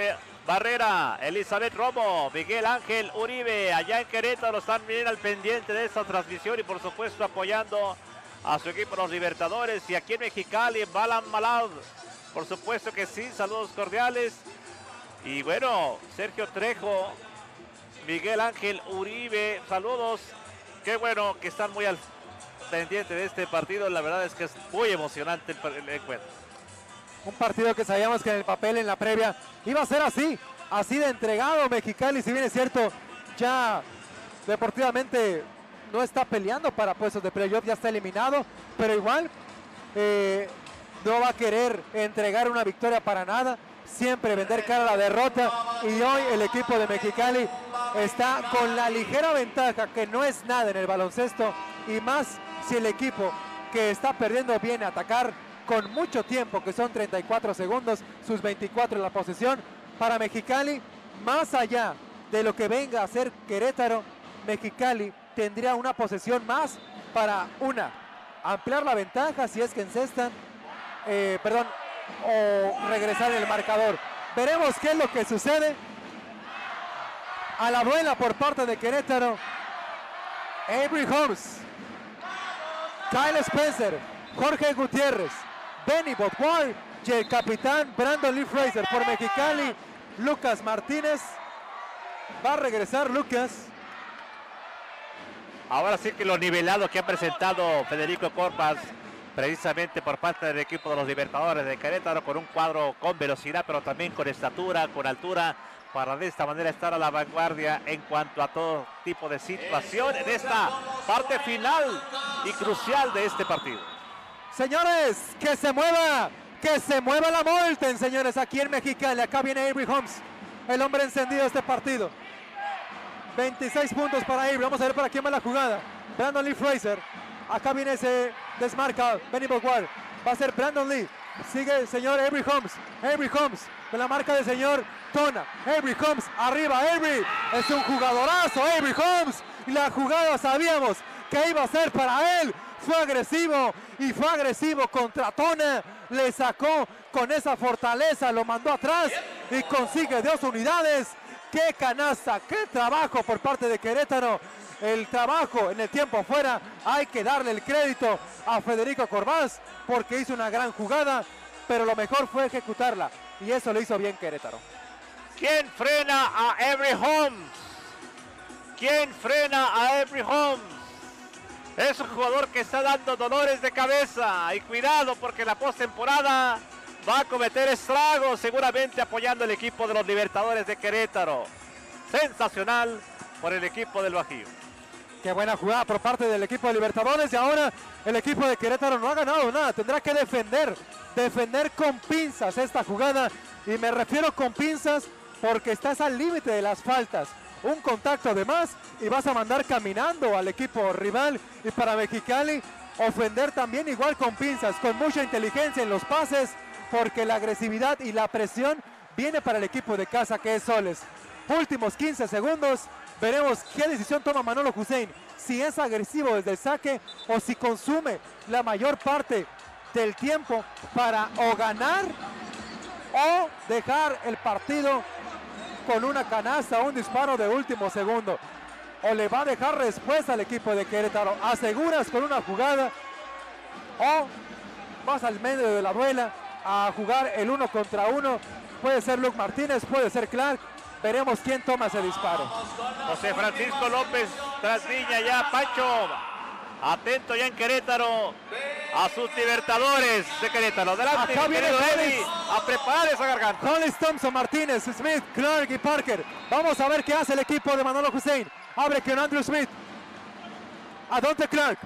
Barrera, Elizabeth Romo, Miguel Ángel Uribe, allá en Querétaro están bien al pendiente de esta transmisión y por supuesto apoyando a su equipo los Libertadores y aquí en Mexicali, Balan Malad, por supuesto que sí, saludos cordiales. Y bueno, Sergio Trejo, Miguel Ángel Uribe, saludos. Qué bueno que están muy al pendiente de este partido, la verdad es que es muy emocionante el encuentro. Un partido que sabíamos que en el papel, en la previa, iba a ser así, así de entregado Mexicali, si bien es cierto, ya deportivamente no está peleando para puestos de playoff, ya está eliminado, pero igual eh, no va a querer entregar una victoria para nada, siempre vender cara a la derrota y hoy el equipo de Mexicali está con la ligera ventaja que no es nada en el baloncesto y más si el equipo que está perdiendo viene a atacar con mucho tiempo, que son 34 segundos, sus 24 en la posesión. Para Mexicali, más allá de lo que venga a hacer Querétaro, Mexicali tendría una posesión más para una, ampliar la ventaja si es que encestan, eh, perdón, o regresar el marcador. Veremos qué es lo que sucede. A la duela por parte de Querétaro, Avery Holmes, Kyle Spencer, Jorge Gutiérrez, Benny Botboy y el capitán Brandon Lee Fraser por Mexicali, Lucas Martínez. Va a regresar Lucas. Ahora sí que lo nivelado que ha presentado Federico Corpas, precisamente por parte del equipo de los Libertadores de Querétaro, con un cuadro con velocidad, pero también con estatura, con altura, para de esta manera estar a la vanguardia en cuanto a todo tipo de situación en esta parte final y crucial de este partido. Señores, que se mueva, que se mueva la Molten, señores, aquí en Mexicali. Acá viene Avery Holmes, el hombre encendido de este partido. 26 puntos para Avery. Vamos a ver para quién va la jugada. Brandon Lee Fraser. Acá viene ese desmarca. Benny Boguar. Va a ser Brandon Lee. Sigue el señor Avery Holmes. Avery Holmes con la marca del señor Tona. Avery Holmes arriba. Avery es un jugadorazo. Avery Holmes. Y la jugada sabíamos que iba a ser para él. Fue agresivo y fue agresivo contra Tona. Le sacó con esa fortaleza. Lo mandó atrás y consigue dos unidades. Qué canasta, qué trabajo por parte de Querétaro. El trabajo en el tiempo fuera, hay que darle el crédito a Federico Corbás porque hizo una gran jugada, pero lo mejor fue ejecutarla y eso lo hizo bien Querétaro. ¿Quién frena a Avery Holmes? ¿Quién frena a Avery Holmes? Es un jugador que está dando dolores de cabeza y cuidado porque la postemporada va a cometer estragos seguramente apoyando el equipo de los Libertadores de Querétaro. Sensacional por el equipo del Bajío. Qué buena jugada por parte del equipo de Libertadores y ahora el equipo de Querétaro no ha ganado nada, tendrá que defender, defender con pinzas esta jugada y me refiero con pinzas porque estás al límite de las faltas. Un contacto de más y vas a mandar caminando al equipo rival y para Mexicali ofender también igual con pinzas, con mucha inteligencia en los pases porque la agresividad y la presión viene para el equipo de casa que es Soles. Últimos 15 segundos, veremos qué decisión toma Manolo Hussein, si es agresivo desde el saque o si consume la mayor parte del tiempo para o ganar o dejar el partido con una canasta un disparo de último segundo. O le va a dejar respuesta al equipo de Querétaro. Aseguras con una jugada o vas al medio de la duela a jugar el uno contra uno. Puede ser Luke Martínez, puede ser Clark. Veremos quién toma ese disparo. José Francisco López Trasviña ya, Pancho. Atento ya en Querétaro a sus libertadores de Querétaro. Adelante, Acá viene. Eddie, a preparar esa garganta. Hollis Thompson, Martínez, Smith, Clark y Parker. Vamos a ver qué hace el equipo de Manolo Hussein. Abre con Andrew Smith. A Dante Clark.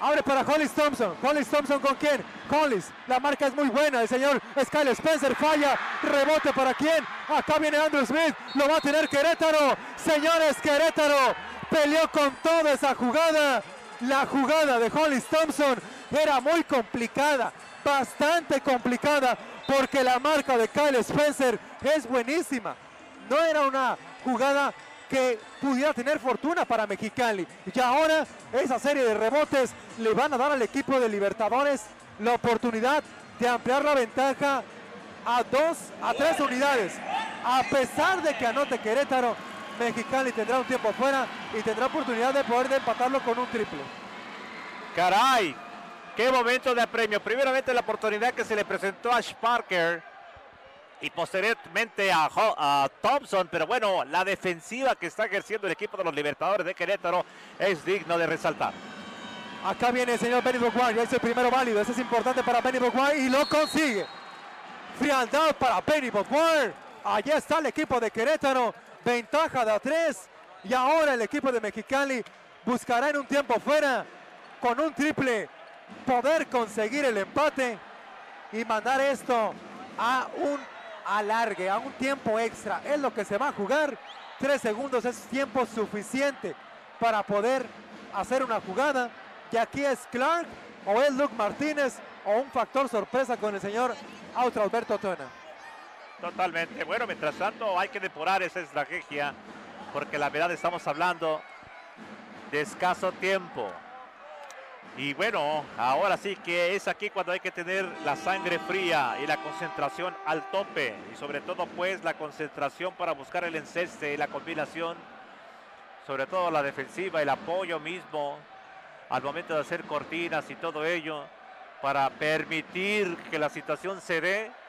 Abre para Hollis Thompson. Hollis Thompson con quién? Hollis. La marca es muy buena. El señor Skyler Spencer falla. Rebote para quién? Acá viene Andrew Smith. Lo va a tener Querétaro. Señores, Querétaro peleó con toda esa jugada. La jugada de Hollis Thompson era muy complicada. Bastante complicada. Porque la marca de Kyle Spencer es buenísima. No era una jugada que pudiera tener fortuna para Mexicali. Y ahora esa serie de rebotes le van a dar al equipo de Libertadores la oportunidad de ampliar la ventaja a dos, a tres unidades. A pesar de que anote Querétaro, Mexicali tendrá un tiempo fuera y tendrá oportunidad de poder empatarlo con un triple. Caray, qué momento de premio. Primeramente la oportunidad que se le presentó a Parker y posteriormente a, a, Thompson. Pero bueno, la defensiva que está ejerciendo el equipo de los Libertadores de Querétaro es digno de resaltar. Acá viene el señor Benny Boguay, es el primero válido, eso es importante para Benny Boguay y lo consigue. Frialdad para Benny Boguay. Allí está el equipo de Querétaro, ventaja de a tres. Y ahora el equipo de Mexicali buscará en un tiempo fuera, con un triple, poder conseguir el empate y mandar esto a un alargue, a un tiempo extra. Es lo que se va a jugar. Tres segundos es tiempo suficiente para poder hacer una jugada. Que aquí es Clark o es Luke Martínez o un factor sorpresa con el señor Auto Alberto Tona. Totalmente. Bueno, mientras tanto hay que depurar esa estrategia porque la verdad estamos hablando de escaso tiempo. Y bueno, ahora sí que es aquí cuando hay que tener la sangre fría y la concentración al tope. Y sobre todo pues la concentración para buscar el enceste y la combinación. Sobre todo la defensiva, el apoyo mismo al momento de hacer cortinas y todo ello. Para permitir que la situación se dé.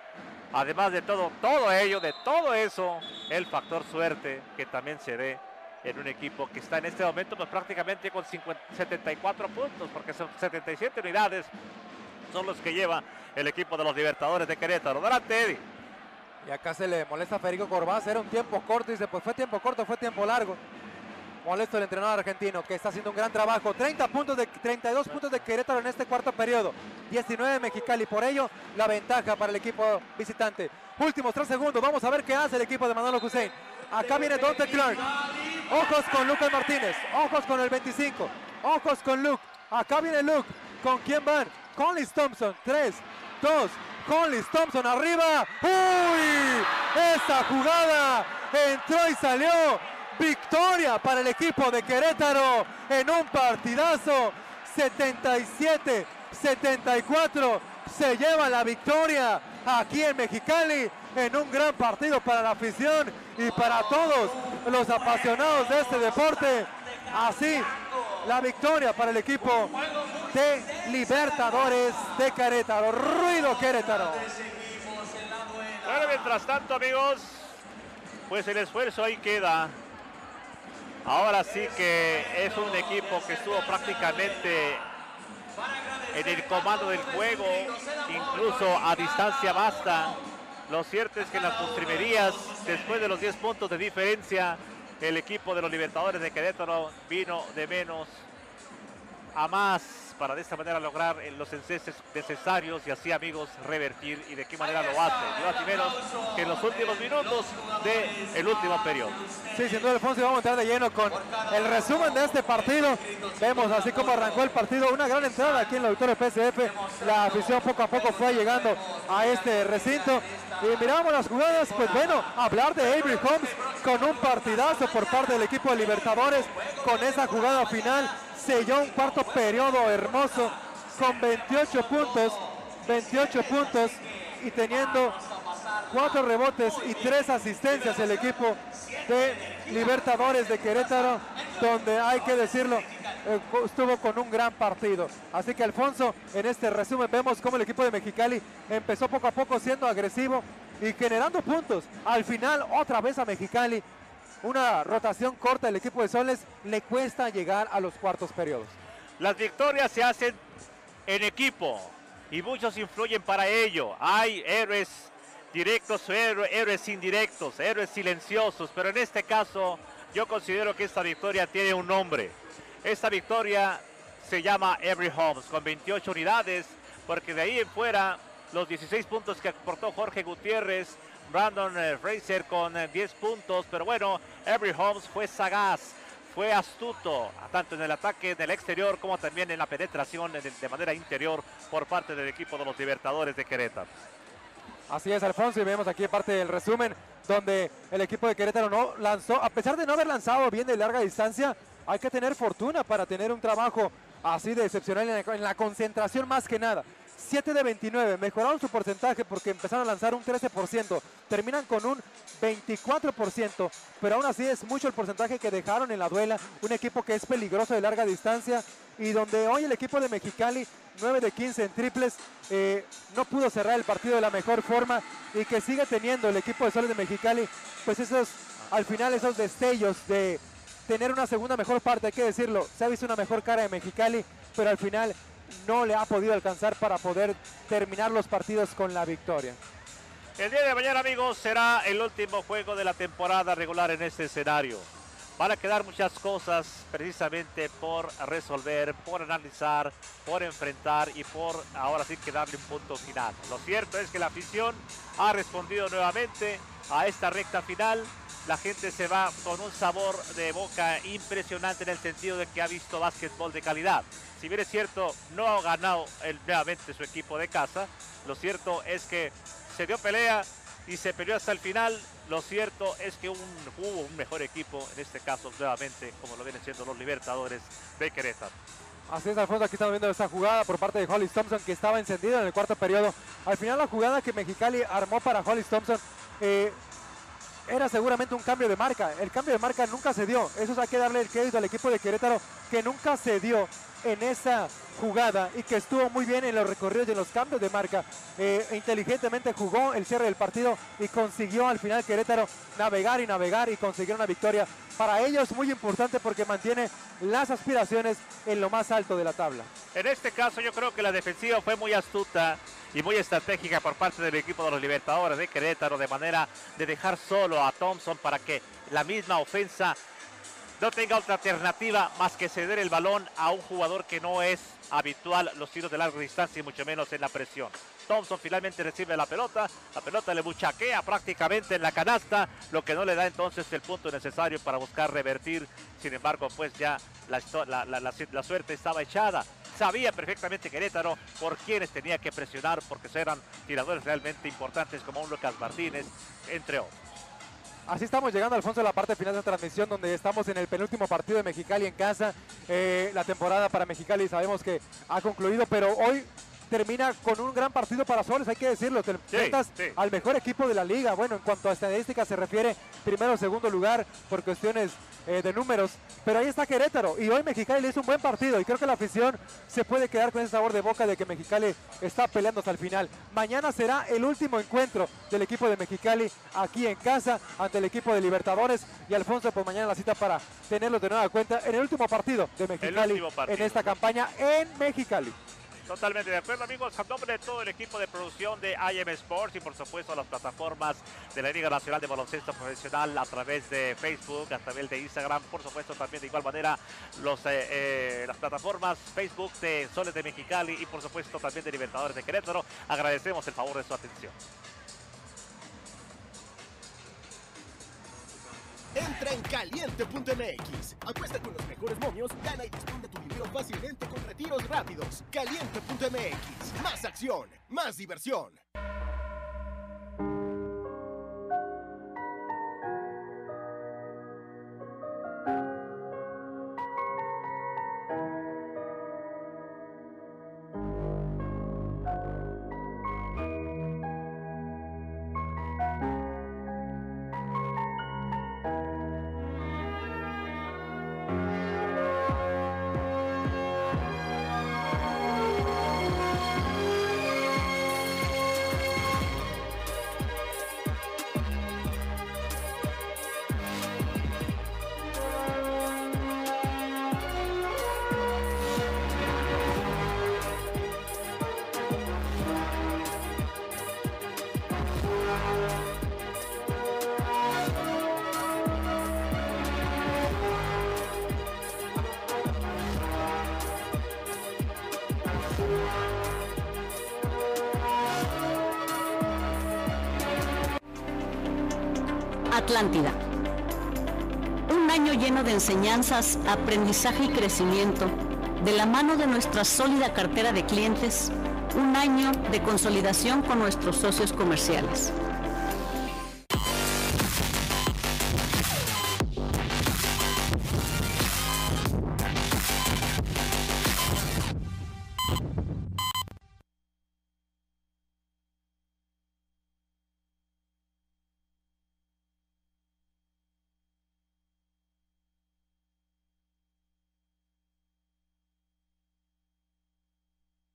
Además de todo, todo ello, de todo eso, el factor suerte que también se dé en un equipo que está en este momento pues, prácticamente con 50, 74 puntos, porque son 77 unidades son los que lleva el equipo de los Libertadores de Querétaro. Adelante, Eddie. Y acá se le molesta a Federico Corbás, era un tiempo corto, dice, pues fue tiempo corto, fue tiempo largo. Molesto el entrenador argentino que está haciendo un gran trabajo. 30 puntos de 32 puntos de Querétaro en este cuarto periodo. 19 de Mexicali. Por ello, la ventaja para el equipo visitante. Últimos 3 segundos. Vamos a ver qué hace el equipo de Manolo Hussein. Acá viene Dante Clark. Ojos con Lucas Martínez. Ojos con el 25. Ojos con Luke. Acá viene Luke. ¿Con quién van? Conlis Thompson. 3, 2. Conlis Thompson arriba. ¡Uy! Esta jugada entró y salió. Victoria para el equipo de Querétaro en un partidazo. 77-74. Se lleva la victoria aquí en Mexicali en un gran partido para la afición y para todos los apasionados de este deporte. Así, la victoria para el equipo de Libertadores de Querétaro. Ruido Querétaro. Bueno, mientras tanto, amigos, pues el esfuerzo ahí queda. Ahora sí que es un equipo que estuvo prácticamente en el comando del juego, incluso a distancia basta. Lo cierto es que en las postrimerías, después de los 10 puntos de diferencia, el equipo de los Libertadores de Querétaro vino de menos a más para de esta manera lograr los enceses necesarios y así amigos revertir y de qué manera lo hace. Así menos que en los últimos minutos del último periodo. Sí, sin duda Alfonso, vamos a entrar de lleno con el resumen de este partido. Vemos así como arrancó el partido, una gran entrada aquí en el auditorio PSF. La afición poco a poco fue llegando a este recinto. Y miramos las jugadas, pues bueno, hablar de Avery Holmes con un partidazo por parte del equipo de Libertadores, con esa jugada final selló un cuarto periodo hermoso con 28 puntos, 28 puntos y teniendo cuatro rebotes y tres asistencias el equipo de Libertadores de Querétaro, donde hay que decirlo, eh, estuvo con un gran partido. Así que Alfonso, en este resumen vemos cómo el equipo de Mexicali empezó poco a poco siendo agresivo y generando puntos. Al final, otra vez a Mexicali una rotación corta del equipo de Soles, le cuesta llegar a los cuartos periodos. Las victorias se hacen en equipo y muchos influyen para ello. Hay héroes directos héroes indirectos, héroes silenciosos, pero en este caso yo considero que esta victoria tiene un nombre. Esta victoria se llama Every Homes, con 28 unidades, porque de ahí en fuera los 16 puntos que aportó Jorge Gutiérrez, Brandon eh, Fraser con 10 eh, puntos, pero bueno, Every Homes fue sagaz, fue astuto, tanto en el ataque en el exterior como también en la penetración de manera interior por parte del equipo de los Libertadores de Querétaro. Así es, Alfonso, y vemos aquí parte del resumen donde el equipo de Querétaro no lanzó, a pesar de no haber lanzado bien de larga distancia, hay que tener fortuna para tener un trabajo así de excepcional en la, concentración más que nada. 7 de 29, mejoraron su porcentaje porque empezaron a lanzar un 13%, terminan con un 24%, pero aún así es mucho el porcentaje que dejaron en la duela, un equipo que es peligroso de larga distancia y donde hoy el equipo de Mexicali, 9 de 15 en triples, eh, no pudo cerrar el partido de la mejor forma y que sigue teniendo el equipo de Soles de Mexicali, pues esos, al final esos destellos de tener una segunda mejor parte, hay que decirlo, se ha visto una mejor cara de Mexicali, pero al final no le ha podido alcanzar para poder terminar los partidos con la victoria. El día de mañana, amigos, será el último juego de la temporada regular en este escenario. Van a quedar muchas cosas precisamente por resolver, por analizar, por enfrentar y por ahora sí que darle un punto final. Lo cierto es que la afición ha respondido nuevamente a esta recta final la gente se va con un sabor de boca impresionante en el sentido de que ha visto básquetbol de calidad. Si bien es cierto, no ha ganado nuevamente su equipo de casa, lo cierto es que se dio pelea y se peleó hasta el final. Lo cierto es que hubo un mejor equipo, en este caso nuevamente, como lo vienen siendo los Libertadores de Querétaro. Así es, Alfonso, aquí estamos viendo esta jugada por parte de Hollis Thompson que estaba encendida en el cuarto periodo. Al final la jugada que Mexicali armó para Hollis Thompson eh, era seguramente un cambio de marca. El cambio de marca nunca se dio. Eso hay que darle el crédito al equipo de Querétaro que nunca se dio en esa jugada y que estuvo muy bien en los recorridos y en los cambios de marca. Eh, inteligentemente jugó el cierre del partido y consiguió al final Querétaro navegar y navegar y conseguir una victoria. Para ellos muy importante porque mantiene las aspiraciones en lo más alto de la tabla. En este caso yo creo que la defensiva fue muy astuta y muy estratégica por parte del equipo de los Libertadores de Querétaro de manera de dejar solo a Thompson para que la misma ofensa no tenga otra alternativa más que ceder el balón a un jugador que no es habitual los tiros de larga distancia y mucho menos en la presión. Thompson finalmente recibe la pelota, la pelota le buchaquea prácticamente en la canasta, lo que no le da entonces el punto necesario para buscar revertir. Sin embargo, pues ya la, la suerte estaba echada. Sabía perfectamente Querétaro por quienes tenía que presionar porque eran tiradores realmente importantes como un Lucas Martínez, entre otros. Así estamos llegando, Alfonso, a la parte final de la transmisión donde estamos en el penúltimo partido de Mexicali en casa. Eh, la temporada para Mexicali sabemos que ha concluido, pero hoy termina con un gran partido para Soles, hay que decirlo. Te al mejor equipo de la liga. Bueno, en cuanto a estadísticas se refiere, primero o segundo lugar por cuestiones eh, de números. Pero ahí está Querétaro y hoy Mexicali le hizo un buen partido y creo que la afición se puede quedar con ese sabor de boca de que Mexicali está peleando hasta el final. Mañana será el último encuentro del equipo de Mexicali aquí en casa ante el equipo de Libertadores y Alfonso pues mañana la cita para tenerlo de nueva cuenta en el último partido de Mexicali en esta campaña en Mexicali. Totalmente de acuerdo, amigos. A nombre de todo el equipo de producción de IM Sports y, por supuesto, las plataformas de la Liga Nacional de Baloncesto Profesional a través de Facebook, a través de Instagram, por supuesto, también de igual manera los, eh, eh, las plataformas Facebook de Soles de Mexicali y, por supuesto, también de Libertadores de Querétaro. Agradecemos el favor de su atención. Entra en caliente.mx. Apuesta con los mejores momios, gana y dispone tu dinero fácilmente con retiros rápidos. Caliente.mx. Más acción, más diversión. Enseñanzas, aprendizaje y crecimiento, de la mano de nuestra sólida cartera de clientes, un año de consolidación con nuestros socios comerciales.